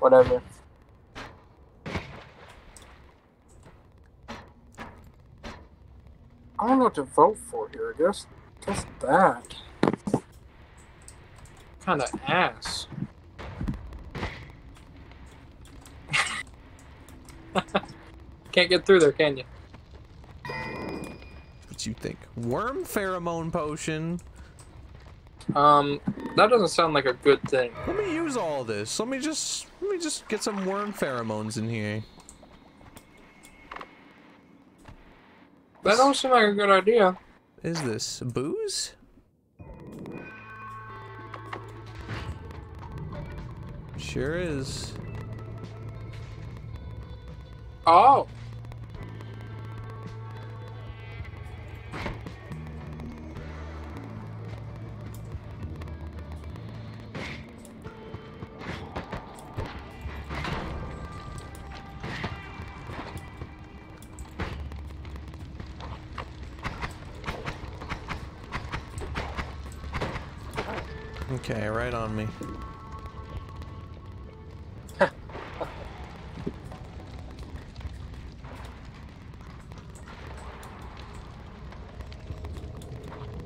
whatever. I don't know what to vote for here. I guess, guess that. Kind of ass. [LAUGHS] Can't get through there, can you?
What do you think? Worm pheromone potion.
Um, that doesn't sound like a good thing.
Let me use all this. Let me just let me just get some worm pheromones in here.
That don't seem like a good idea.
Is this booze? Sure is.
Oh.
On me. [LAUGHS]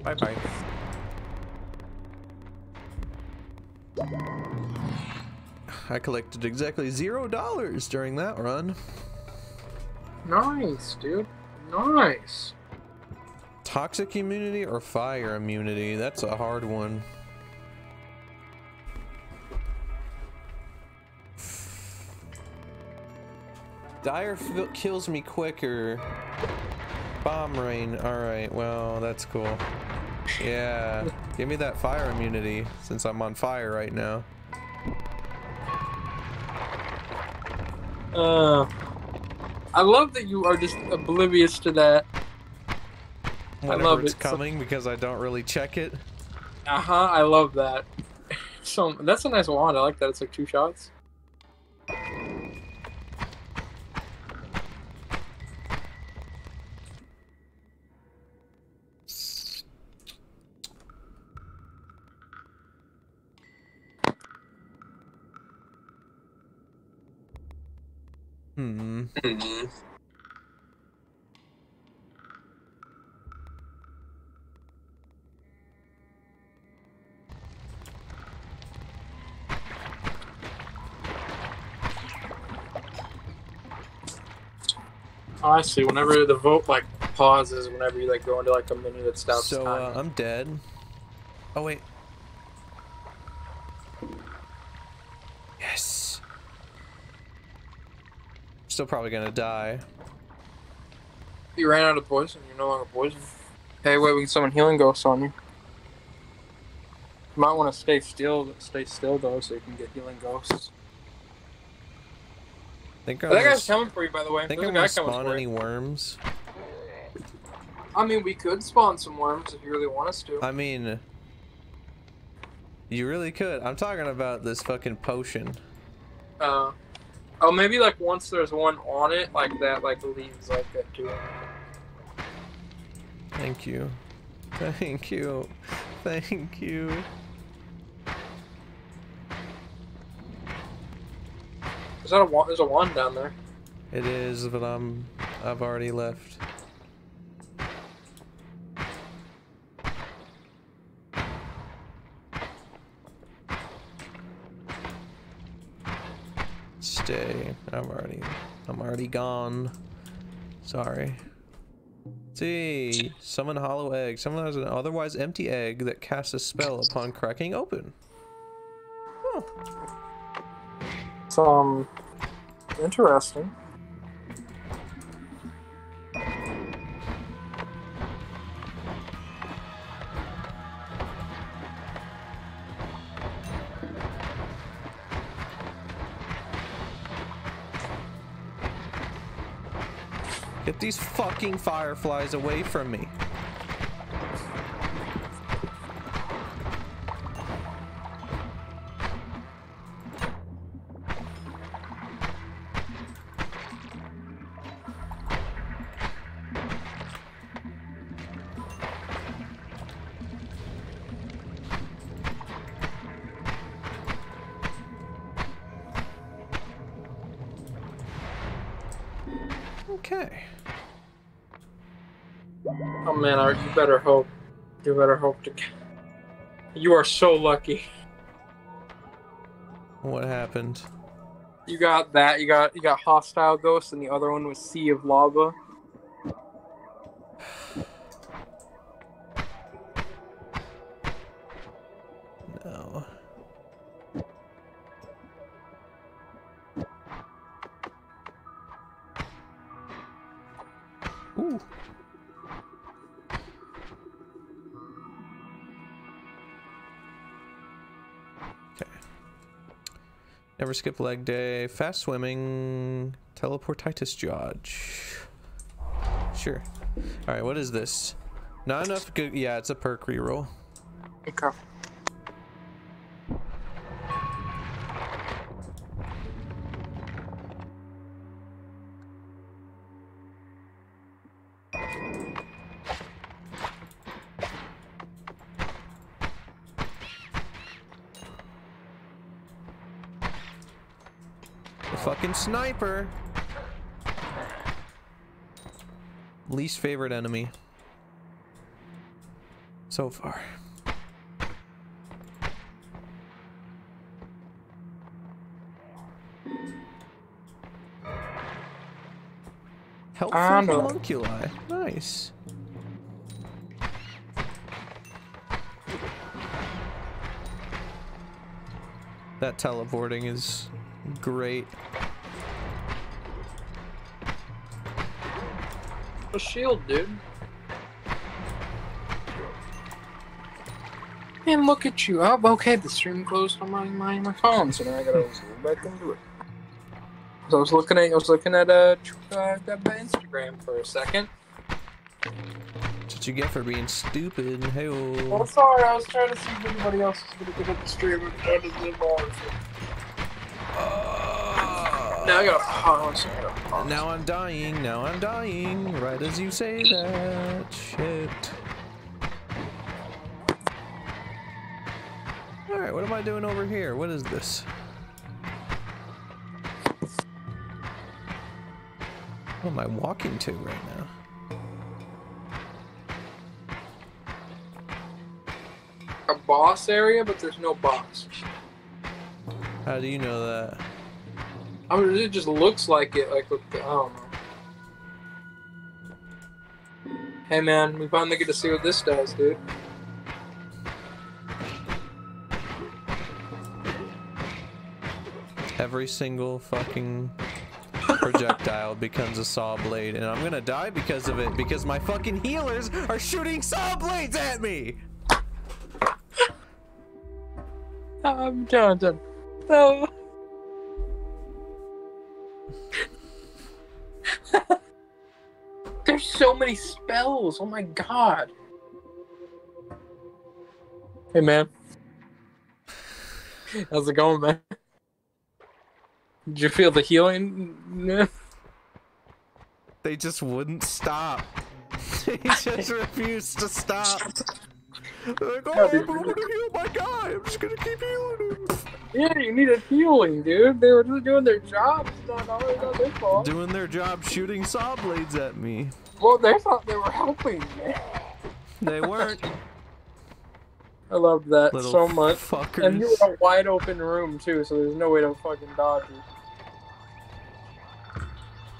bye bye. I collected exactly zero dollars during that run.
Nice, dude. Nice.
Toxic immunity or fire immunity? That's a hard one. Dire f- kills me quicker. Bomb rain. Alright, well, that's cool. Yeah. Give me that fire immunity since I'm on fire right now.
Uh, I love that you are just oblivious to that.
Whenever
love
it's
it.
Coming because I don't really check it.
Uh huh. I love that. [LAUGHS] So that's a nice wand. I like that. It's like two shots.
Mm.
Hmm. Oh, I see. Whenever the vote like pauses, whenever you like go into like a menu that stops
So
time.
uh, I'm dead. Oh wait. Yes. Still probably gonna die.
You ran out of poison. You're no longer poisoned. Hey, wait, we can summon healing ghosts on you. You might want to stay still. Stay still though, so you can get healing ghosts.
Think I'm
that guy's coming for you, by the way.
think
There's
I'm gonna spawn any worms.
I mean, we could spawn some worms if you really want us to.
I mean, you really could. I'm talking about this fucking potion.
Uh, oh, maybe like once there's one on it, like that, like leaves like that too.
Thank you. Thank you. Thank you.
Is that a? There's a wand down there.
It is, but I'm I've already left. I'm already I'm already gone. Sorry. See, summon hollow egg. Someone has an otherwise empty egg that casts a spell upon cracking open. Oh,
Some um, interesting.
Get these fucking fireflies away from me. Okay.
Oh man, I- you better hope. You better hope to. You are so lucky.
What happened?
You got that. You got you got hostile ghost, and the other one was sea of lava.
Never skip leg day. Fast swimming. Teleportitis dodge. Sure. All right. What is this? Not enough good. Yeah, it's a perk reroll.
Okay.
The sniper. Least favorite enemy. So far. Helpful
I know.
homunculi. Nice. That teleporting is great.
A shield, dude. And look at you. Oh, okay. The stream closed on my my, my phone, so now I gotta go back into it. So I was looking at I was looking at uh, tr- uh that Instagram for a second.
That's what you get for being stupid. Hey,
Oh, sorry. I was trying to see if anybody else was gonna get at the stream and trying to zoom on. Now I gotta pause. I gotta pause.
now I'm dying. Now I'm dying. Right as you say that. Shit. Alright, what am I doing over here? What is this? What am I walking to right now?
A boss area, but there's no boss.
How do you know that?
I mean, it just looks like it. Like I don't know. Hey man, we finally get to see what this does, dude.
Every single fucking projectile [LAUGHS] becomes a saw blade, and I'm gonna die because of it because my fucking healers are shooting saw blades at me. [LAUGHS]
I'm done. done. No. So many spells. Oh my god. Hey man. How's it going, man? Did you feel the healing? man?
They just wouldn't stop. [LAUGHS] they just refused to stop. They're like, oh, I'm gonna heal my guy. I'm just gonna keep healing him.
Yeah, you needed healing, dude. They were just doing their job. It's not always not their fault.
Doing their job shooting saw blades at me.
Well, they thought they were helping, me.
They weren't.
I loved that
Little
so much.
fuckers.
And you were in a wide open room too, so there's no way to fucking dodge you.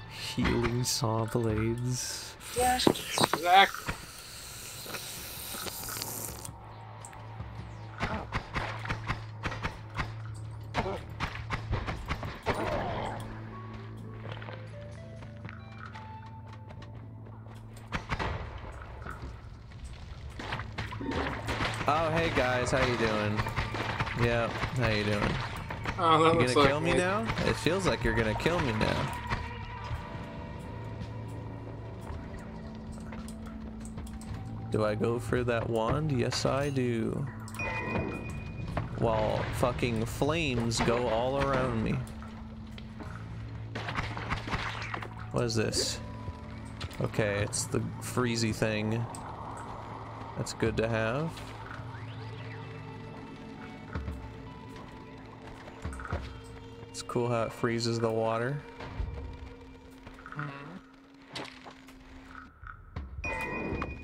Healing saw blades. Yeah, Exactly. Guys, how you doing? Yeah, how you doing?
Oh, that
You
looks
gonna
like
kill me now? It feels like you're gonna kill me now. Do I go for that wand? Yes, I do. While fucking flames go all around me. What is this? Okay, it's the freezy thing. That's good to have. Cool how it freezes the water.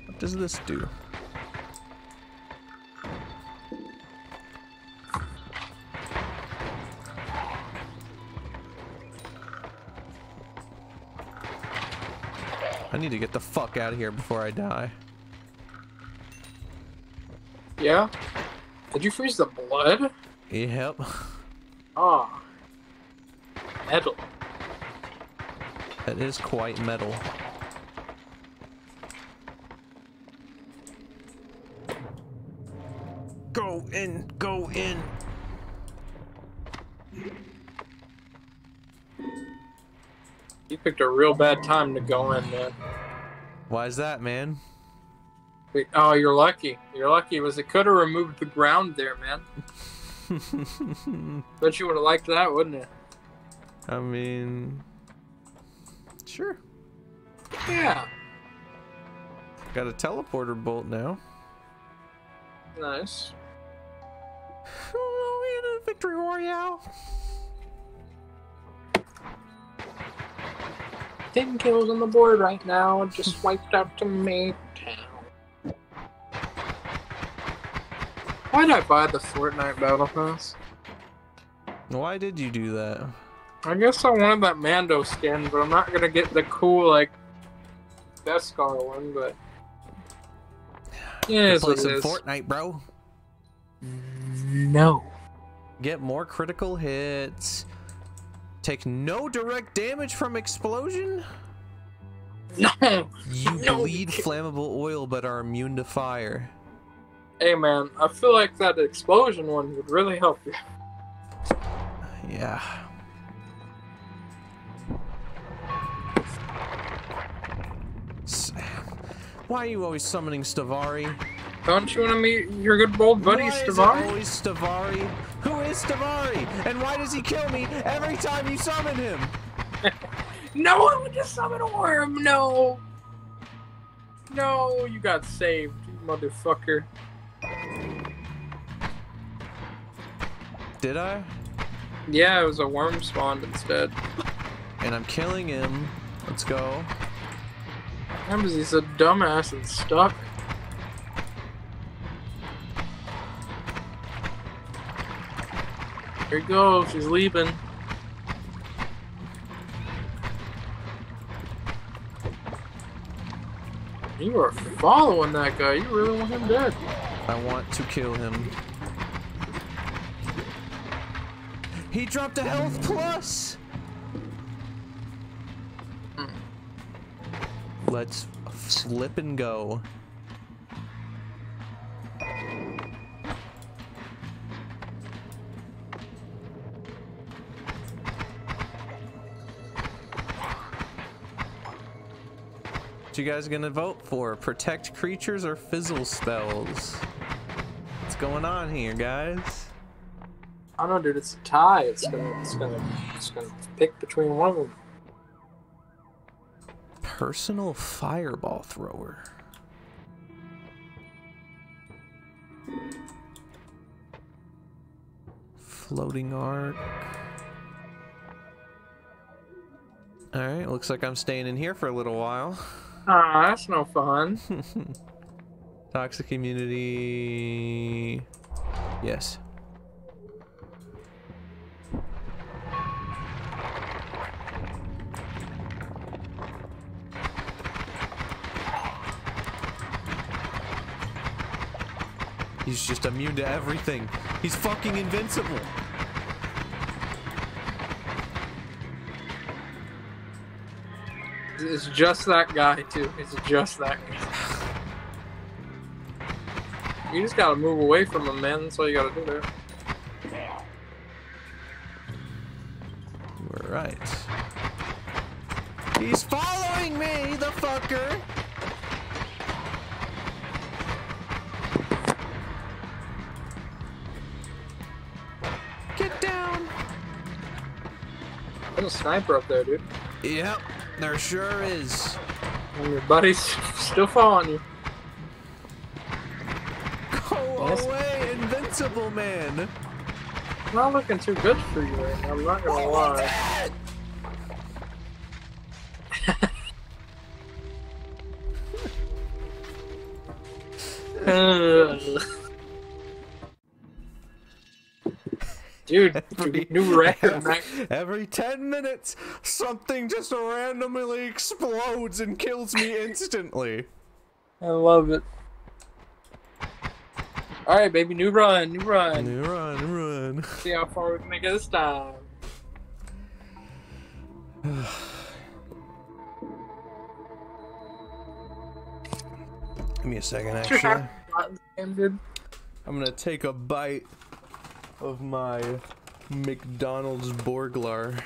What does this do? I need to get the fuck out of here before I die.
Yeah? Did you freeze the blood?
Yep. [LAUGHS]
Ah. Metal.
That is quite metal. Go in, go in.
You picked a real bad time to go in, man.
Why is that, man?
Wait, oh, you're lucky. You're lucky. Was it could have removed the ground there, man? [LAUGHS] Bet you would have liked that, wouldn't it?
I mean, sure.
Yeah.
Got a teleporter bolt now.
Nice.
Oh, we in a victory royale.
Ten kills on the board right now. Just wiped out to me town. Why did I buy the Fortnite Battle Pass?
Why did you do that?
I guess I wanted that Mando skin, but I'm not gonna get the cool like Beskar one. But yeah, it's
Play some
is.
Fortnite, bro.
No.
Get more critical hits. Take no direct damage from explosion.
No.
You [LAUGHS]
No.
bleed flammable oil but are immune to fire.
Hey man, I feel like that explosion one would really help you.
Yeah. Why are you always summoning Stevari?
Don't you want to meet your good old buddy
why it always Stevari? Who is Stevari? And why does he kill me every time you summon him? [LAUGHS]
No one would just summon a worm. No. No, you got saved, you motherfucker.
Did I?
Yeah, it was a worm spawned instead.
And I'm killing him Let's go.
He's a dumbass and stuck. Here he goes. She's leaving. You are following that guy. You really want him dead.
I want to kill him. He dropped a health plus. Let's flip and go. What you guys gonna vote for? Protect creatures or fizzle spells? What's going on here, guys?
I don't know, dude. It's a tie. It's gonna, it's gonna, it's gonna pick between one of them.
Personal fireball thrower. Floating arc. Alright, looks like I'm staying in here for a little while.
Ah, that's no fun. [LAUGHS]
Toxic immunity. Yes. He's just immune to everything. He's fucking invincible.
It's just that guy too. It's just that guy. You just gotta move away from him, man. That's all you gotta do there.
We're right. He's following me, the fucker!
Sniper up there, dude.
Yep, there sure is.
And your buddy's [LAUGHS] still following you.
Go
Yes.
away, invincible man!
Not looking too good for you right now, I'm not gonna lie. Dude, [LAUGHS] [LAUGHS] new record, man.
Every 10 minutes, something just randomly explodes and kills me instantly.
I love it. Alright, baby, new run, new run.
New run, run. [SIGHS]
See how far we can make it this time.
Give me a second, actually. I'm gonna take a bite of my McDonald's Borglar.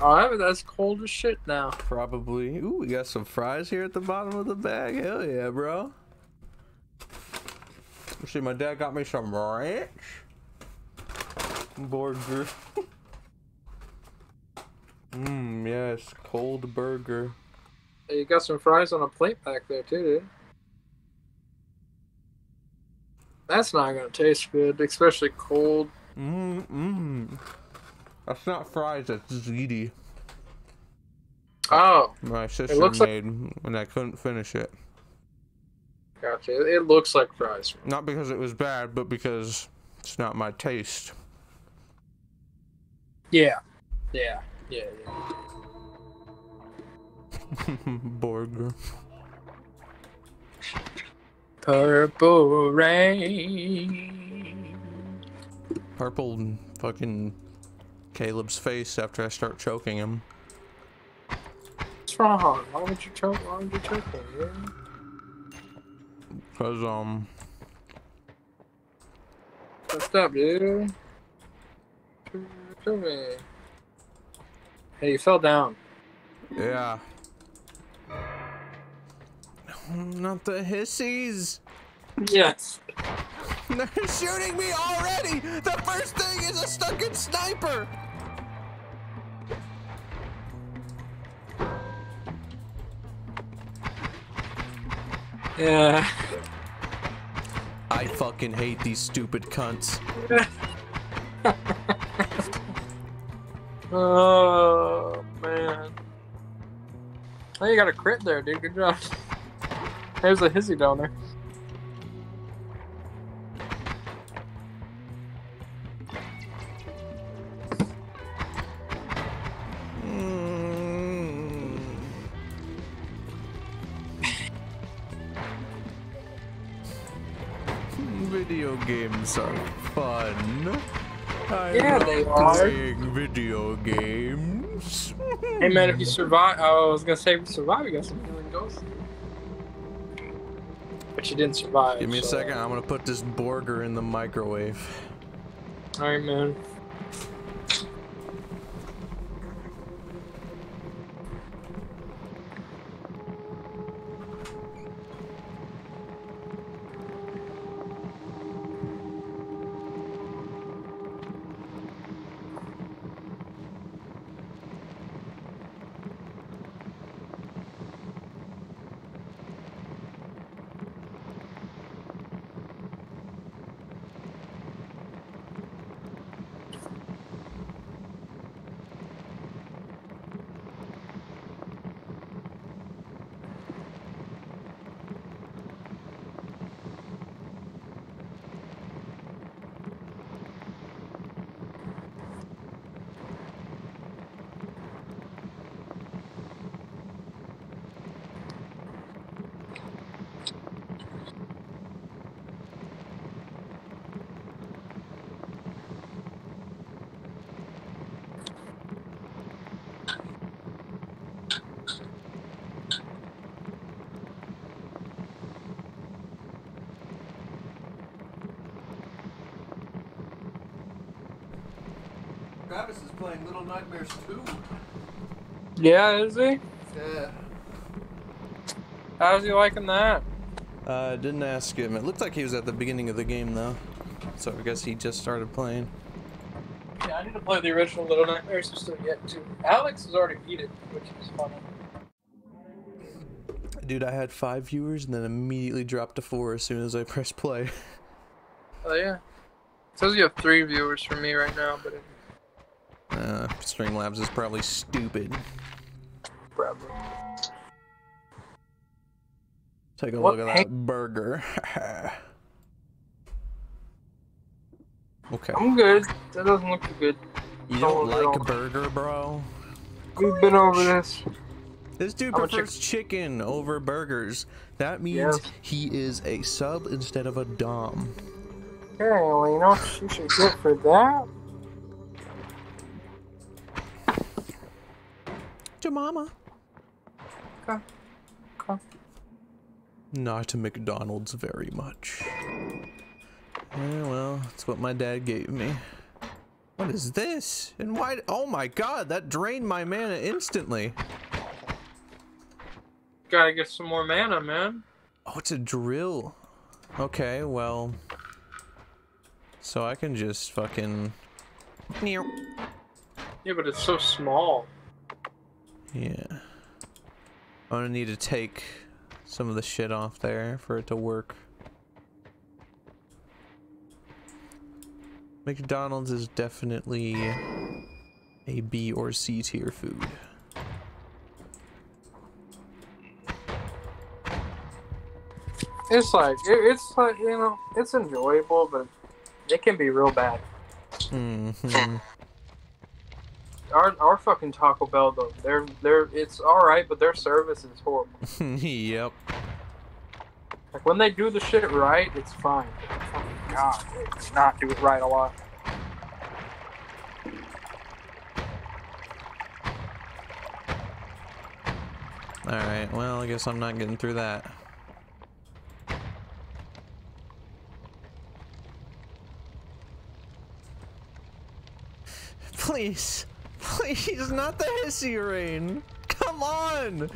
Oh, that's cold as shit now.
Probably. Ooh, we got some fries here at the bottom of the bag. Hell yeah, bro. See, my dad got me some ranch. Burger. [LAUGHS] Mmm, yes, cold burger.
Hey, you got some fries on a plate back there too, dude. That's not gonna taste good, especially cold.
Mmm, mmm. That's not fries, that's ziti.
Oh,
My sister
looks like-
made and I couldn't finish it.
gotcha. It it looks like fries.
Not because it was bad, but because it's not my taste.
Yeah, yeah, yeah, yeah. [LAUGHS]
burger. [LAUGHS]
Purple rain.
Purple fucking Caleb's face after I start choking him.
What's wrong? Why would you choke? Why would you choke him?
Cause um
What's up, dude? Show me. Hey, you fell down.
yeah. Not the Hiisis.
Yes. [LAUGHS]
They're shooting me already. The first thing is a stuck-in sniper.
Yeah.
I fucking hate these stupid cunts. [LAUGHS]
Oh man. Oh, you got a crit there, dude. Good job. There's a Hiisi down there.
Mm. [LAUGHS] Video games are fun. I
Yeah, they are.
playing video games.
Hey man, if you [LAUGHS] survive, oh, I was gonna say if you survive, you got some healing ghosts. But you didn't survive.
Give me a second. I'm gonna put this burger in the microwave.
All right, man.
Travis is playing Little Nightmares 2.
Yeah, is he?
Yeah.
How's he liking that?
Uh, didn't ask him. It looked like he was at the beginning of the game though. So I guess he just started playing.
Yeah, I need to play the original Little Nightmares still yet too. Alex has already beat it, which is funny.
Dude, I had five viewers and then immediately dropped to four as soon as I pressed play. [LAUGHS]
Oh yeah. It says you have three viewers for me right now, but it,
Streamlabs is probably stupid.
probably.
Take a
What
look at that burger. [LAUGHS] okay.
I'm good. That doesn't look too good.
You
Oh,
don't like
no.
burger, bro?
We've been over this.
This dude
I'm a
prefers chicken over burgers. That means
Yes.
he is a sub instead of a dom.
Okay, well, you know what you should get for that?
Mama.
Okay. Okay.
Not McDonald's very much. Yeah, well, that's what my dad gave me. What is this? And why? Oh my god, that drained my mana instantly.
Gotta get some more mana, man.
Oh, it's a drill. Okay, well. So I can just fucking. Yeah.
Yeah, but it's so small.
I'm gonna need to take some of the shit off there for it to work. McDonald's is definitely a B or C tier food.
It's like it, it's like you know it's enjoyable, but it can be real bad.
hmm
Our our fucking Taco Bell though, they're they're it's all right, but their service is horrible. [LAUGHS]
yep.
Like when they do the shit right, it's fine. Fucking God, they do not do it right a lot.
Alright, well, I guess I'm not getting through that. [LAUGHS] Please, [LAUGHS] please, not the Hiisi rain. Come on!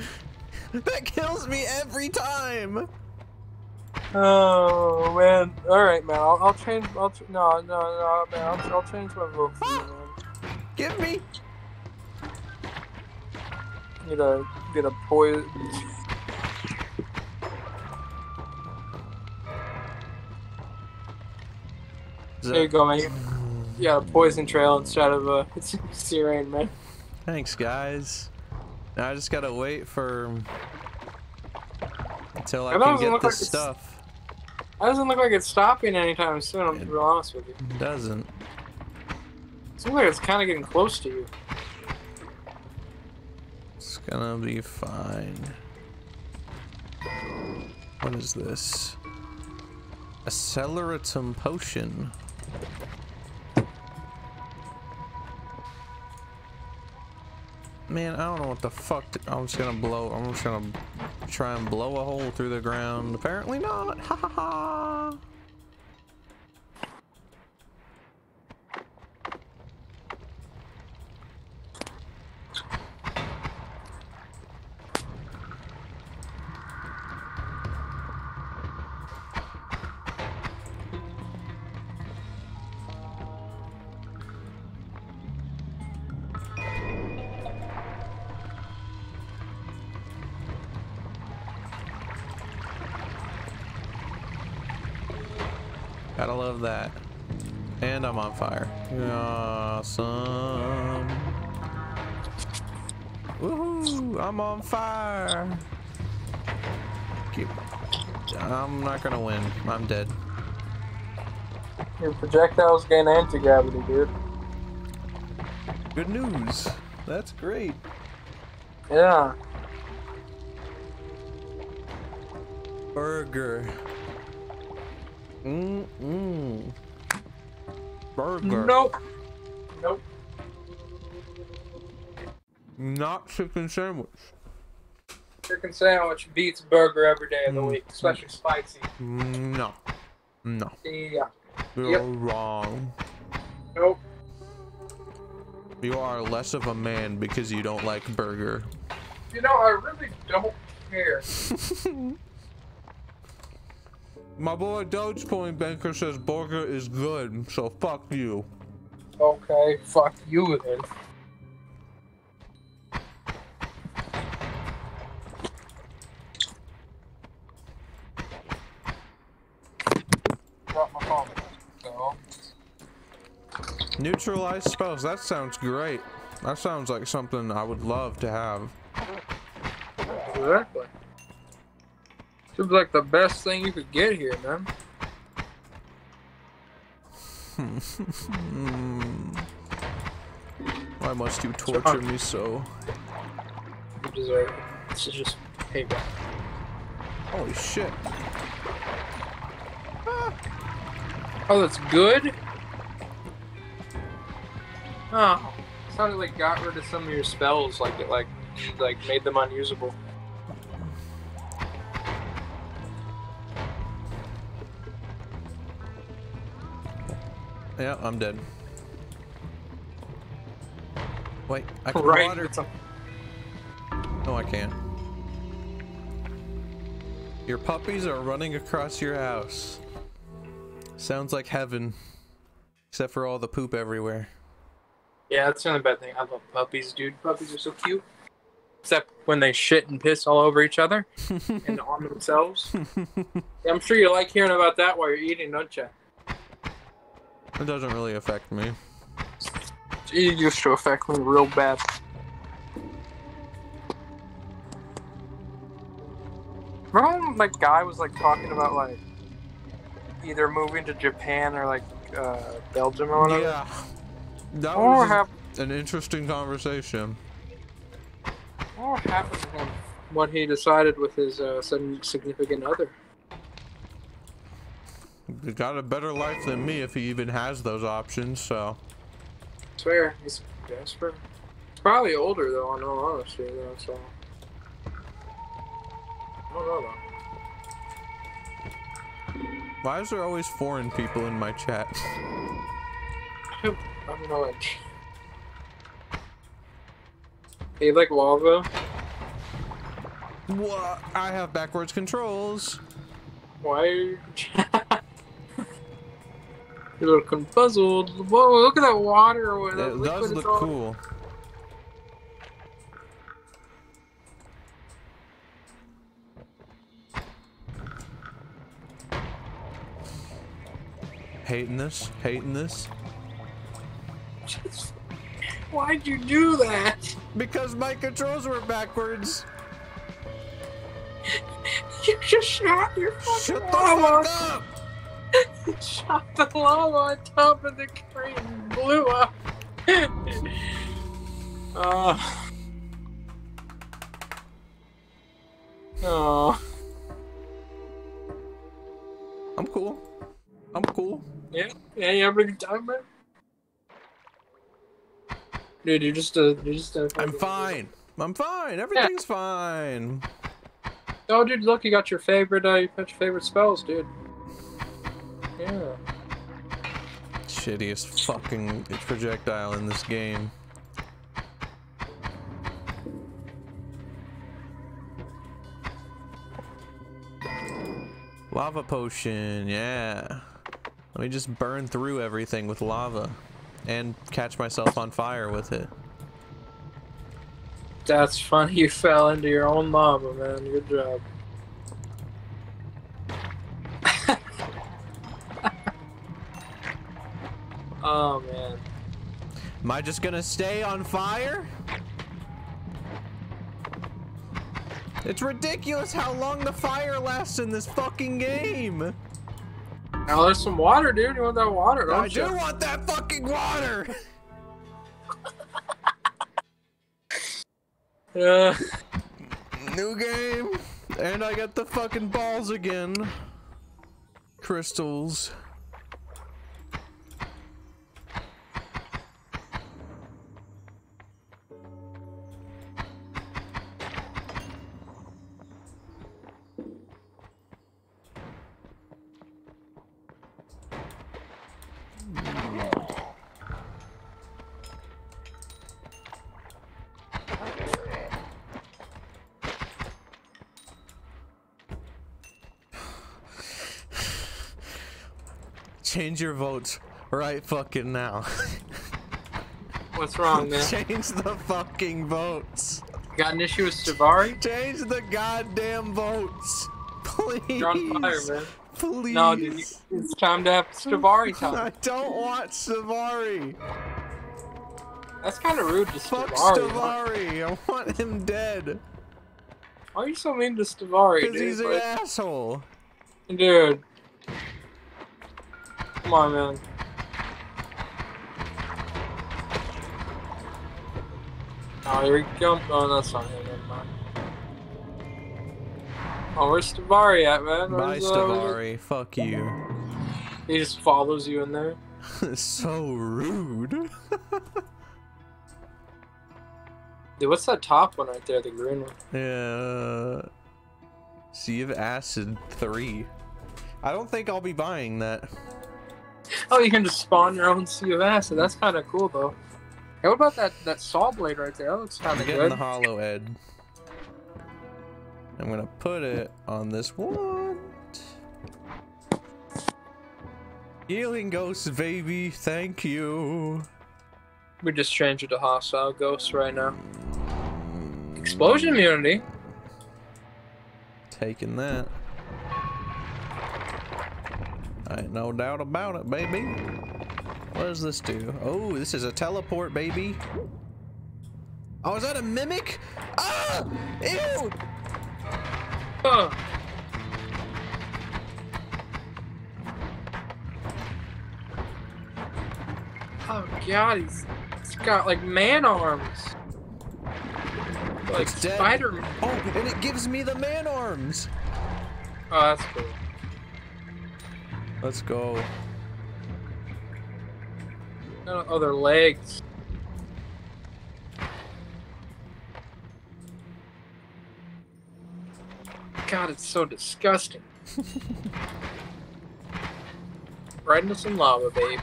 That kills me every time!
Oh man! All right, man. I'll, I'll change. I'll ch- no no no man. I'll, I'll change my vote for you, man.
Give me!
Get a get a poison. There you go, man. You you got a poison trail instead of a it's rain, man.
Thanks, guys. Now I just gotta wait for until I
That
can get the
like
stuff.
That doesn't look like it's stopping anytime soon. I'm to be honest with you.
It doesn't.
Seems like it's kind of getting close to you.
It's gonna be fine. What is this? Acceleratium potion. Man, I don't know what the fuck. To, I'm just gonna blow. I'm just gonna try and blow a hole through the ground. Apparently not. Ha ha ha. Love that. And I'm on fire. Awesome. Woohoo! I'm on fire. Keep. I'm not gonna win. I'm dead.
Your projectiles gain anti gravity, dude.
Good news. That's great.
Yeah.
Burger. Mm mm. Burger.
Nope. Nope.
Not chicken sandwich.
Chicken sandwich beats burger every day of the
Mm.
week, especially spicy.
No. No.
Yeah.
You're
Yep.
wrong.
Nope.
You are less of a man because you don't like burger.
You know, I really don't care. [LAUGHS]
My boy Dogecoin Banker says burger is good, so fuck you.
Okay, fuck you then. Drop my phone. So,
Neutralized spells, that sounds great. That sounds like something I would love to have.
exactly. Seems like the best thing you could get here, man. [LAUGHS]
Why must you torture me so?
You deserve it. This is just payback.
Holy shit. Ah.
Oh, that's good? Oh. Sounded like got rid of some of your spells, like it like like made them unusable.
Yeah, I'm dead. Wait, I can
Right.
water. No, I can't. Your puppies are running across your house. Sounds like heaven. Except for all the poop everywhere.
Yeah, that's the only bad thing. I love puppies, dude. Puppies are so cute. Except when they shit and piss all over each other [LAUGHS] and on themselves. Yeah, I'm sure you like hearing about that while you're eating, don't you?
It doesn't really affect me.
It used to affect me real bad. Remember when like guy was like talking about like either moving to Japan or like uh, Belgium or whatever?
Yeah. That
Or
was an interesting conversation.
what happened to him? What he decided with his uh, sudden significant other?
He's got a better life than me if he even has those options, so.
Swear, he's desperate. He's probably older though, in all honesty, though, so. I don't know though.
Why is there always foreign people in my chat?
I have, I have no idea. Hey, like lava?
What? I have backwards controls.
Why [LAUGHS] you... Looking puzzled. Whoa, look at that water. That
It does look
all-
cool. Hating this? Hating this?
Why'd you do that?
Because my controls were backwards. [LAUGHS]
You just shot your fucking
Shut the fuck up!
You shot the lava on top of the crate and blew up. oh. Oh.
I'm cool. I'm cool.
Yeah, yeah, you having a good time, man? Dude, you're just a, you're just a.
I'm fine. I'm fine. Everything's fine.
Oh, dude, look, you got your favorite, uh, you got your favorite spells, dude. Yeah.
Shittiest fucking projectile in this game. Lava potion, yeah. Let me just burn through everything with lava and catch myself on fire with it.
That's funny. You fell into your own lava, man. Good job. Oh man.
Am I just gonna stay on fire? It's ridiculous how long the fire lasts in this fucking game.
Now there's some water, dude. You want that water, don't
I
you?
do want that fucking water. [LAUGHS]
Yeah.
New game. And I got the fucking balls again. Crystals. Change your votes right fucking now. [LAUGHS]
What's wrong, man?
Change the fucking votes.
Got an issue with Stevari?
Change the goddamn votes. Please.
You're on fire, man.
Please.
No, dude, it's time to have Stevari [LAUGHS]
I
time.
don't want Stevari.
That's kind of rude to
Fuck
Stevari.
Stevari. I want him dead.
Why are you so mean to Stavari,
Because he's an asshole.
dude. Come on, man. Oh, here we go. Oh, that's not him. Never mind. Oh, where's Stevari at, man?
Bye,
uh,
Stevari. Fuck you.
He just follows you in there. [LAUGHS]
so rude. [LAUGHS]
Dude, what's that top one right there? The green one.
Yeah. Sea of Acid 3. I don't think I'll be buying that. [LAUGHS]
Oh, you can just spawn your own sea of acid. That's kind of cool, though. Hey, what about that that saw blade right there? That looks kind of good.
the hollow Ed. I'm gonna put it on this one. Healing ghosts, baby. Thank you.
We just changed it to hostile ghosts right now. Mm. Explosion immunity.
Taking that. Ain't no doubt about it, baby. What does this do? Oh, this is a teleport, baby. Oh, is that a mimic? Ah! Ew!
Huh. Oh god, he's, he's got like man arms. Like
It's dead.
Spider.
Oh, and it gives me the man arms.
Oh, that's cool.
Let's go.
No, oh, their legs. God, it's so disgusting. [LAUGHS] right and some lava, baby.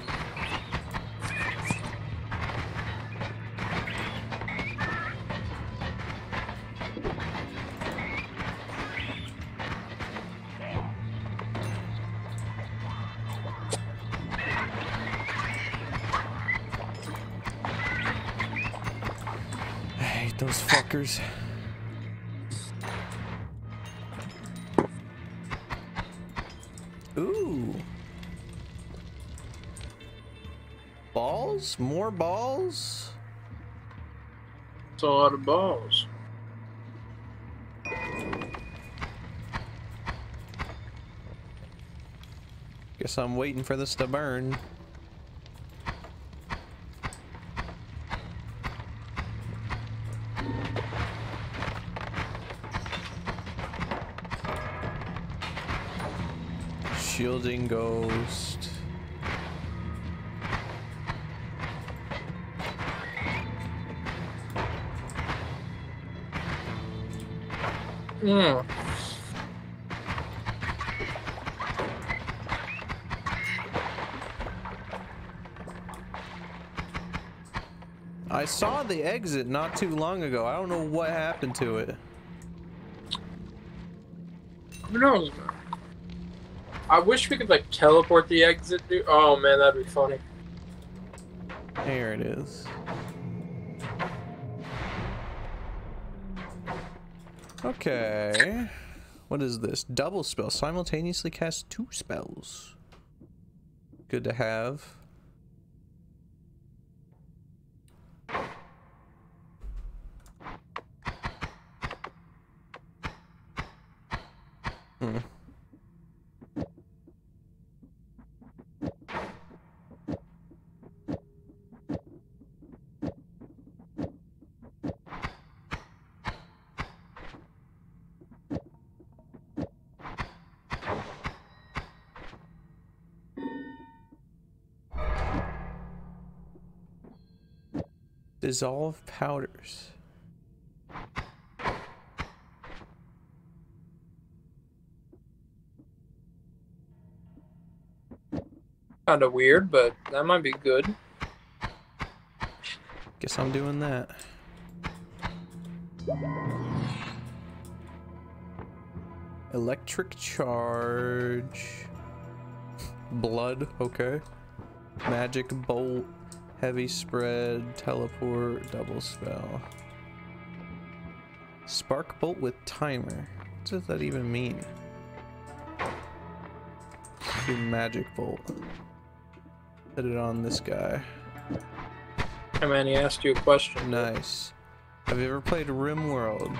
Those fuckers. Ooh. Balls? More balls?
a lot of balls.
Guess I'm waiting for this to burn. Shielding ghost.
Mm.
I saw the exit not too long ago. I don't know what happened to it.
Who knows? I wish we could like teleport the exit. Oh man, that'd be funny.
There it is. Okay. What is this? Double spell. Simultaneously cast two spells. Good to have. Dissolve powders.
Kind of weird, but that might be good.
Guess I'm doing that. Electric charge. Blood, okay. Magic bolt. Heavy spread. Teleport. Double spell. Spark bolt with timer. What does that even mean? Do magic bolt. Put it on this guy.
Hey man, he asked you a question.
Nice. Have you ever played RimWorld?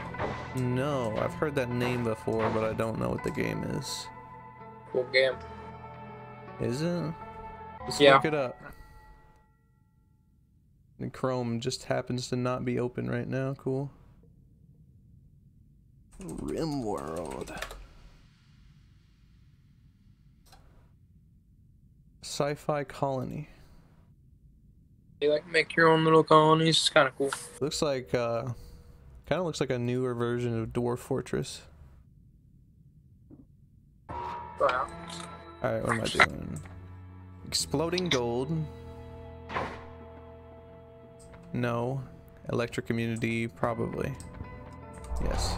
No, I've heard that name before, but I don't know what the game is.
Cool game.
Is it? Let's
Yeah.
look it up. And Chrome just happens to not be open right now. Cool. RimWorld. Sci-fi colony.
You like make your own little colonies. It's kind of cool.
Looks like uh kind of looks like a newer version of Dwarf Fortress.
Wow.
Alright, what am I doing? Exploding gold. No. Electric immunity, probably. Yes.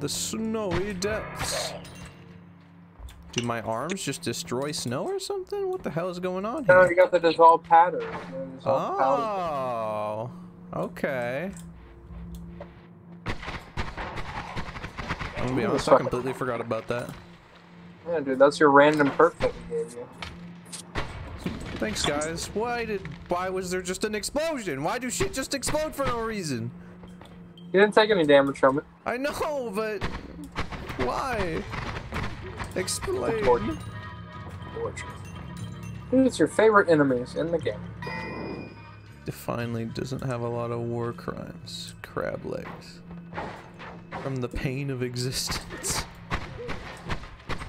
The snowy depths. Do my arms just destroy snow or something? What the hell is going on
No,
here?
you got the dissolve pattern. dissolve powder.
Oh, okay. I'm gonna be honest, I completely forgot about that.
Yeah, dude, that's your random perk that we gave you.
Thanks, guys. Why did? Why was there just an explosion? Why do shit just explode for no reason?
You didn't take any damage from it.
I know, but why? Explain.
Torture. It's your favorite enemies in the game.
Finally, doesn't have a lot of war crimes. Crab legs. From the pain of existence.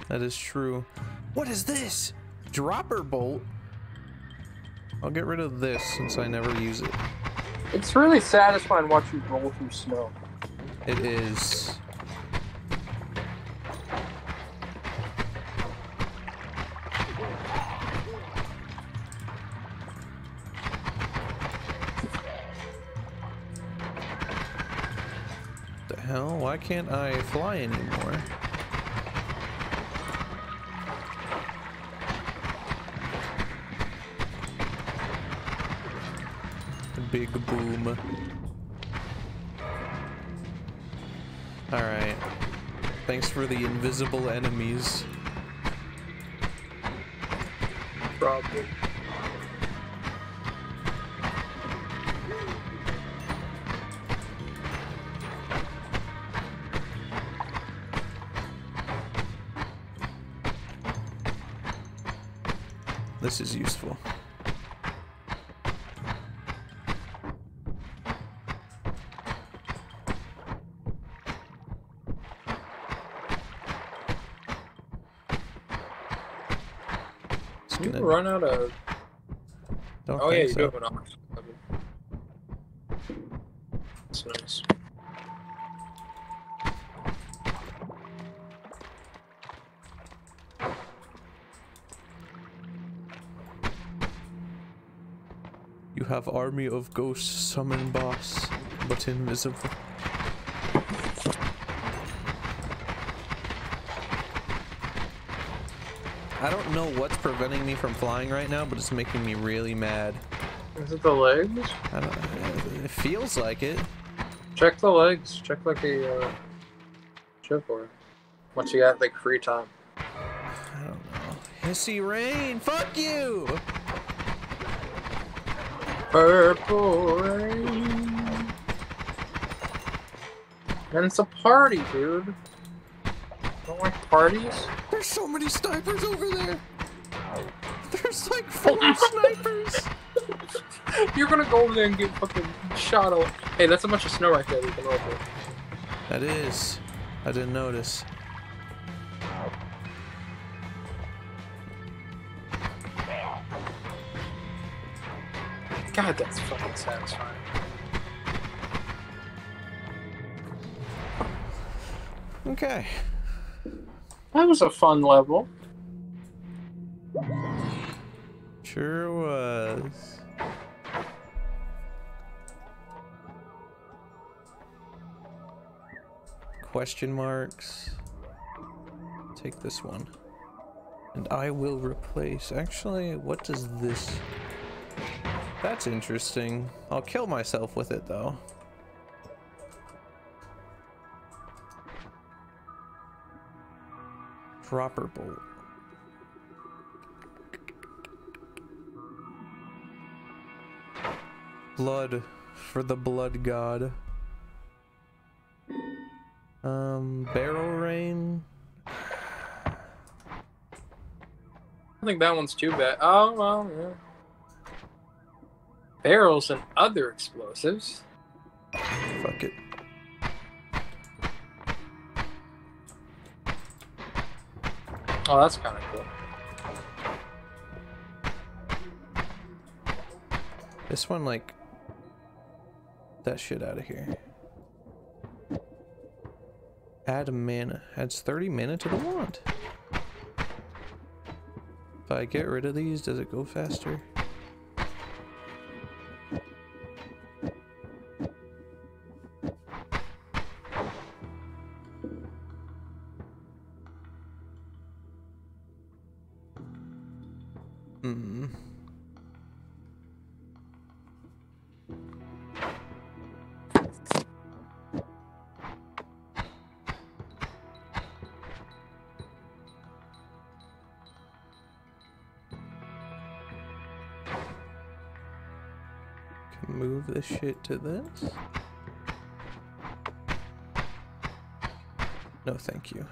That is true. What is this? Dropper bolt? I'll get rid of this since I never use it.
It's really satisfying watching you roll through snow.
It is. The hell? Why can't I fly anymore? Big boom. Alright. Thanks for the invisible enemies.
problem.
This is useful.
You
gonna-
run out of.
don't
Oh yeah, you
so.
do have an oxygen level. That's nice.
You have army of ghosts summon boss, but invisible. I don't know what's preventing me from flying right now, but it's making me really mad.
Is it the legs?
I don't. Know. It feels like it.
Check the legs. Check like a uh, chip or once you got like free time.
I don't know. Hiisi rain. Fuck you.
Purple rain. And it's a party, dude. Don't like parties?
There's so many snipers over there. Oh. There's like four [LAUGHS] snipers.
You're gonna go over there and get fucking shot out. Hey, that's a bunch of snow right there we can through.
That is. I didn't notice.
God, that's fucking satisfying.
Okay.
That was a fun level.
Sure was. Question marks. Take this one. And I will replace. Actually, what does this. That's interesting. I'll kill myself with it though. Dropper bolt. Blood for the blood god. Um, barrel rain.
I think that one's too bad. Oh, well, yeah. Barrels and other explosives.
Fuck it.
Oh, that's kind of cool.
This one, like, that shit out of here. Add mana. Adds 30 mana to the wand. If I get rid of these, does it go faster? Shit to this. No, thank you.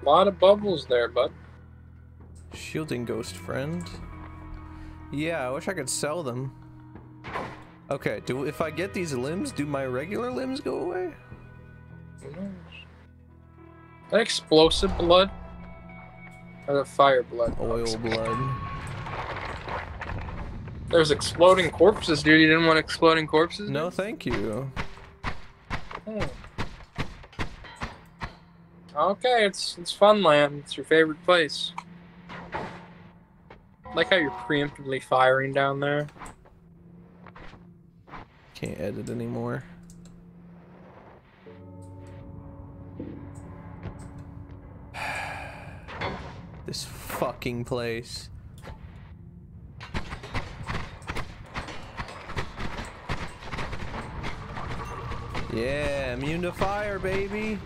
A lot of bubbles there, bud.
Shielding ghost friend. Yeah, I wish I could sell them. Okay, do if I get these limbs, do my regular limbs go away?
Who knows? That explosive blood? Or the fire blood?
Oil blood.
There's exploding corpses, dude. You didn't want exploding corpses?
No, thank you.
Hmm. Okay, it's it's Funland. It's your favorite place. Like how you're preemptively firing down there.
Can't edit anymore. fucking place. Yeah, immune to fire, baby.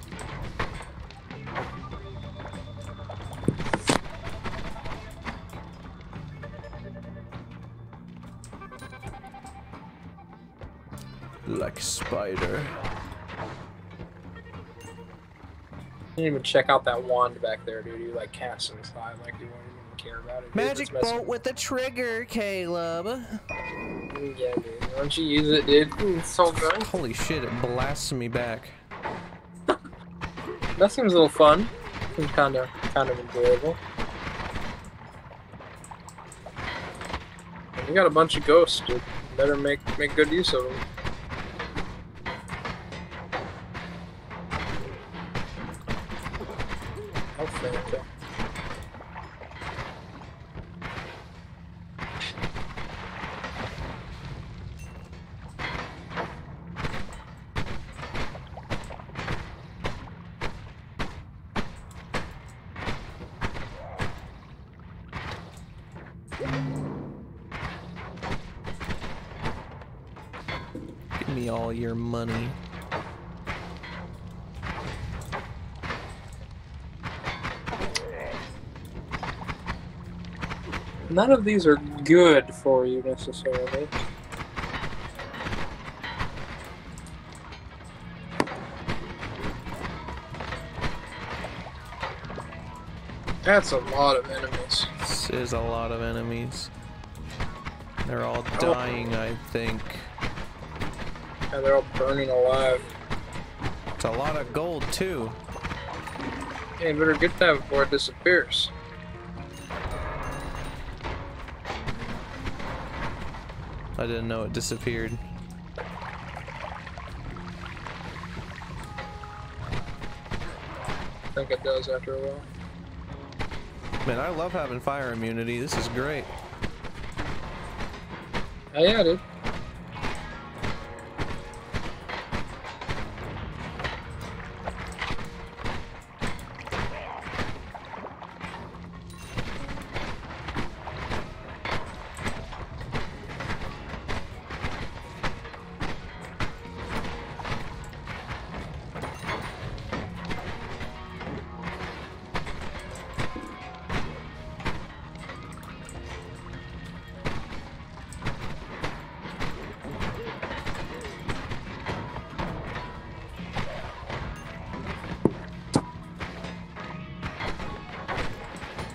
Like spider.
Didn't even check out that wand back there, dude. You like cast inside like you wouldn't even care about it. dude.
Magic bolt with the trigger, Caleb.
Mm, yeah, dude. Why don't you use it, dude? Mm, it's so good.
Holy shit, it blasts me back. [LAUGHS]
That seems a little fun. Seems kind of, kind of enjoyable. You got a bunch of ghosts, dude. Better make make good use of them.
Your money.
None of these are good for you necessarily. That's a lot of enemies.
This is a lot of enemies. They're all oh. dying, I think.
And they're all burning alive.
It's a lot of gold, too.
Yeah, you better get that before it disappears.
I didn't know it disappeared.
I think it does after a while.
Man, I love having fire immunity. This is great.
Oh yeah, dude.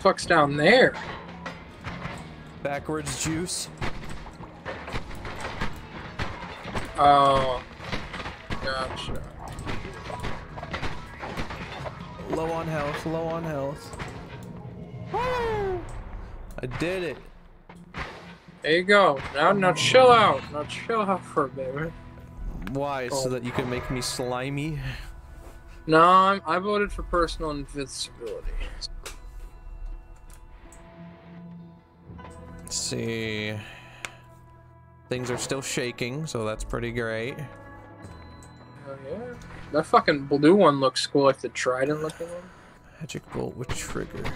Fuck's down there.
Backwards juice.
Oh. Gotcha.
Low on health, low on health. I did it.
There you go. Now, now chill out. Now chill out for a bit. right?
Why? So
Oh.
that you can make me slimy?
No, I'm, I voted for personal invincibility.
See. Things are still shaking, so that's pretty great.
Oh yeah. That fucking blue one looks cool, like the trident looking one.
Magic bolt with trigger.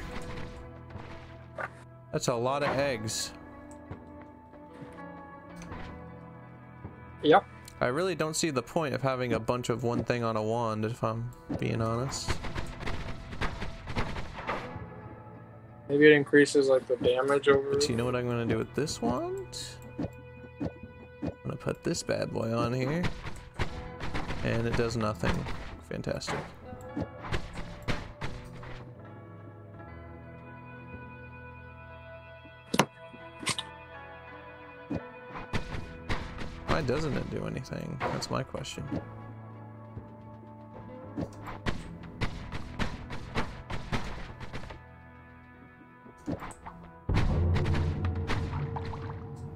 That's a lot of eggs.
Yep.
I really don't see the point of having a bunch of one thing on a wand, if I'm being honest.
Maybe it increases like the damage over.
But you know what I'm gonna do with this wand? I'm gonna put this bad boy on here. And it does nothing. Fantastic. Why doesn't it do anything? That's my question.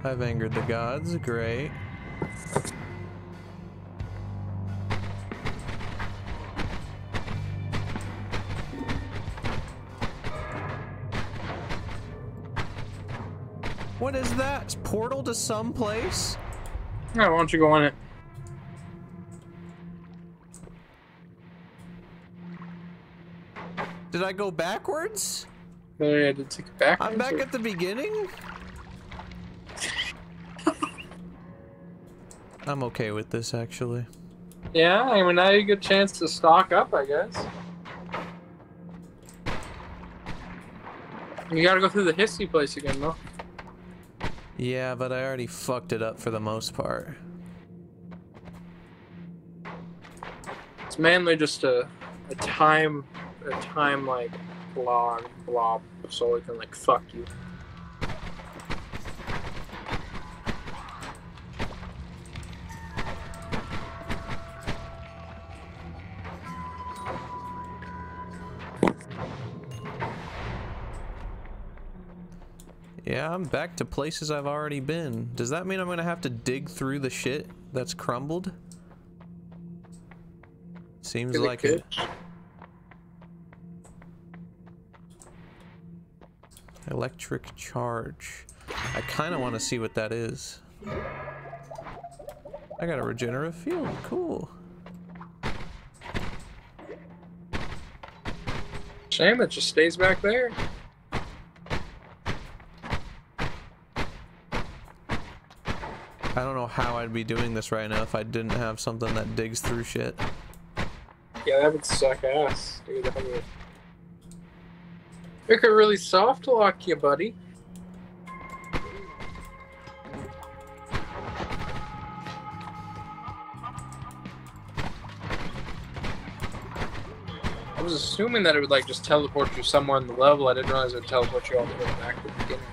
I've angered the gods. Great. What is that? It's Portal to some place?
Yeah, why don't you go on it?
Did I go backwards?
Oh, yeah, to take it back.
I'm back at the beginning? I'm okay with this actually.
Yeah, I mean now you get a chance to stock up, I guess. You gotta go through the Hiisi place again, though.
Yeah, but I already fucked it up for the most part.
It's mainly just a, a time, a time like log blob, so it can like fuck you.
Yeah, I'm back to places I've already been. Does that mean I'm gonna have to dig through the shit that's crumbled? Seems
it
like it. Electric charge. I kind of want to see what that is. I got a regenerative field. Cool.
Shame it just stays back there.
I don't know how I'd be doing this right now if I didn't have something that digs through shit.
Yeah, that would suck ass, dude. That would... It could really soft lock you, buddy. I was assuming that it would like just teleport you somewhere in the level. I didn't realize it would teleport you all the way back to the beginning.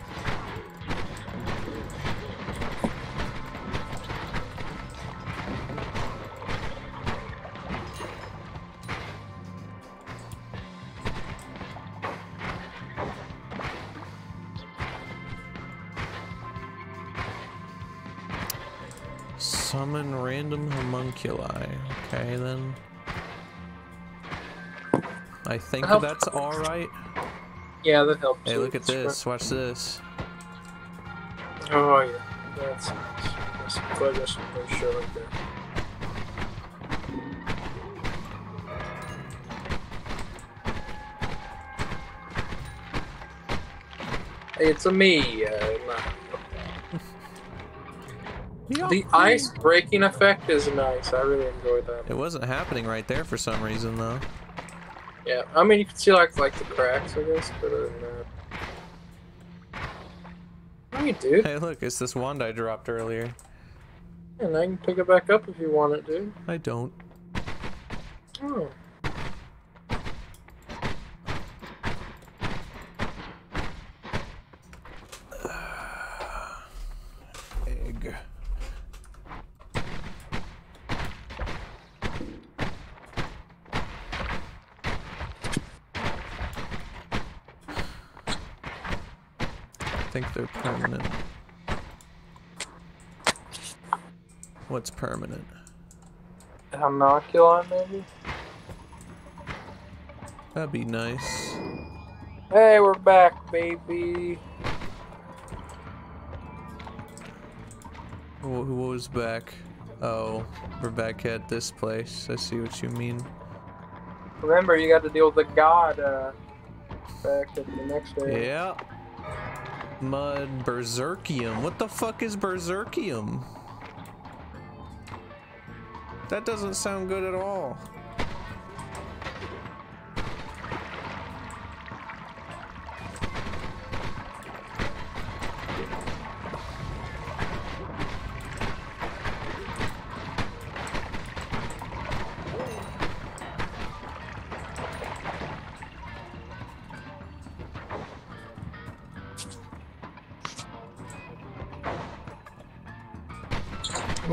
Homunculi. Okay, then. I think
Help.
that's alright.
Yeah, that helps.
Hey, look at this. Watch this.
Oh yeah, that's nice. That's some good shit right there. Hey, it's a me. Uh, the ice breaking effect is nice. I really enjoyed that.
It wasn't happening right there for some reason, though.
Yeah, I mean you can see like like the cracks, I guess, but other than that. Hey, dude,
Hey, look, it's this wand I dropped earlier.
and I can pick it back up if you want it, dude.
I don't.
Oh.
Egg. I think they're permanent. What's permanent?
Homunculus, maybe?
That'd be nice.
Hey, we're back, baby.
Who who was back? Oh, we're back at this place. I see what you mean.
Remember, you got to deal with the god uh, back at the next day.
Yeah. Mud Berserkium. What the fuck is Berserkium? That doesn't sound good at all.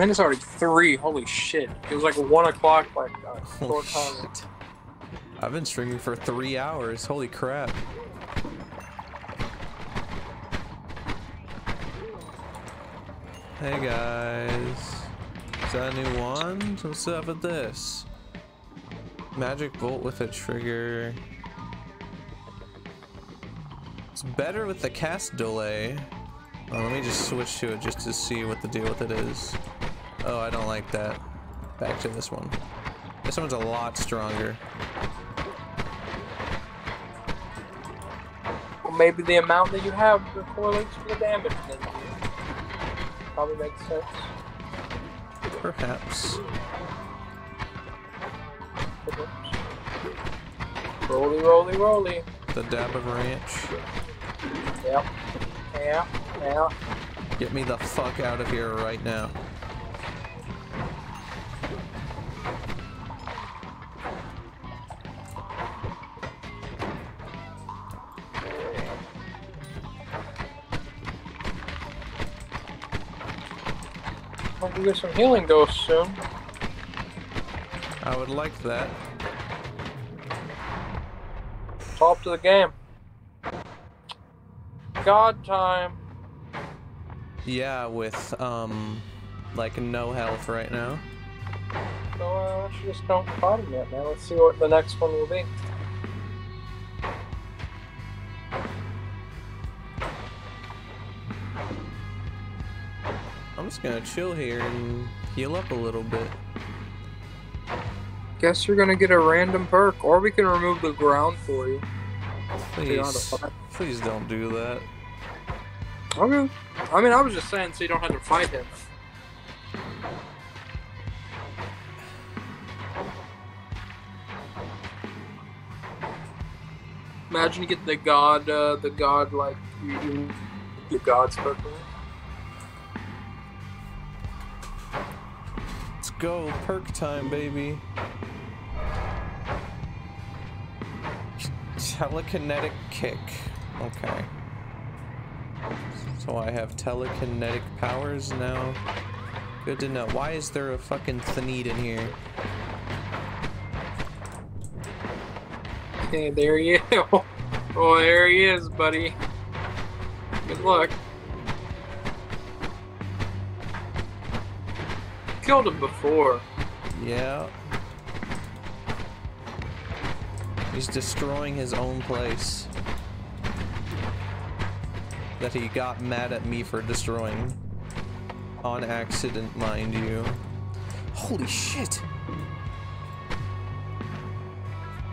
Man, it's already three. Holy shit! It was like one o'clock like uh,
Oh,
short time.
I've been streaming for three hours. Holy crap. Hey guys. Is that a new wand? What's up with this? Magic bolt with a trigger. It's better with the cast delay. Oh, let me just switch to it just to see what the deal with it is. Oh, I don't like that. Back to this one. This one's a lot stronger.
Well, maybe the amount that you have correlates with the damage. Then probably makes sense.
Perhaps.
Roly, roly, roly.
The dab of ranch.
Yep. Yeah. Yeah.
Get me the fuck out of here right now.
Get some healing ghosts soon.
I would like that.
Top to the game. God time.
Yeah, with um, like no health right now.
So uh, let's just don't fight him yet, man. Let's see what the next one will be.
Just gonna chill here and heal up a little bit.
Guess you're gonna get a random perk, or we can remove the ground for you. So you don't have to
Please, please don't do that.
Okay. I mean, I was just saying so you don't have to fight him. Imagine you get the god, uh, the god like you, you the god's perk.
Go, perk time, baby. Telekinetic kick. Okay. So I have telekinetic powers now. Good to know. Why is there a fucking Thanid in here?
Okay, there he is. [LAUGHS] Oh, there he is, buddy. Good luck. Killed him before.
Yeah. He's destroying his own place. That he got mad at me for destroying. On accident, mind you. Holy shit!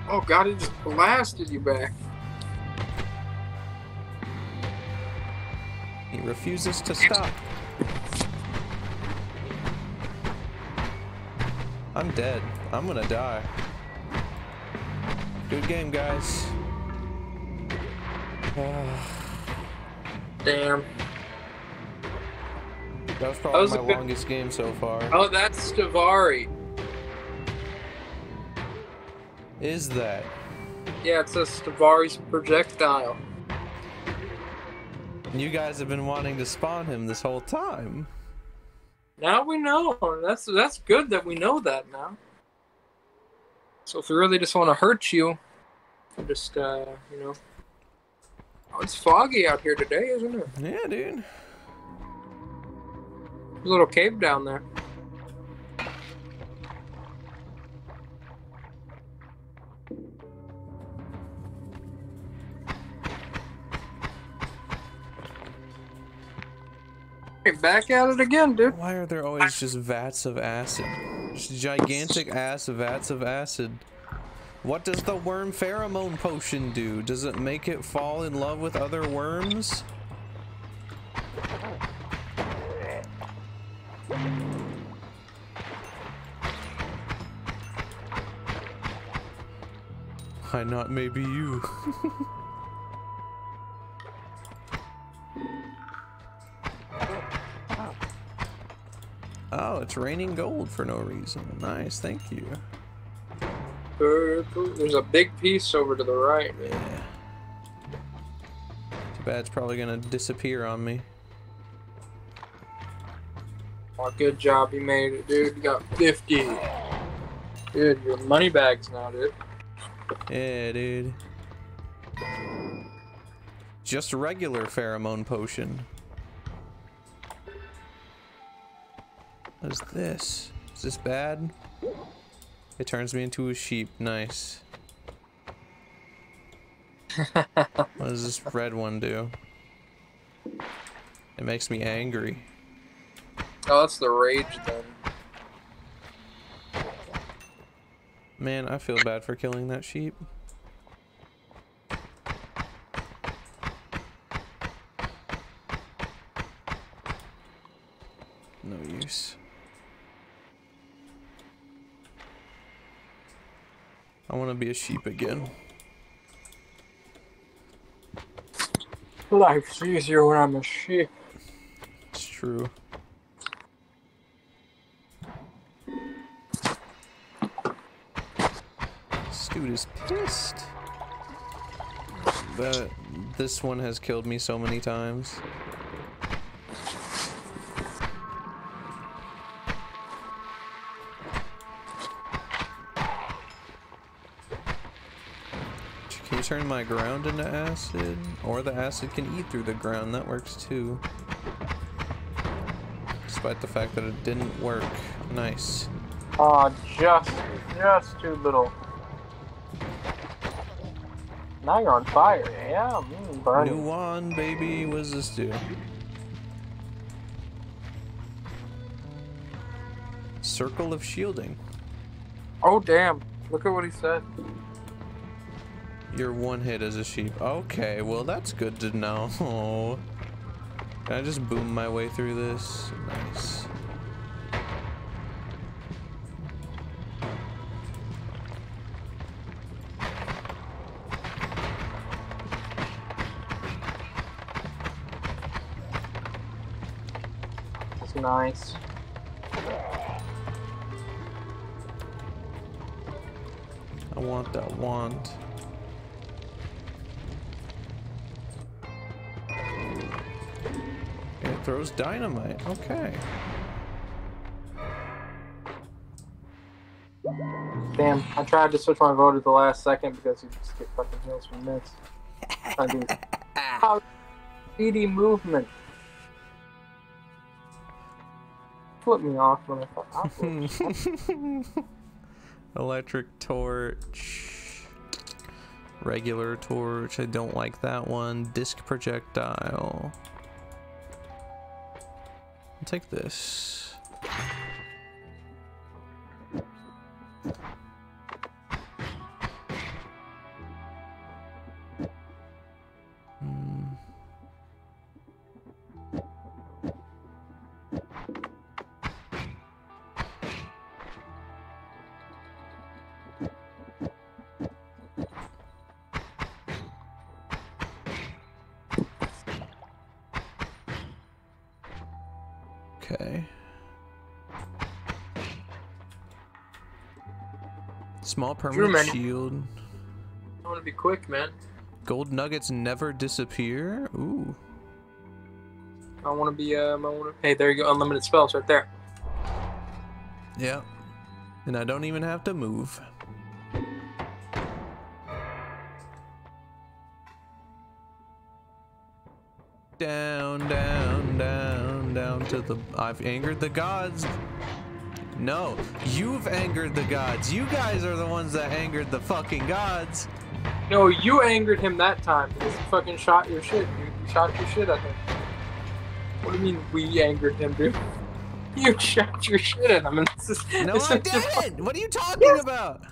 Oh god, he just blasted you back.
He refuses to stop. I'm dead. I'm gonna die. Good game, guys. [SIGHS]
Damn.
that was probably
was a
my
good-
longest game so far.
Oh, that's Stevari.
Is that?
Yeah, it says Stevari's projectile.
You guys have been wanting to spawn him this whole time.
Now we know. That's that's good that we know that now. So if we really just want to hurt you, just uh, you know. Oh, it's foggy out here today, isn't it?
Yeah, dude.
There's a little cave down there. Back at it again, dude.
Why are there always just vats of acid? Just gigantic ass vats of acid. What does the worm pheromone potion do? Does it make it fall in love with other worms? Why not maybe you? [LAUGHS] oh, it's raining gold for no reason. Nice, thank you.
Purple. There's a big piece over to the right.
Yeah. Too bad it's probably gonna disappear on me.
Oh, good job, you made it, dude. You got 50. Dude, your money bags now, dude.
Yeah, dude. Just a regular pheromone potion. What is this? Is this bad? It turns me into a sheep. Nice. [LAUGHS] what does this red one do? It makes me angry.
Oh, that's the rage then.
Man, I feel bad for killing that sheep. No use. I want to be a sheep again.
Life's easier when I'm a sheep.
It's true. This dude is pissed. But this one has killed me so many times. Turn my ground into acid? Or the acid can eat through the ground. That works too. Despite the fact that it didn't work. Nice.
Oh, just, just too little. Now you're on fire. Yeah, mm, burning.
New one, baby. What does this do? Circle of shielding.
Oh, damn. Look at what he said.
You're one hit as a sheep. Okay, well that's good to know. [LAUGHS] Can I just boom my way through this? Nice.
That's nice.
I want that wand. Throws dynamite. Okay.
Damn, I tried to switch my vote at the last second because you just get fucking heals from this. Trying to [LAUGHS] how speedy movement. Flip me off when I thought [LAUGHS]
Electric torch. Regular torch. I don't like that one. Disc projectile. I'll take this. Small permanent shield.
I want to be quick, man.
Gold nuggets never disappear. Ooh.
I want to be. Um, I want to. Hey, there you go. Unlimited spells right there.
Yeah. And I don't even have to move. Down, down, down, down to the. I've angered the gods. No, you've angered the gods. You guys are the ones that angered the fucking gods.
No, you angered him that time because he fucking shot your shit, dude. You shot your shit at him. What do you mean we angered him, dude? [LAUGHS] You shot your shit at him, and this is.
No,
this
I
is
didn't. What are you talking
Yes.
about?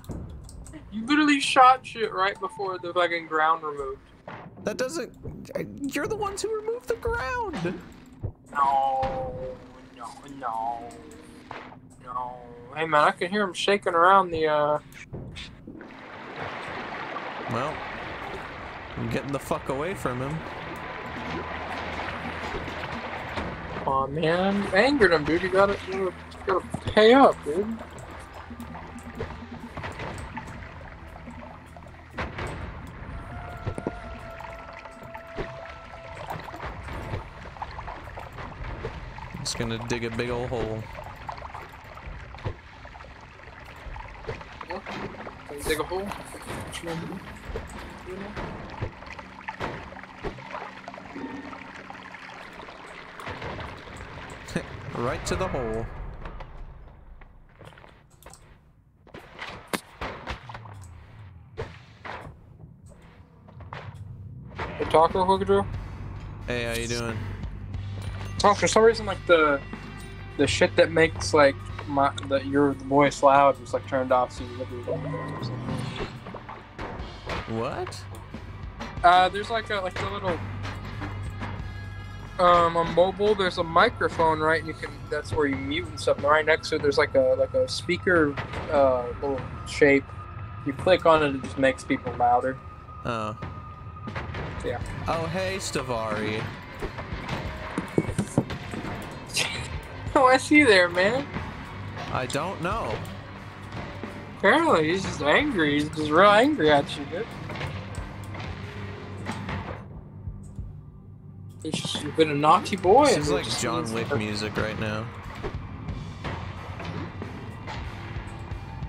You literally shot shit right before the fucking ground removed.
That doesn't. Uh, you're the ones who removed the ground.
No, no, no, no. Hey man, I can hear him shaking around the. uh
Well, I'm getting the fuck away from him.
Come on, man. You angered him, dude. You gotta, you gotta, pay up, dude.
Just gonna dig a big old hole.
Can you dig a hole? What you do? You know?
Right to the hole.
Hey, talk real quick, Drew.
Hey, how you doing?
Oh, for some reason, like the the shit that makes like my the your voice loud was like turned off, so you what
What?
Uh, there's like a like a little um on mobile. There's a microphone, right? And you can that's where you mute and stuff. And right next to it, there's like a like a speaker uh little shape. You click on it, it just makes people louder.
Oh.
Yeah.
Oh, hey, Stevari. [LAUGHS]
Oh, I see there, man.
I don't know.
Apparently, he's just angry. He's just real angry at you, dude. Just, you've been a naughty boy.
This is like John Wick like... music right now.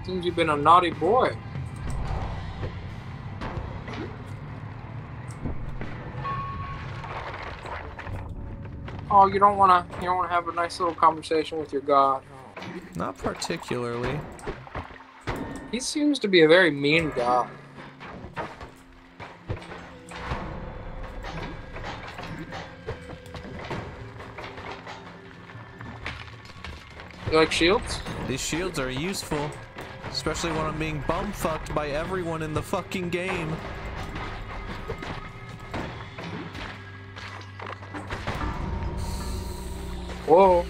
Seems you've been a naughty boy. Oh, you don't wanna, you don't wanna have a nice little conversation with your God. Huh?
Not particularly.
He seems to be a very mean guy. You like shields?
These shields are useful. Especially when I'm being bumfucked by everyone in the fucking game.
Whoa.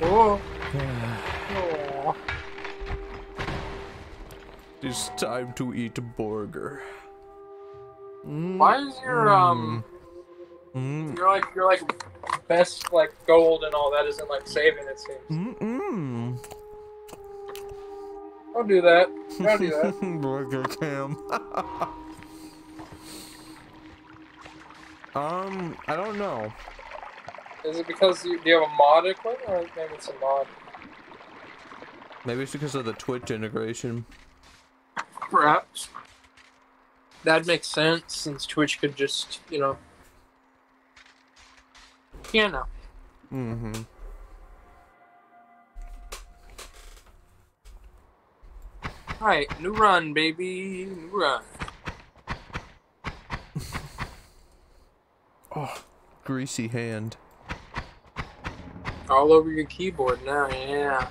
Whoa. Aw.
It's time to eat a burger.
Why is your um
Mm,
you're like you're like best like gold and all that isn't like saving it seems.
mm, mm.
Don't do that. Don't do that. [LAUGHS]
burger cam. [LAUGHS] um, I don't know.
Is it because you do you have a mod equipment or maybe it's a mod?
Maybe it's because of the Twitch integration.
Perhaps. That makes sense since Twitch could just, you know. You know.
Mm-hmm.
Alright, new run, baby. New run. [LAUGHS]
Oh, greasy hand.
All over your keyboard now, yeah.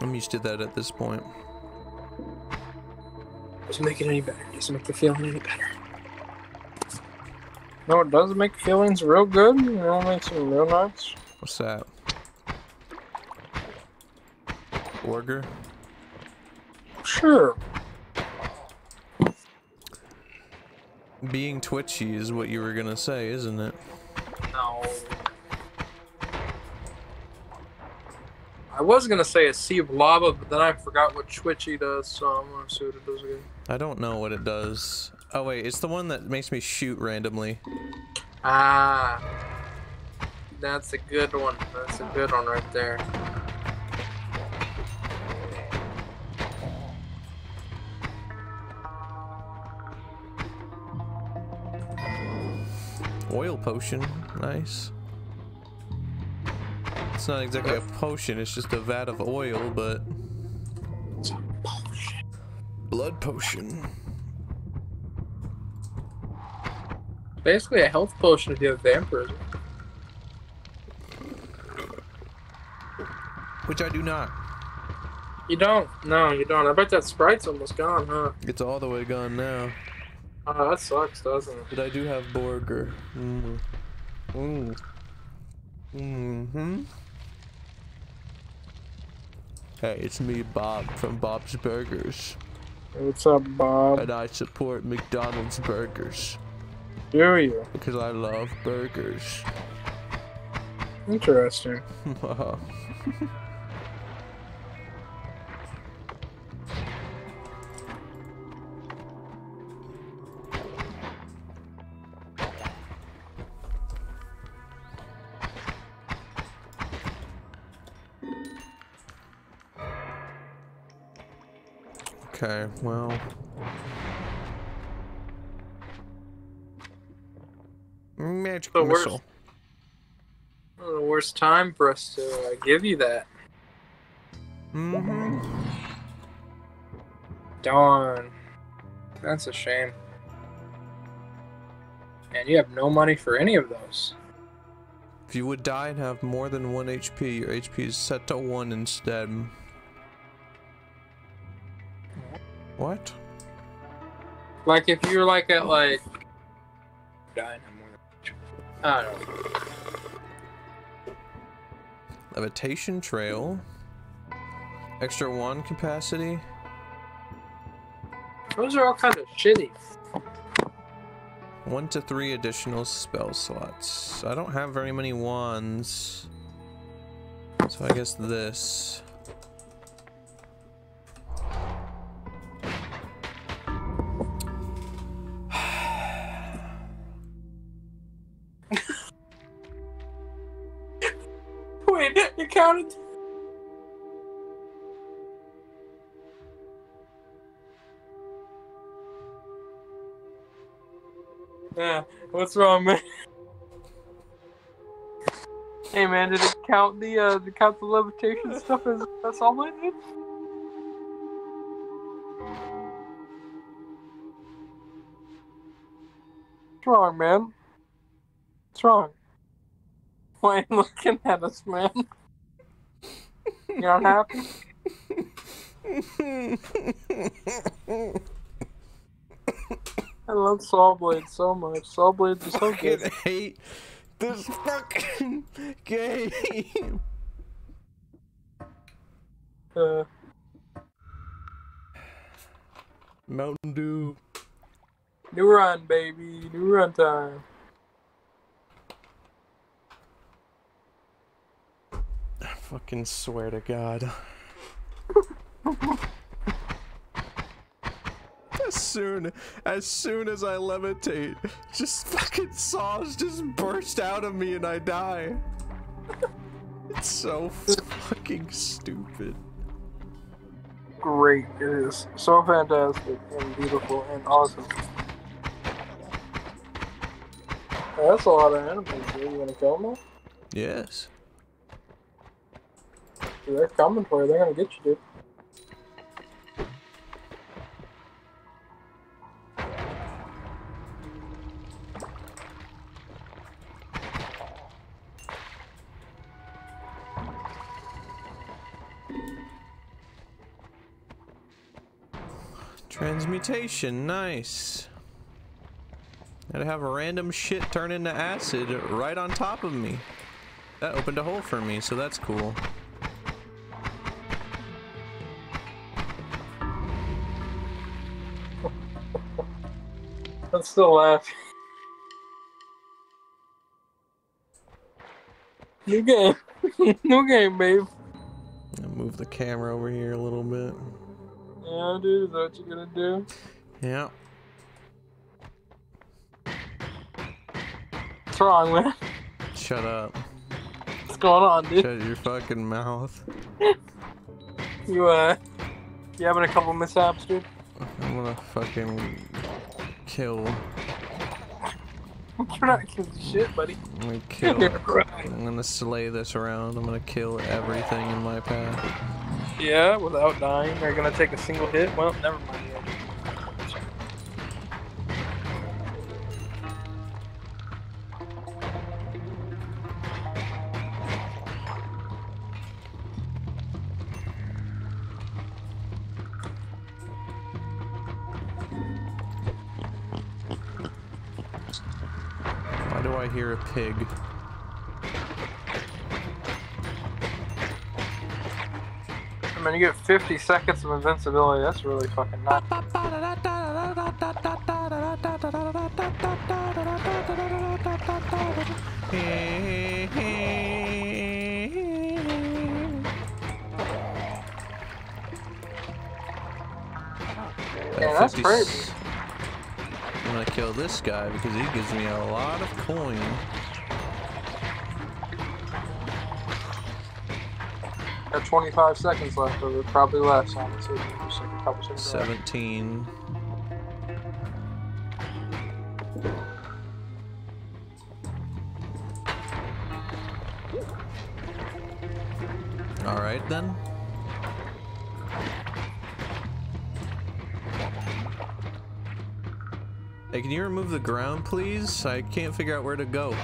I'm used to that at this point.
Doesn't make it any better. Doesn't make the feeling any better. No, it does make feelings real good. You know, makes them real nice.
What's that? Burger?
Sure.
Being twitchy is what you were gonna say, isn't it?
No. I was gonna say a sea of lava, but then I forgot what Twitchy does, so I'm gonna see what it does again.
I don't know what it does. Oh wait, it's the one that makes me shoot randomly.
Ah. That's a good one. That's a good one right there.
Oil potion, nice. It's not exactly a potion, it's just a vat of oil, but it's a blood potion.
Basically a health potion if you have vampirism.
Which I do not.
You don't? No, you don't. I bet that sprite's almost gone, huh?
It's all the way gone now.
Oh, that sucks, doesn't it?
But I do have burger. Mm. Mm. Mm-hmm. Hey, it's me, Bob, from Bob's Burgers.
What's up, Bob?
And I support McDonald's burgers.
Do you?
Because I love burgers.
Interesting. [LAUGHS]
okay, well. Magic
The worst.
missile.
Well, the worst time for us to uh, give you that.
Mm-hmm.
Darn. That's a shame. And you have no money for any of those.
If you would die and have more than one HP, your HP is set to one instead. What?
Like if you're like at like dying have more I don't know.
Levitation trail. Extra one capacity.
Those are all kind of shitty.
One to three additional spell slots. I don't have very many wands. So I guess this.
Wait, you? Yeah, what's wrong, man? Hey, man, did it count the uh, did it count the levitation stuff as that's all I did? What's wrong, man? What's wrong? Why are you looking at us, man? You not happy? I love Saw Blade so much. Saw Blades are so good.
hate this fucking game.
Uh,
Mountain Dew.
new run, baby. New run time.
Fucking swear to God. as soon as soon as I levitate, just fucking saws just burst out of me and I die. It's so fucking stupid.
Great. It is so fantastic and beautiful and awesome. That's a lot of animals. Dude. You gonna kill them?
Yes.
Dude, they're coming for you. They're gonna get you, dude.
Transmutation, nice. Gotta have a random shit turn into acid right on top of me. That opened a hole for me, so that's cool.
Still laughing. New game. [LAUGHS] New game, babe.
I'll move the camera over here a little bit.
Yeah, dude, is that what you're gonna do?
Yeah.
What's wrong, man?
Shut up.
What's going on, dude?
Shut your fucking mouth.
You, uh, you having a couple mishaps, dude?
I'm gonna fucking kill.
You're not killing shit, buddy.
I'm gonna kill. [LAUGHS] I'm gonna slay this around. I'm gonna kill everything in my path.
Yeah, without dying. Are gonna take a single hit? Well, never mind.
I hear a pig?
I mean, you get 50 seconds of invincibility. That's really fucking nice. Yeah,
At
that's
50
crazy.
I'm gonna kill this guy because he gives me a lot of coin.
Got 25 seconds left it, probably less, honestly. Like a couple seconds left.
17. Can you remove the ground, please? I can't figure out where to go.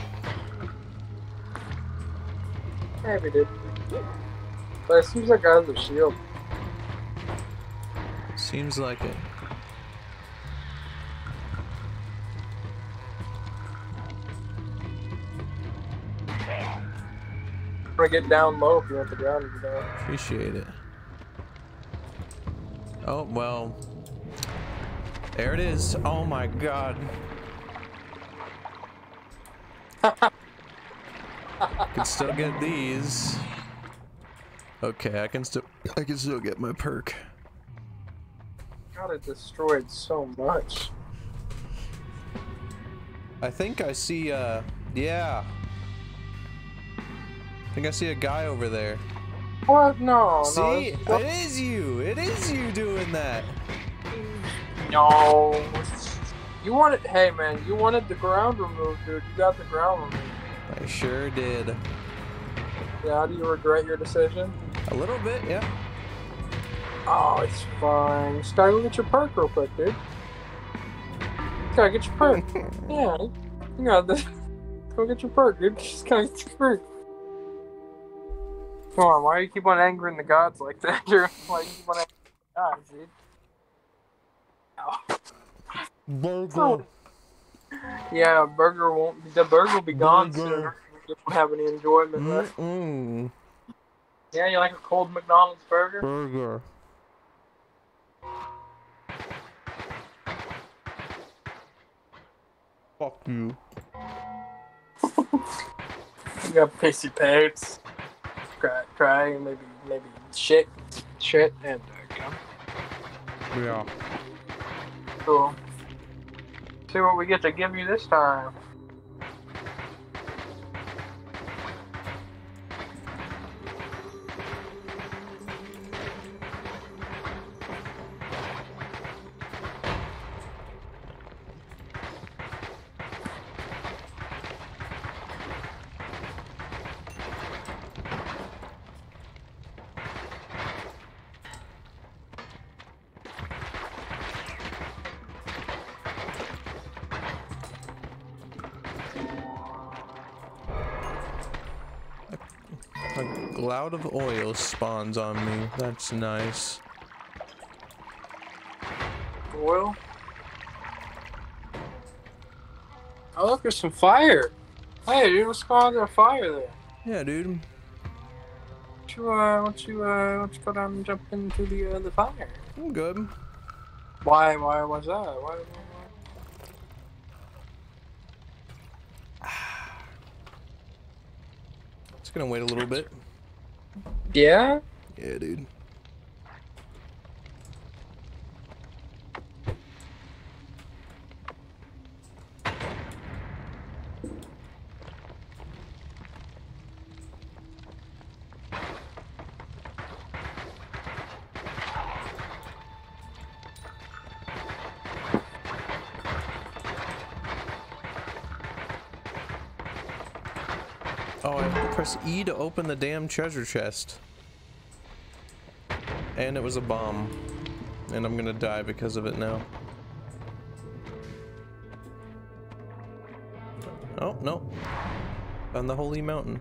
Yeah, we did. But it seems like I have the shield.
Seems like it.
I'm gonna get down low if you want the ground to down.
Appreciate it. Oh, well. There it is. Oh my god. can still get these. Okay, I can still I can still get my perk.
God, it destroyed so much.
I think I see uh yeah. I think I see a guy over there.
What? No,
see?
no.
It is you. It is you doing that.
No. You wanted, hey man, you wanted the ground removed, dude. You got the ground removed.
I sure did.
Yeah, do you regret your decision?
A little bit, yeah.
Oh, it's fine. Gotta go get your perk real quick, dude. Gotta get your perk. [LAUGHS] yeah, you got this. [LAUGHS] Go get your perk, dude. [LAUGHS] Just gotta get your perk. Come on, why do you keep on angering the gods like that? You're, why do you keep on angering the gods, dude?
Burger.
Yeah, burger won't. The burger will be gone
Burger.
soon. You won't have any enjoyment left. Yeah, you like a cold McDonald's burger?
Burger. Fuck you.
You got pissy pants. Cry, cry, maybe, maybe shit, shit, and uh, gum.
Yeah.
Cool. See what we get to give you this time.
Cloud of oil spawns on me. That's nice.
Oil. Oh, look, there's some fire. Hey, dude, what's going on with that fire there?
Yeah, dude.
Why don't you, uh, why you, uh, why you go down and jump into the, uh, the fire?
I'm good.
Why, why was that? Why, why, why? [SIGHS]
Just gonna wait a little bit.
Yeah?
Yeah, dude. E to open the damn treasure chest. And it was a bomb. And I'm gonna die because of it now. Oh, no. On the holy mountain.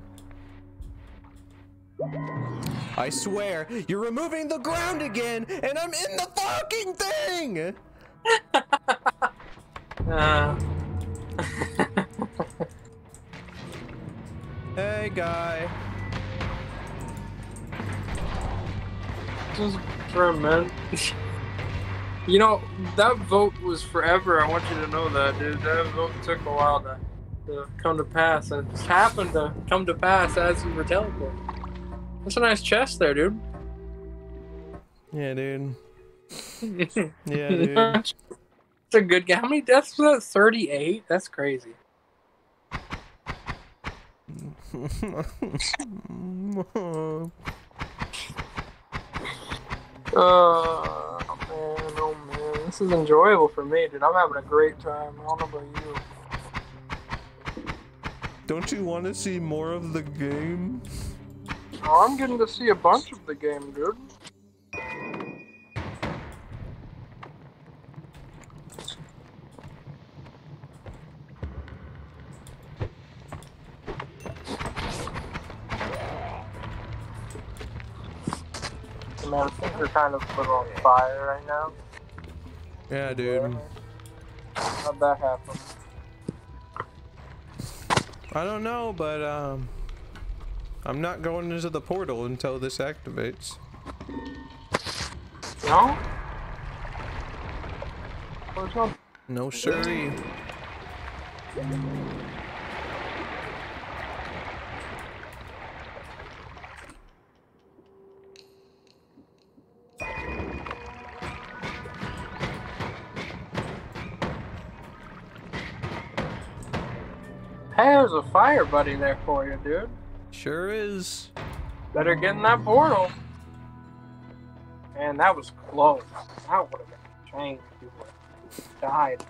I swear, you're removing the ground again, and I'm in the fucking thing! [LAUGHS] guy.
just for a minute. you know, that vote was forever. I want you to know that, dude. That vote took a while to, to come to pass, and it just happened to come to pass as you were teleporting. That's a nice chest there, dude.
Yeah, dude. [LAUGHS] Yeah, dude.
It's a good game. How many deaths was that? 38? That's crazy. [LAUGHS] Uh, man, oh man. This is enjoyable for me, dude. I'm having a great time. I don't know about you.
Don't you want to see more of the game?
Oh, I'm getting to see a bunch of the game, dude. Are kind of put on fire right now.
Yeah, dude.
How'd that happen?
I don't know, but um, I'm not going into the portal until this activates.
No? No
No siree.
There's a fire buddy there for you, dude.
Sure is.
Better get in that portal. Man, that was close. That would have been changed. You would have died.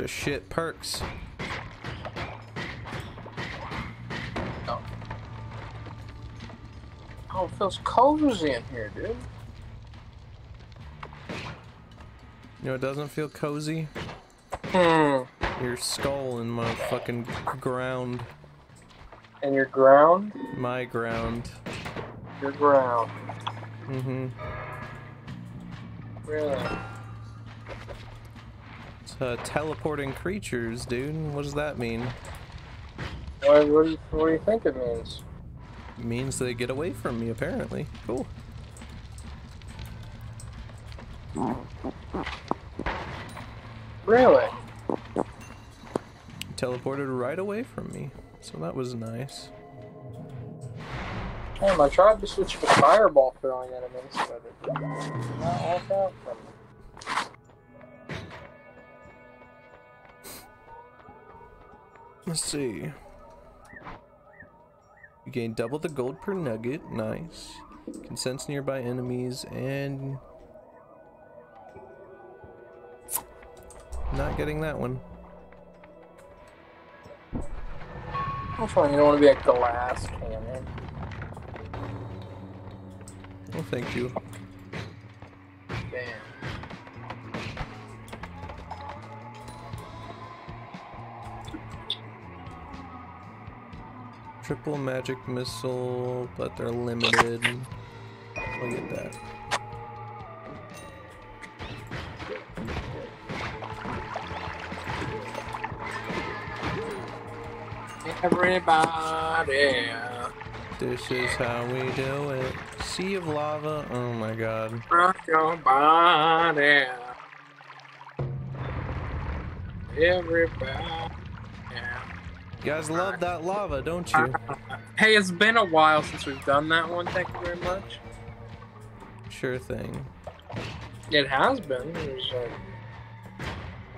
Bunch of shit perks.
Oh, it feels cozy in here, dude.
You know, it doesn't feel cozy.
Hmm.
Your skull in my fucking ground.
And your ground?
My ground.
Your ground.
Mm-hmm.
Really?
Uh, teleporting creatures, dude. What does that mean?
What, what, do you, what do you think it means?
It means they get away from me, apparently. Cool.
Really?
Teleported right away from me. So that was nice.
Damn, I tried to switch to fireball throwing enemies, but it did not work out for me.
Let's see. You gain double the gold per nugget. Nice. Can sense nearby enemies and... Not getting that one.
Which fine, You don't want to be a glass cannon.
Well, thank you.
Damn.
Triple magic missile, but they're limited. I'll get that.
Everybody.
This is how we do it. Sea of lava. Oh my god.
Rock your body. Everybody.
You guys love that lava, don't you?
Hey, it's been a while since we've done that one. Thank you very much.
Sure thing.
It has been. There's uh,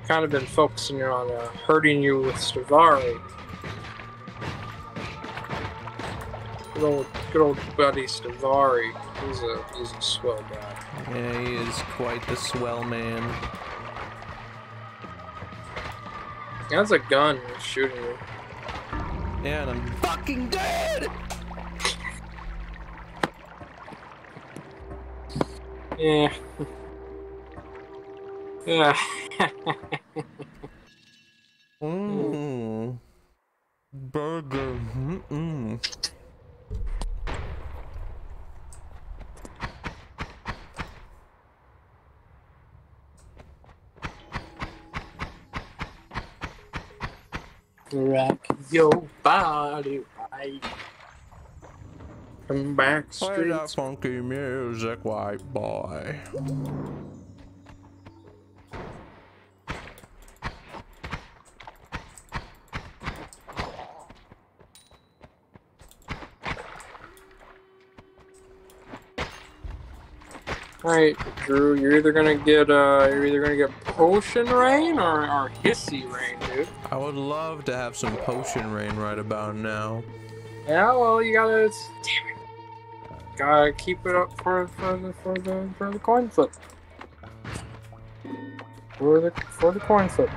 kind of been focusing on uh, hurting you with Stevari. Good old, good old buddy Stevari. He's a he's a swell guy.
Yeah, he is quite the swell man.
He has a gun he's shooting you.
Yeah, and I'm fucking dead!
Yeah. yeah. [LAUGHS]
Mmm. Burger. Mm-mm.
Rock your body right. Come back
Play that funky music, white boy.
Alright, Drew, you're either gonna get uh you're either gonna get potion rain or, or Hiisi rain, dude.
I would love to have some potion rain right about now.
Yeah, well you gotta damn it. Gotta keep it up for for the for the for the coin flip. For the for the coin flip.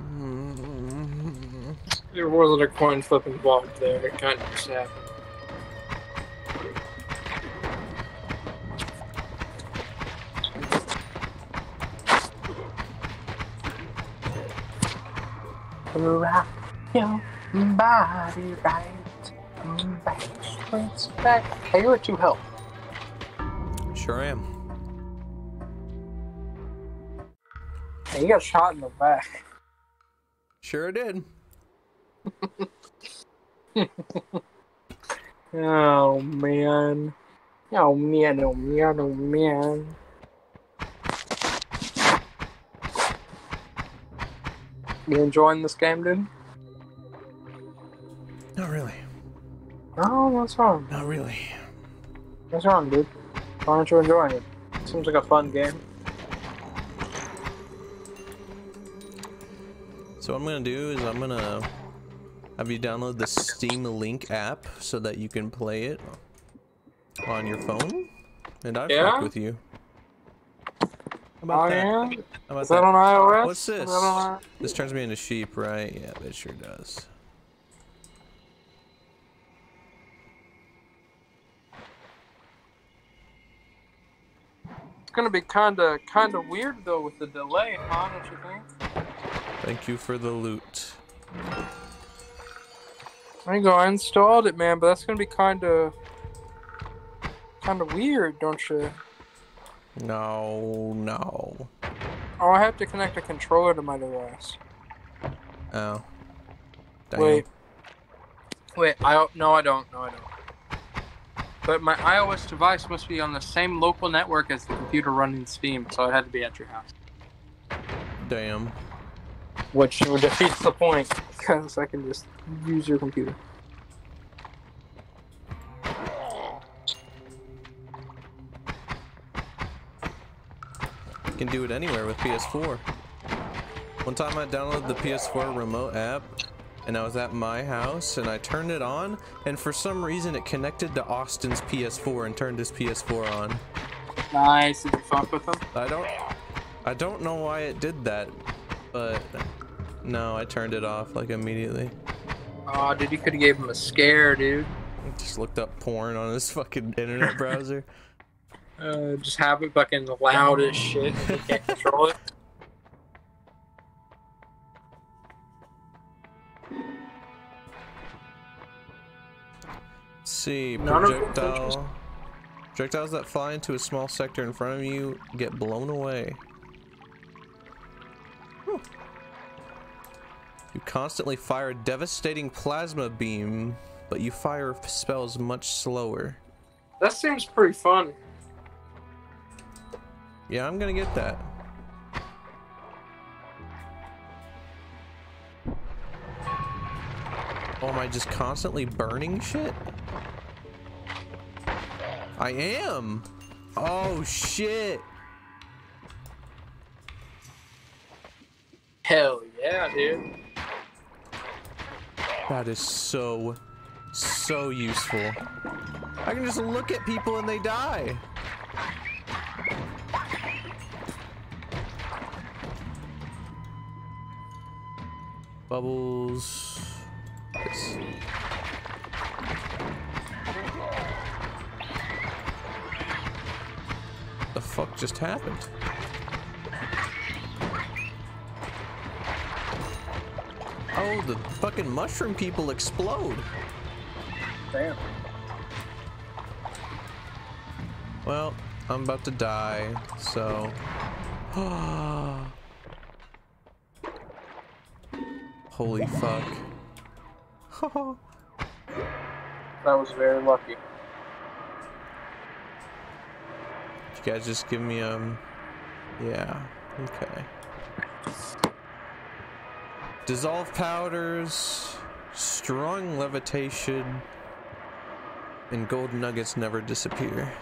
Mm.
There wasn't a coin flip involved there, it kinda just happened. Rock your body right. Back, streets back. Hey, you're at two.
Sure am.
Hey, you got shot in the back.
Sure did. [LAUGHS]
Oh man. Oh man, oh man, oh man. You enjoying this game, dude?
Not really.
Oh, what's wrong?
Not really.
What's wrong, dude? Why aren't you enjoying it? Seems like a fun game.
So what I'm gonna do is I'm gonna have you download the Steam Link app so that you can play it on your phone, and I
Yeah?
fuck with you. About
Oh
that?
yeah.
How about
Is that
that?
on iOS?
What's
Is
this?
that on i-
This turns me into sheep, right? Yeah, it sure does.
It's gonna be kinda kinda weird though with the delay, huh? Don't you think?
Thank you for the loot.
There you go. I installed it, man, but that's gonna be kinda kinda weird, don't you?
No, no.
Oh, I have to connect a controller to my device.
Oh. Damn.
Wait. Wait, I don't- no, I don't. No, I don't. But my iOS device must be on the same local network as the computer running Steam, so it had to be at your house.
Damn.
Which defeats the point, because I can just use your computer.
Can do it anywhere with PS4. One time I downloaded the PS4 remote app and I was at my house and I turned it on and for some reason it connected to Austin's PS4 and turned his PS4 on.
Nice. Did you fuck with him?
I don't I don't know why it did that, but no, I turned it off like immediately.
Oh, dude, you could have gave him a scare, dude.
Just looked up porn on his fucking internet browser. [LAUGHS]
Uh, just have it fucking loud as shit. And you can't control it.
Let's [LAUGHS] see, projectile. Projectiles that fly into a small sector in front of you get blown away. Whew. You constantly fire a devastating plasma beam, but you fire spells much slower.
That seems pretty fun.
Yeah, I'm gonna get that. Oh, am I just constantly burning shit? I am! Oh, shit!
Hell yeah, dude.
That is so, so useful. I can just look at people and they die. Bubbles. Yes. The fuck just happened? Oh, the fucking mushroom people explode.
Damn.
Well, I'm about to die, so. [GASPS] [GASPS] Holy fuck. [LAUGHS]
That was very lucky.
you guys just give me um yeah, okay. Dissolve powders, strong levitation, and gold nuggets never disappear.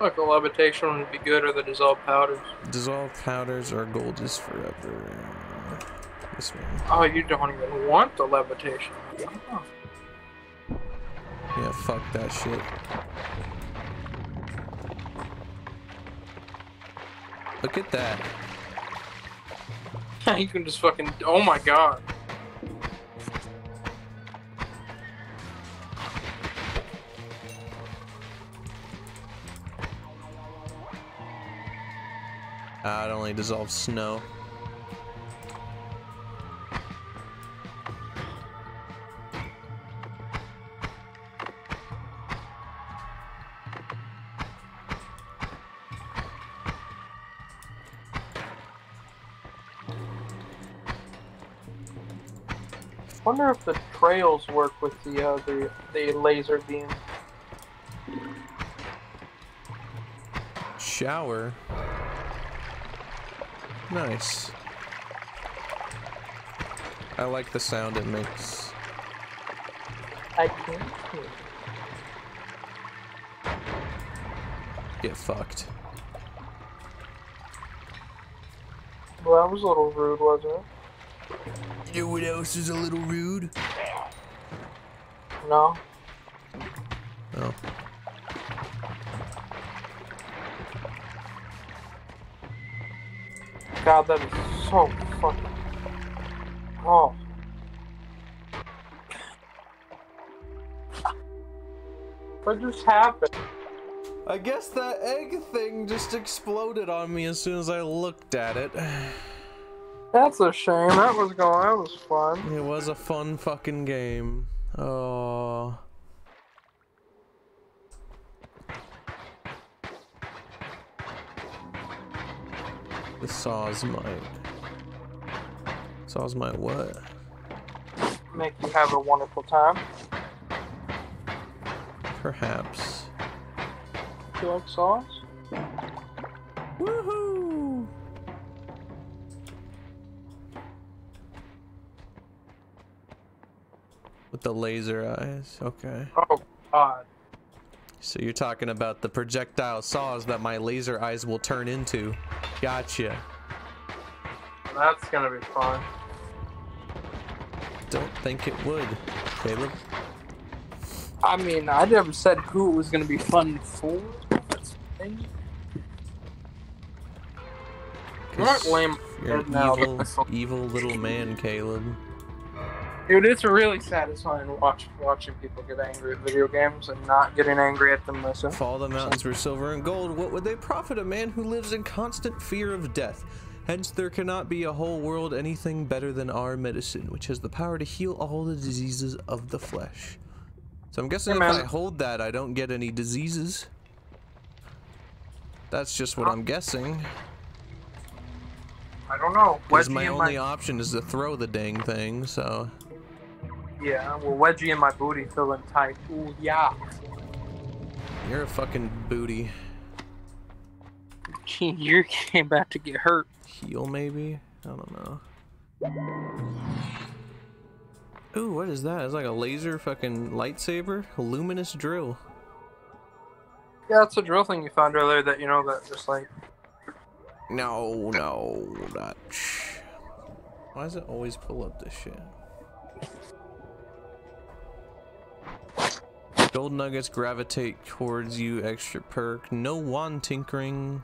Like a levitation would be good, or the dissolved powders.
Dissolve powders or gold is forever. This one.
Oh, you don't even want the levitation. Oh.
Yeah, fuck that shit. Look at that. [LAUGHS]
you can just fucking. Oh my god.
Ah, it only dissolves snow.
I wonder if the trails work with the uh, the the laser beam.
Shower. Nice. I like the sound it makes.
I can't.
Get fucked.
Well, that was a little rude, wasn't it?
You know what else is a little rude?
No.
Oh.
God, that is so fucking. Oh. What just happened?
I guess that egg thing just exploded on me as soon as I looked at it. [SIGHS]
That's a shame. That was going. That was fun.
It was a fun fucking game. Oh. The saws might. Saws might what?
Make you have a wonderful time.
Perhaps.
Do You like sauce?
Woohoo! The laser eyes. Okay.
Oh God.
So you're talking about the projectile saws that my laser eyes will turn into. Gotcha.
That's gonna be fun.
Don't think it would, Caleb.
I mean, I never said who it was gonna be fun for. That's the thing. You aren't
'Cause
lame.
You're an evil, evil little man, Caleb.
Dude, it's really satisfying to watch watching people get angry at video games and not getting angry at them myself.
If all the mountains were silver and gold, what would they profit a man who lives in constant fear of death? Hence, there cannot be a whole world anything better than our medicine, which has the power to heal all the diseases of the flesh. So I'm guessing
Hey,
if. I hold that, I don't get any diseases. That's just what I'm guessing.
I don't know.
Because my only
my
option is to throw the dang thing, so...
yeah, well, wedgie in my booty feeling tight. Ooh yeah.
You're a fucking booty.
Gee, you're about to get hurt.
Heal, maybe? I don't know. Ooh, what is that? It's like a laser fucking lightsaber? A luminous drill.
Yeah, it's a drill thing you found earlier that you know that just like
No, no, not. Why does it always pull up this shit? Gold nuggets gravitate towards you, extra perk. No wand tinkering.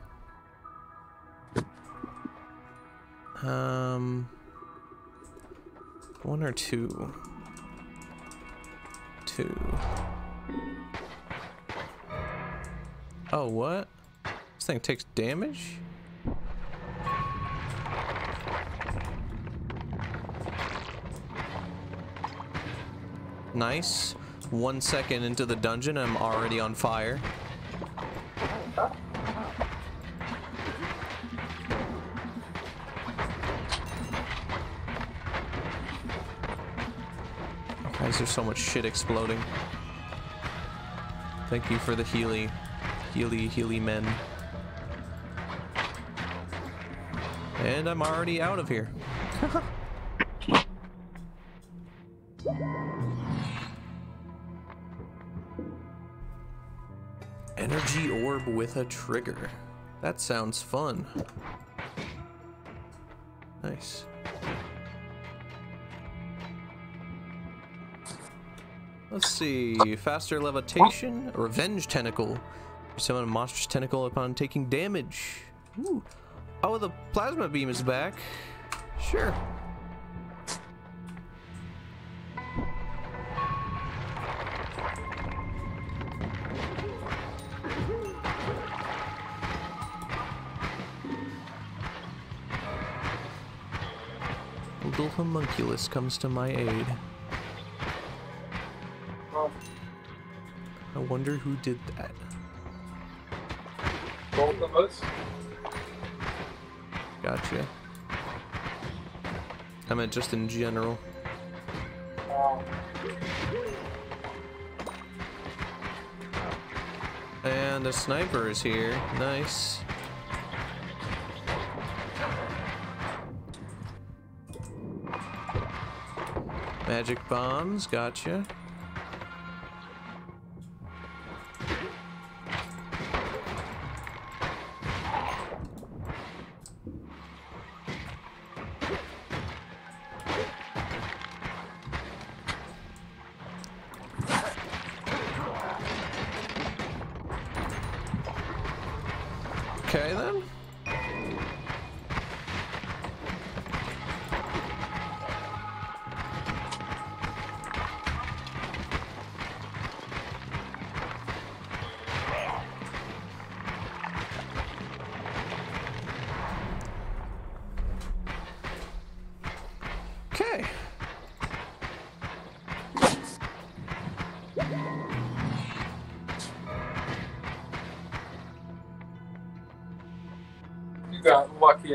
Um, one or two. Two. Oh, what? This thing takes damage? Nice. One second into the dungeon, I'm already on fire. Why is there so much shit exploding? Thank you for the Healy, Healy, Healy men. And I'm already out of here. [LAUGHS] Energy orb with a trigger. That sounds fun. Nice. Let's see. Faster levitation. Revenge tentacle. Summon a monstrous tentacle upon taking damage. Ooh. Oh, the plasma beam is back. Sure. Homunculus comes to my aid. I wonder who did that.
both of us.
Gotcha. I meant just in general.
Um,
And a sniper is here. Nice. Magic bombs, gotcha.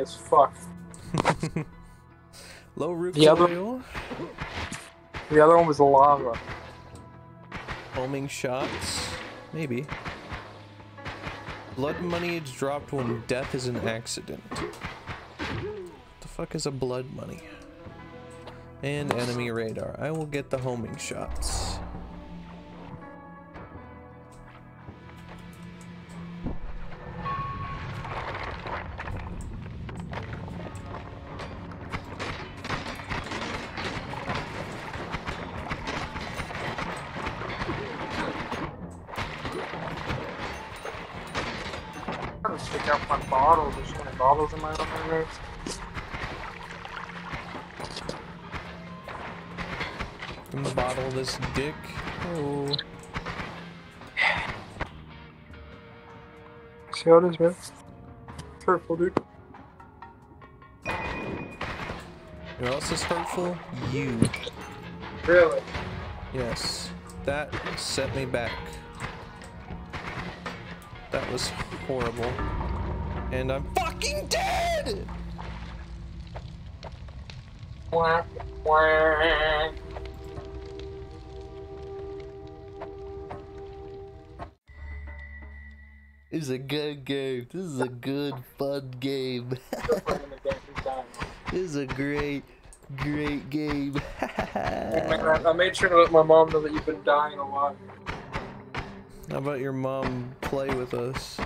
As fuck. [LAUGHS]
Low roof
The other- The other one was lava.
Homing shots. Maybe. Blood money is dropped when death is an accident. What the fuck is a blood money? And enemy radar. I will get the homing shots.
How it is, man? Hurtful, dude.
You know what else is hurtful? You.
Really?
Yes. That set me back. That was horrible. And I'm fucking dead!
Wah, wah.
This is a good game. This is a good, fun game. [LAUGHS] this is a great, great game. [LAUGHS]
I made sure to let my mom know that you've been dying a lot.
How about your mom play with us?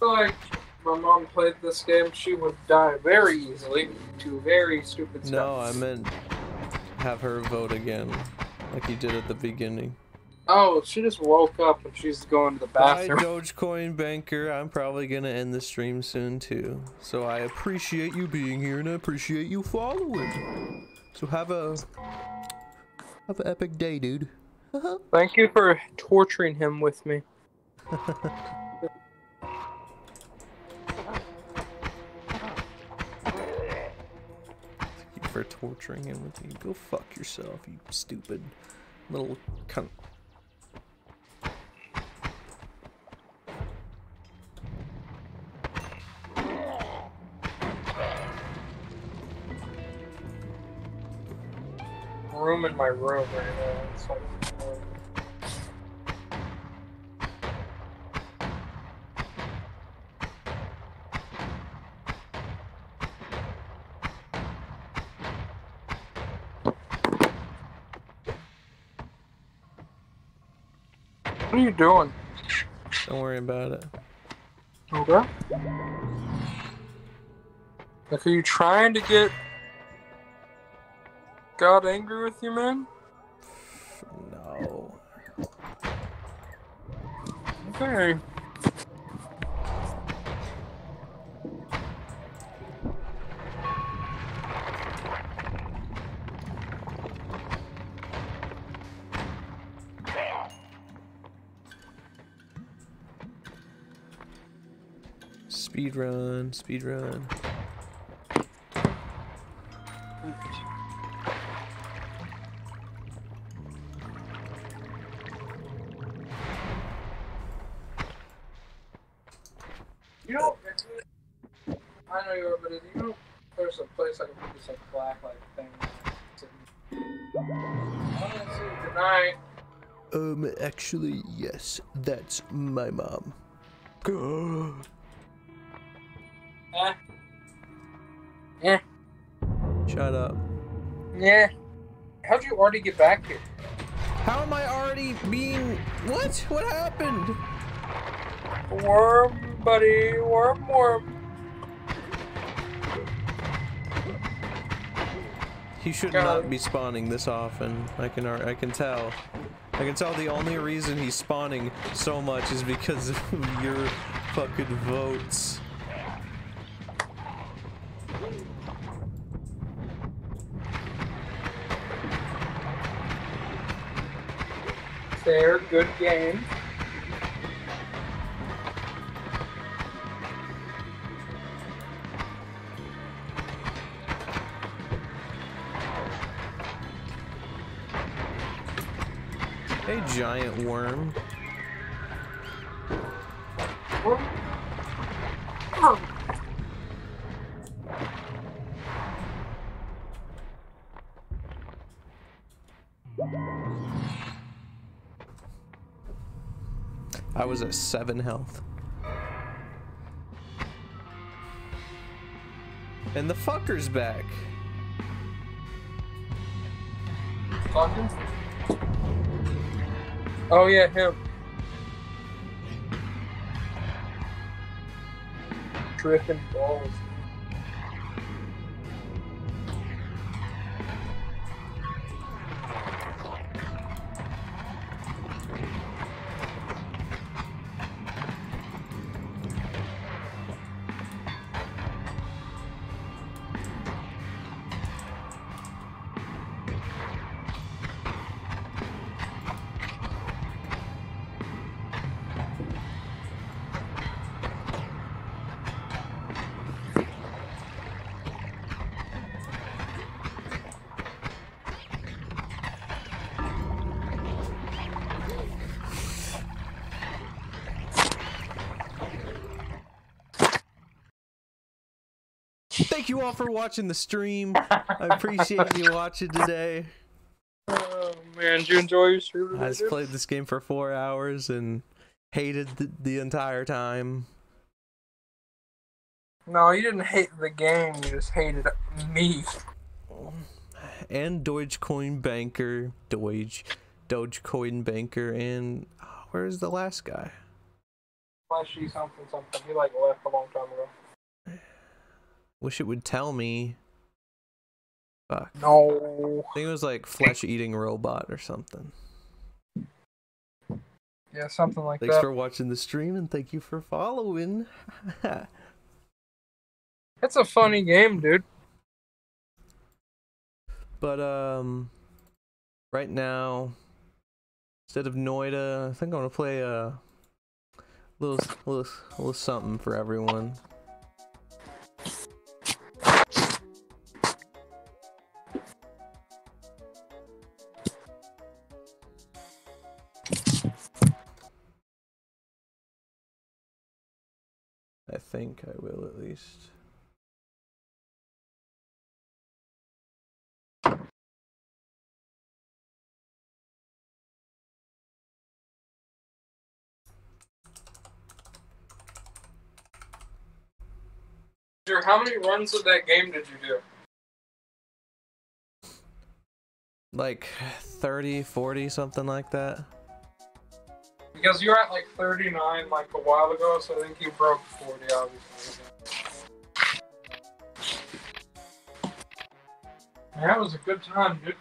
Like my mom played this game, she would die very easily to very stupid stuff.
No, I meant have her vote again, like you did at the beginning.
Oh, she just woke up and she's going to the bathroom.
Dogecoin banker. I'm probably gonna end the stream soon too. So I appreciate you being here and I appreciate you following. So have a have an epic day, dude. [LAUGHS]
Thank you for torturing him with me.
Thank you for torturing him with me. Go fuck yourself, you stupid little cunt.
Room in my room right now.
What are you doing?
Don't worry about it.
Okay. Like, are you trying to get God angry with you, man?
No.
Okay.
Speed run, speed run.
Place I can put this like black like thing. Good night.
Um, actually, yes, that's my mom.
Eh. Yeah.
Shut up.
Yeah. How'd you already get back here?
How am I already being. What? What happened?
Worm, buddy. Worm, worm.
He should
Got
not be spawning this often. I can I can tell. I can tell the only reason he's spawning so much is because of [LAUGHS] your fucking votes.
Fair, good game.
giant worm. I was at seven health. And the fucker's back.
Fucker? Oh yeah, him. Tripping balls.
All for watching the stream. I appreciate you watching today.
Oh man, did you enjoy your stream?
I just played this game for four hours and hated the, the entire time.
No, you didn't hate the game. You just hated me.
And Dogecoin Banker, Doge, Dogecoin Banker, and oh, where's the last guy?
Flashy something something. He like left a long time ago.
Wish it would tell me. Fuck.
No.
I think it was like flesh eating robot or something.
Yeah, something like
Thanks
that.
Thanks for watching the stream and thank you for following. [LAUGHS]
It's a funny game, dude.
but um right now instead of Noita, I think I'm gonna play a little little little something for everyone. I think I will at least.
How many runs of that game did you do?
Like 30, 40, something like that.
Because you're at like 39 like a while ago, so I think you broke 40 obviously. That was a good time, dude.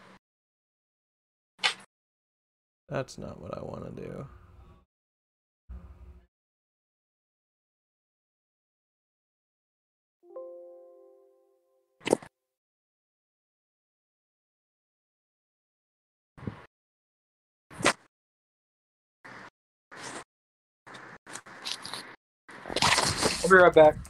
That's not what I want to do.
I'll be right back.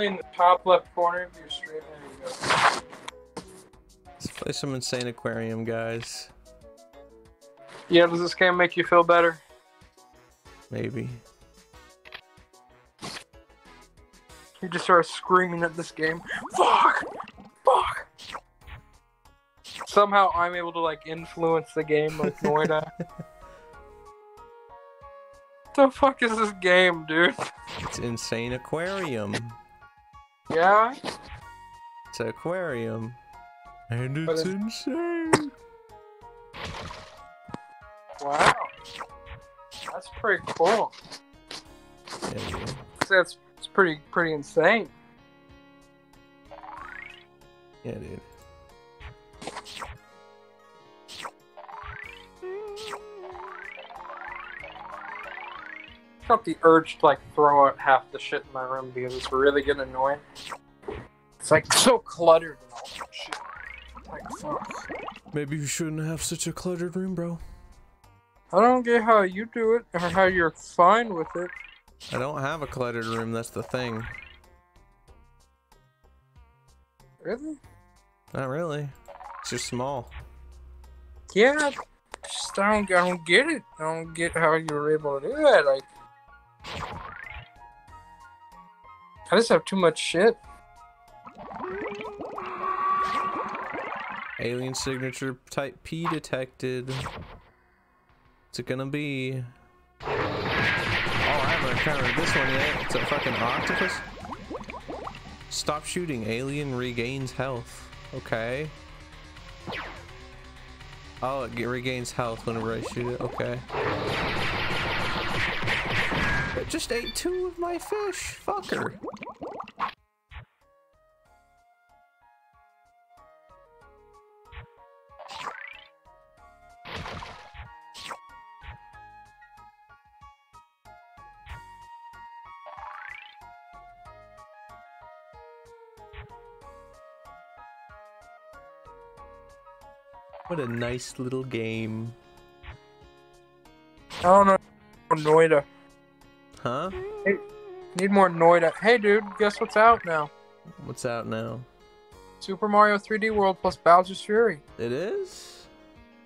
In the top left corner of your screen, there you go.
Let's play some insane aquarium, guys.
Yeah, does this game make you feel better?
Maybe.
You just start screaming at this game. Fuck! Fuck! Somehow I'm able to like influence the game like [LAUGHS] Noita. the fuck is this game, dude?
It's insane aquarium.
Yeah?
It's an aquarium. And it's
it's-
insane.
Wow. That's pretty cool.
Yeah, dude.
That's it's pretty pretty insane.
Yeah, dude.
I felt the urge to like throw out half the shit in my room because it's really getting annoying. It's like so cluttered and all that shit. Like fuck.
Maybe you shouldn't have such a cluttered room, bro.
I don't get how you do it or how you're fine with it.
I don't have a cluttered room, that's the thing.
Really?
Not really. It's just small.
Yeah. Just I don't, I don't get it. I don't get how you were able to do that. Like, I just have too much shit.
Alien signature type P detected. What's it gonna be? Oh, I haven't encountered this one yet. It's a fucking octopus. Stop shooting. Alien regains health. Okay. Oh, it regains health whenever I shoot it. Okay. It just ate two of my fish. Fucker. What a nice little game.
I don't know. Noita.
Huh?
Need more Noita. Hey, dude, guess what's out now?
What's out now?
Super Mario 3D World plus Bowser's Fury.
It is?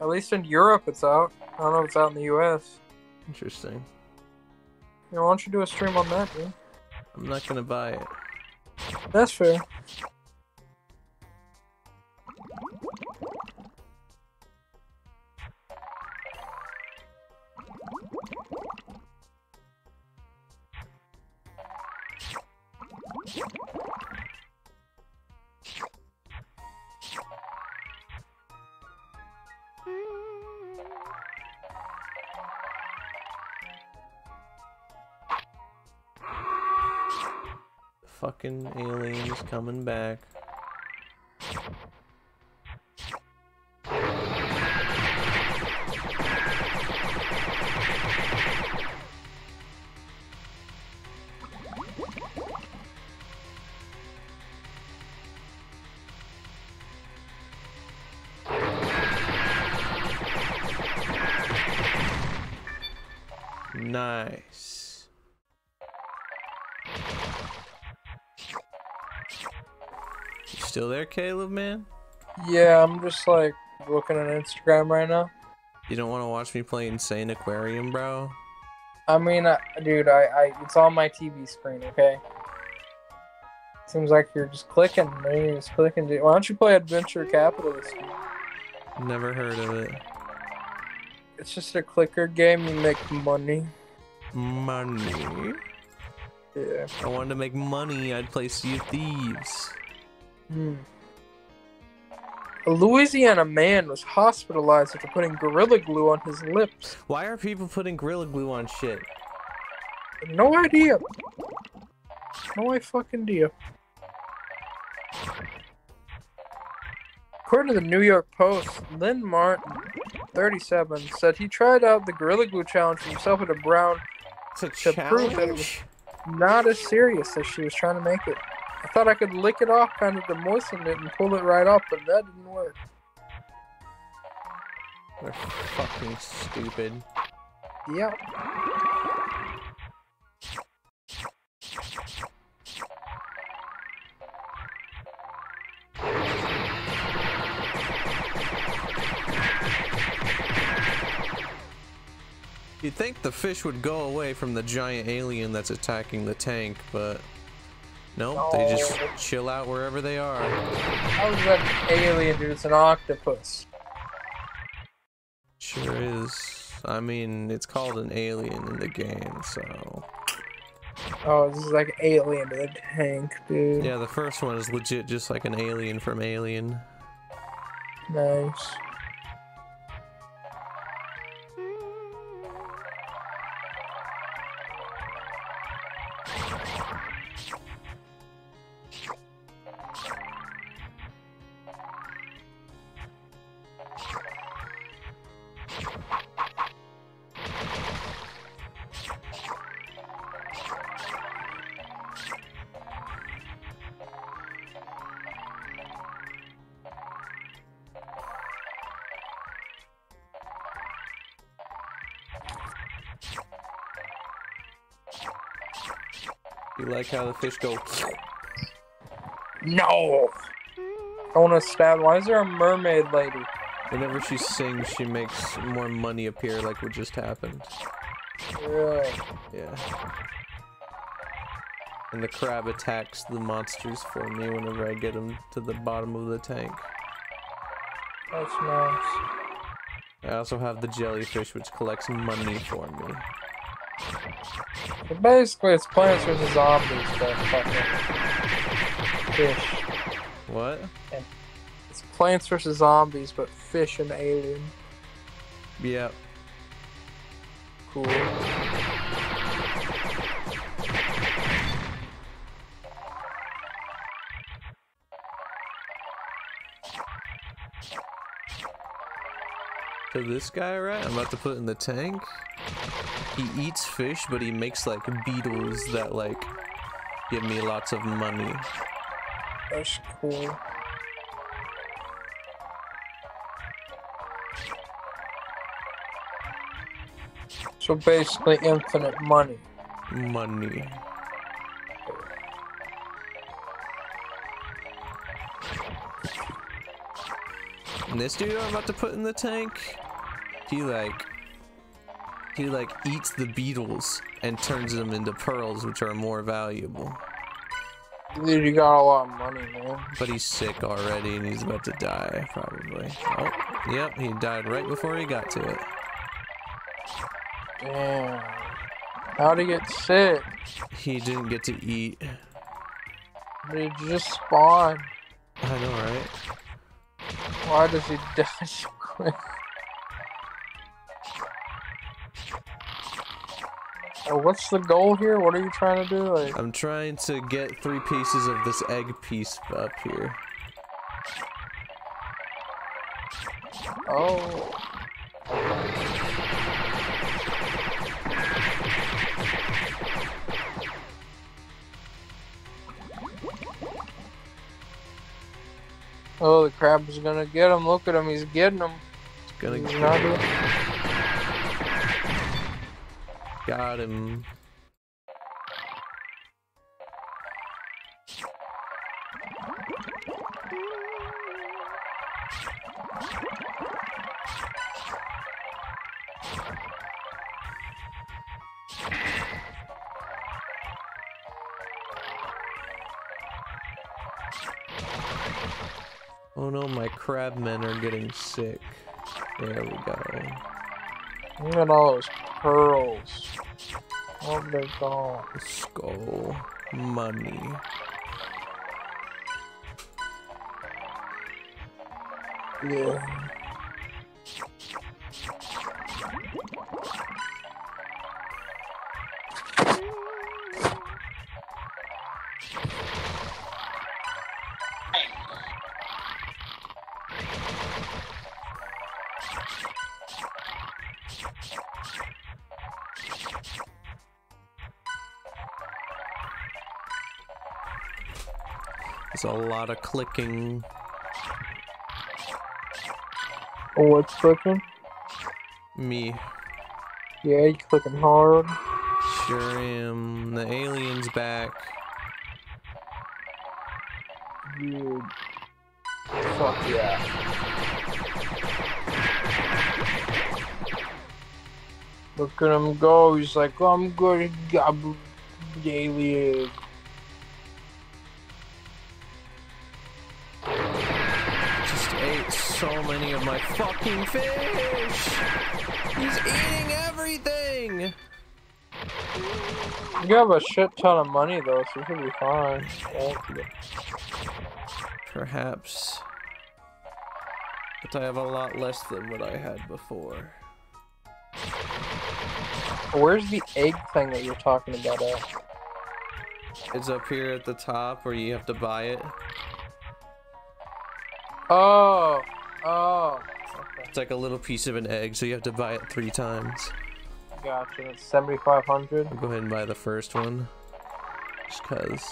At least in Europe, it's out. I don't know if it's out in the U.S.
Interesting.
You know, why don't you do a stream on that, dude?
I'm not gonna buy it.
That's fair.
Coming back. There, Caleb, man?
Yeah, I'm just like looking at Instagram right now.
You don't want to watch me play Insane Aquarium, bro?
I mean, uh, dude, I, I, it's on my TV screen. Okay. Seems like you're just clicking. Man. You're just clicking. Why don't you play Adventure Capitalist?
Never heard of it.
It's just a clicker game. You make money.
Money.
Yeah.
If I wanted to make money, I'd play Sea of Thieves.
Hmm. A Louisiana man was hospitalized after putting Gorilla Glue on his lips.
Why are people putting Gorilla Glue on shit?
No idea. No fucking idea. According to the New York Post, Lynn Martin, 37, said he tried out the Gorilla Glue challenge for himself at a brown To prove that it was- not as serious as she was trying to make it. I thought I could lick it off kind of to moisten it and pull it right off, but that didn't work.
They're fucking stupid.
Yep.
You'd think the fish would go away from the giant alien that's attacking the tank, but nope, they just chill out wherever they are.
How is that an alien, dude? It's an octopus.
Sure is. I mean, it's called an alien in the game, so.
Oh, this is like alien to the tank, dude.
Yeah, the first one is legit just like an alien from Alien.
Nice.
Like how the fish go?
No. I want to stab. Why is there a mermaid lady?
Whenever she sings, she makes more money appear like what just happened.
Really?
Yeah. And the crab attacks the monsters for me whenever I get them to the bottom of the tank.
That's nice.
I also have the jellyfish, which collects money for me.
But basically, it's Plants vs Zombies, but fucking fish.
What?
It's Plants vs Zombies, but fish and alien.
Yeah.
Cool.
So this guy, right? I'm about to put in the tank. He eats fish, but he makes like beetles that like give me lots of money.
That's cool. So basically, infinite money.
Money. And this dude I'm about to put in the tank, he like he like eats the beetles and turns them into pearls, which are more valuable.
Dude, you got a lot of money, man.
But he's sick already and he's about to die, probably. Oh, yep, he died right before he got to it.
Damn. How'd he get sick?
He didn't get to eat.
He just spawned.
I know, right?
Why does he [LAUGHS] die so quick? What's the goal here? What are you trying to do? Like,
I'm trying to get three pieces of this egg piece up here.
oh. Oh, the crab is gonna get him. Look at him. He's getting him.
It's gonna
He's
get
not
Got him. Oh no, my crab men are getting sick. There we go.
Look at all those pearls. Oh my god.
Skull. Money.
Yeah.
A lot of clicking.
Oh, what's clicking?
Me.
Yeah, you clicking hard.
Sure am. The alien's back.
Dude. Fuck yeah. Look at him go. He's like, I'm good. Gobble alien.
My fucking fish! He's eating everything!
You have a shit ton of money though, so you should be fine.
Perhaps. But I have a lot less than what I had before.
Where's the egg thing that you're talking about at?
It's up here at the top where you have to buy it.
Oh, oh. Okay,
It's like a little piece of an egg, so you have to buy it three times.
gotcha. It's 7,500.
I'll go ahead and buy the first one. Just cause.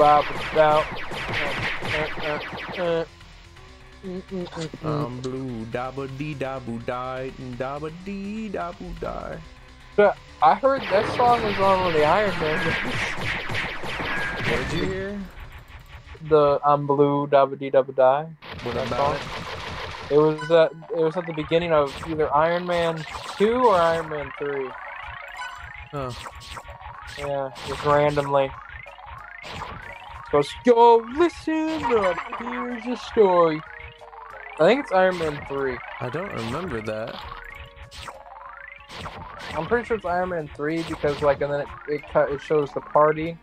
Boo bop about. Uh, uh, uh. Mm, mm, mm, mm.
I'm blue, dabba dee daboo die, dabba dee daboo die.
I heard that song was on one of the Iron Man.
What did you hear?
the I'm blue, dabba dee dabba die.
What
That song?
it?
It was at it was at the beginning of either Iron Man two or Iron Man three.
Oh,
Yeah, just randomly. Goes, yo, listen up. Here's a story. I think it's Iron Man three.
I don't remember that.
I'm pretty sure it's Iron Man three because like, and then it it, cut, it shows the party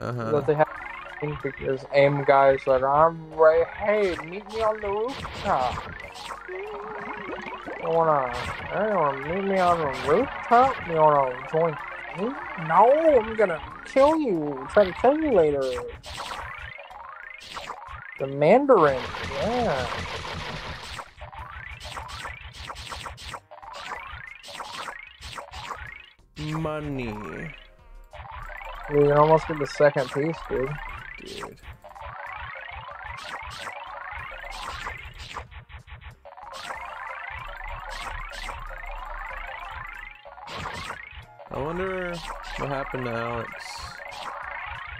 Uh huh.
that they have. I think Because AIM guys like, I'm right. Hey, meet me on the rooftop. You wanna, you wanna meet me on the rooftop? You wanna join? No, I'm gonna kill you. Try to kill you later. The Mandarin, yeah.
Money,
You can almost get the second piece, dude.
dude. Wonder what happened to Alex.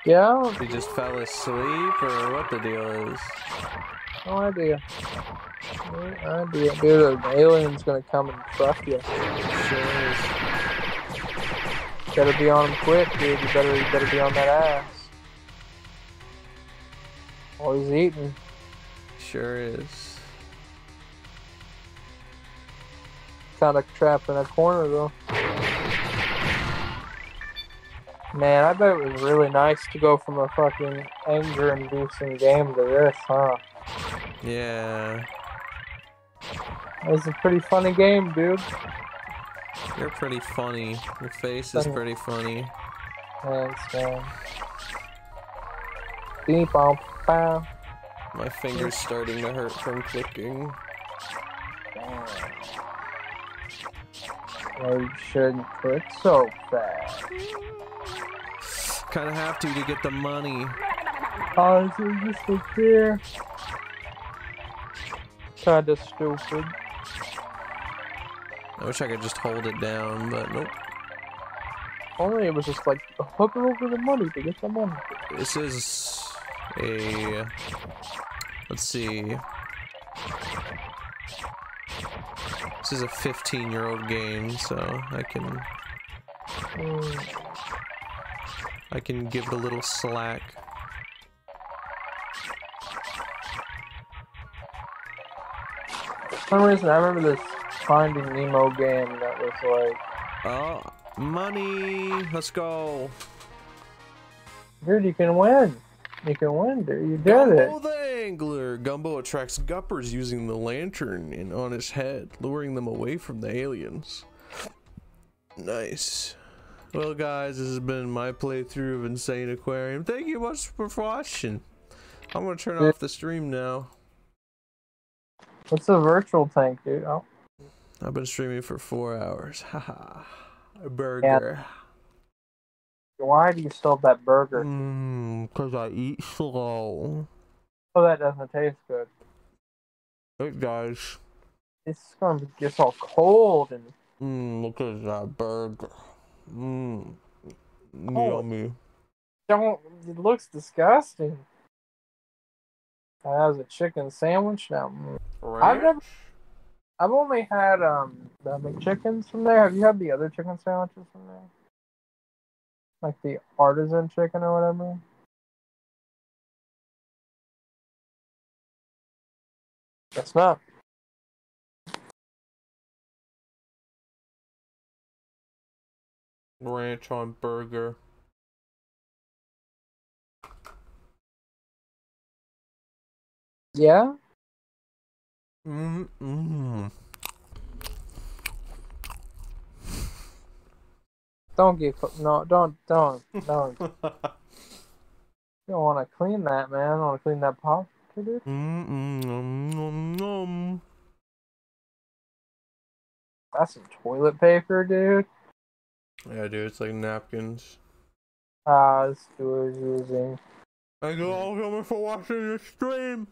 Yeah,
He just fell asleep, or what the deal is?
no idea. No idea. Dude, an alien's gonna come and crush you.
Sure is.
Better be on him quick, dude. You better, you better be on that ass. While he's eating.
Sure is.
Kind of trapped in a corner, though. Man, I bet it was really nice to go from a fucking anger-inducing game to this, huh?
Yeah.
It was a pretty funny game, dude.
You're pretty funny. Your face is pretty funny.
Thanks, man. Beep, bop, bow.
My finger's starting to hurt from clicking.
Well, you shouldn't click so fast.
Kinda have to to get the money.
Oh, is it just a fear? Kinda stupid.
I wish I could just hold it down, but nope.
Only it was just like hook her over the money to get the money.
This is a. Let's see. This is a 15 year old game, so I can I can give it a little slack.
For some reason, I remember this Finding Nemo game that was like,
Oh, money! Let's go.
dude, you can win. You can win, dude. You did it.
Gumbo the angler. Gumbo attracts guppers using the lantern in, on his head, luring them away from the aliens. Nice. Well, guys, this has been my playthrough of Insane Aquarium. Thank you much for watching. I'm gonna turn off the stream now.
What's a virtual tank, dude? Oh,
I've been streaming for four hours. [LAUGHS] Haha. A burger.
Why do you still have that burger?
Mmm, cause I eat slow.
Oh, that doesn't taste good.
Look, guys.
It's gonna get all cold and
Mmm, look at that burger. Mmm.
Oh.
Yummy.
don't. It looks disgusting. That was a chicken sandwich now. mm. I've never- I've only had um the McChickens from there. Have you had the other chicken sandwiches from there? Like the artisan chicken or whatever. That's not.
ranch on burger.
Yeah.
Mmm.
Don't get no, don't, don't, don't. [LAUGHS] you don't want to clean that, man. I want to clean that pot, dude.
Mm, mm, nom, nom.
That's some toilet paper, dude.
Yeah, dude, it's like napkins.
Ah, dude is using.
Thank you all so much for watching this stream.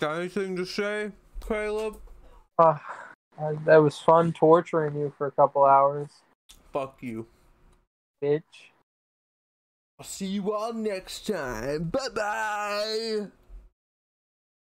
Got anything to say, Caleb?
Uh, that was fun torturing you for a couple hours,
Fuck you.
bitch.
I'll see you all next time. Bye bye.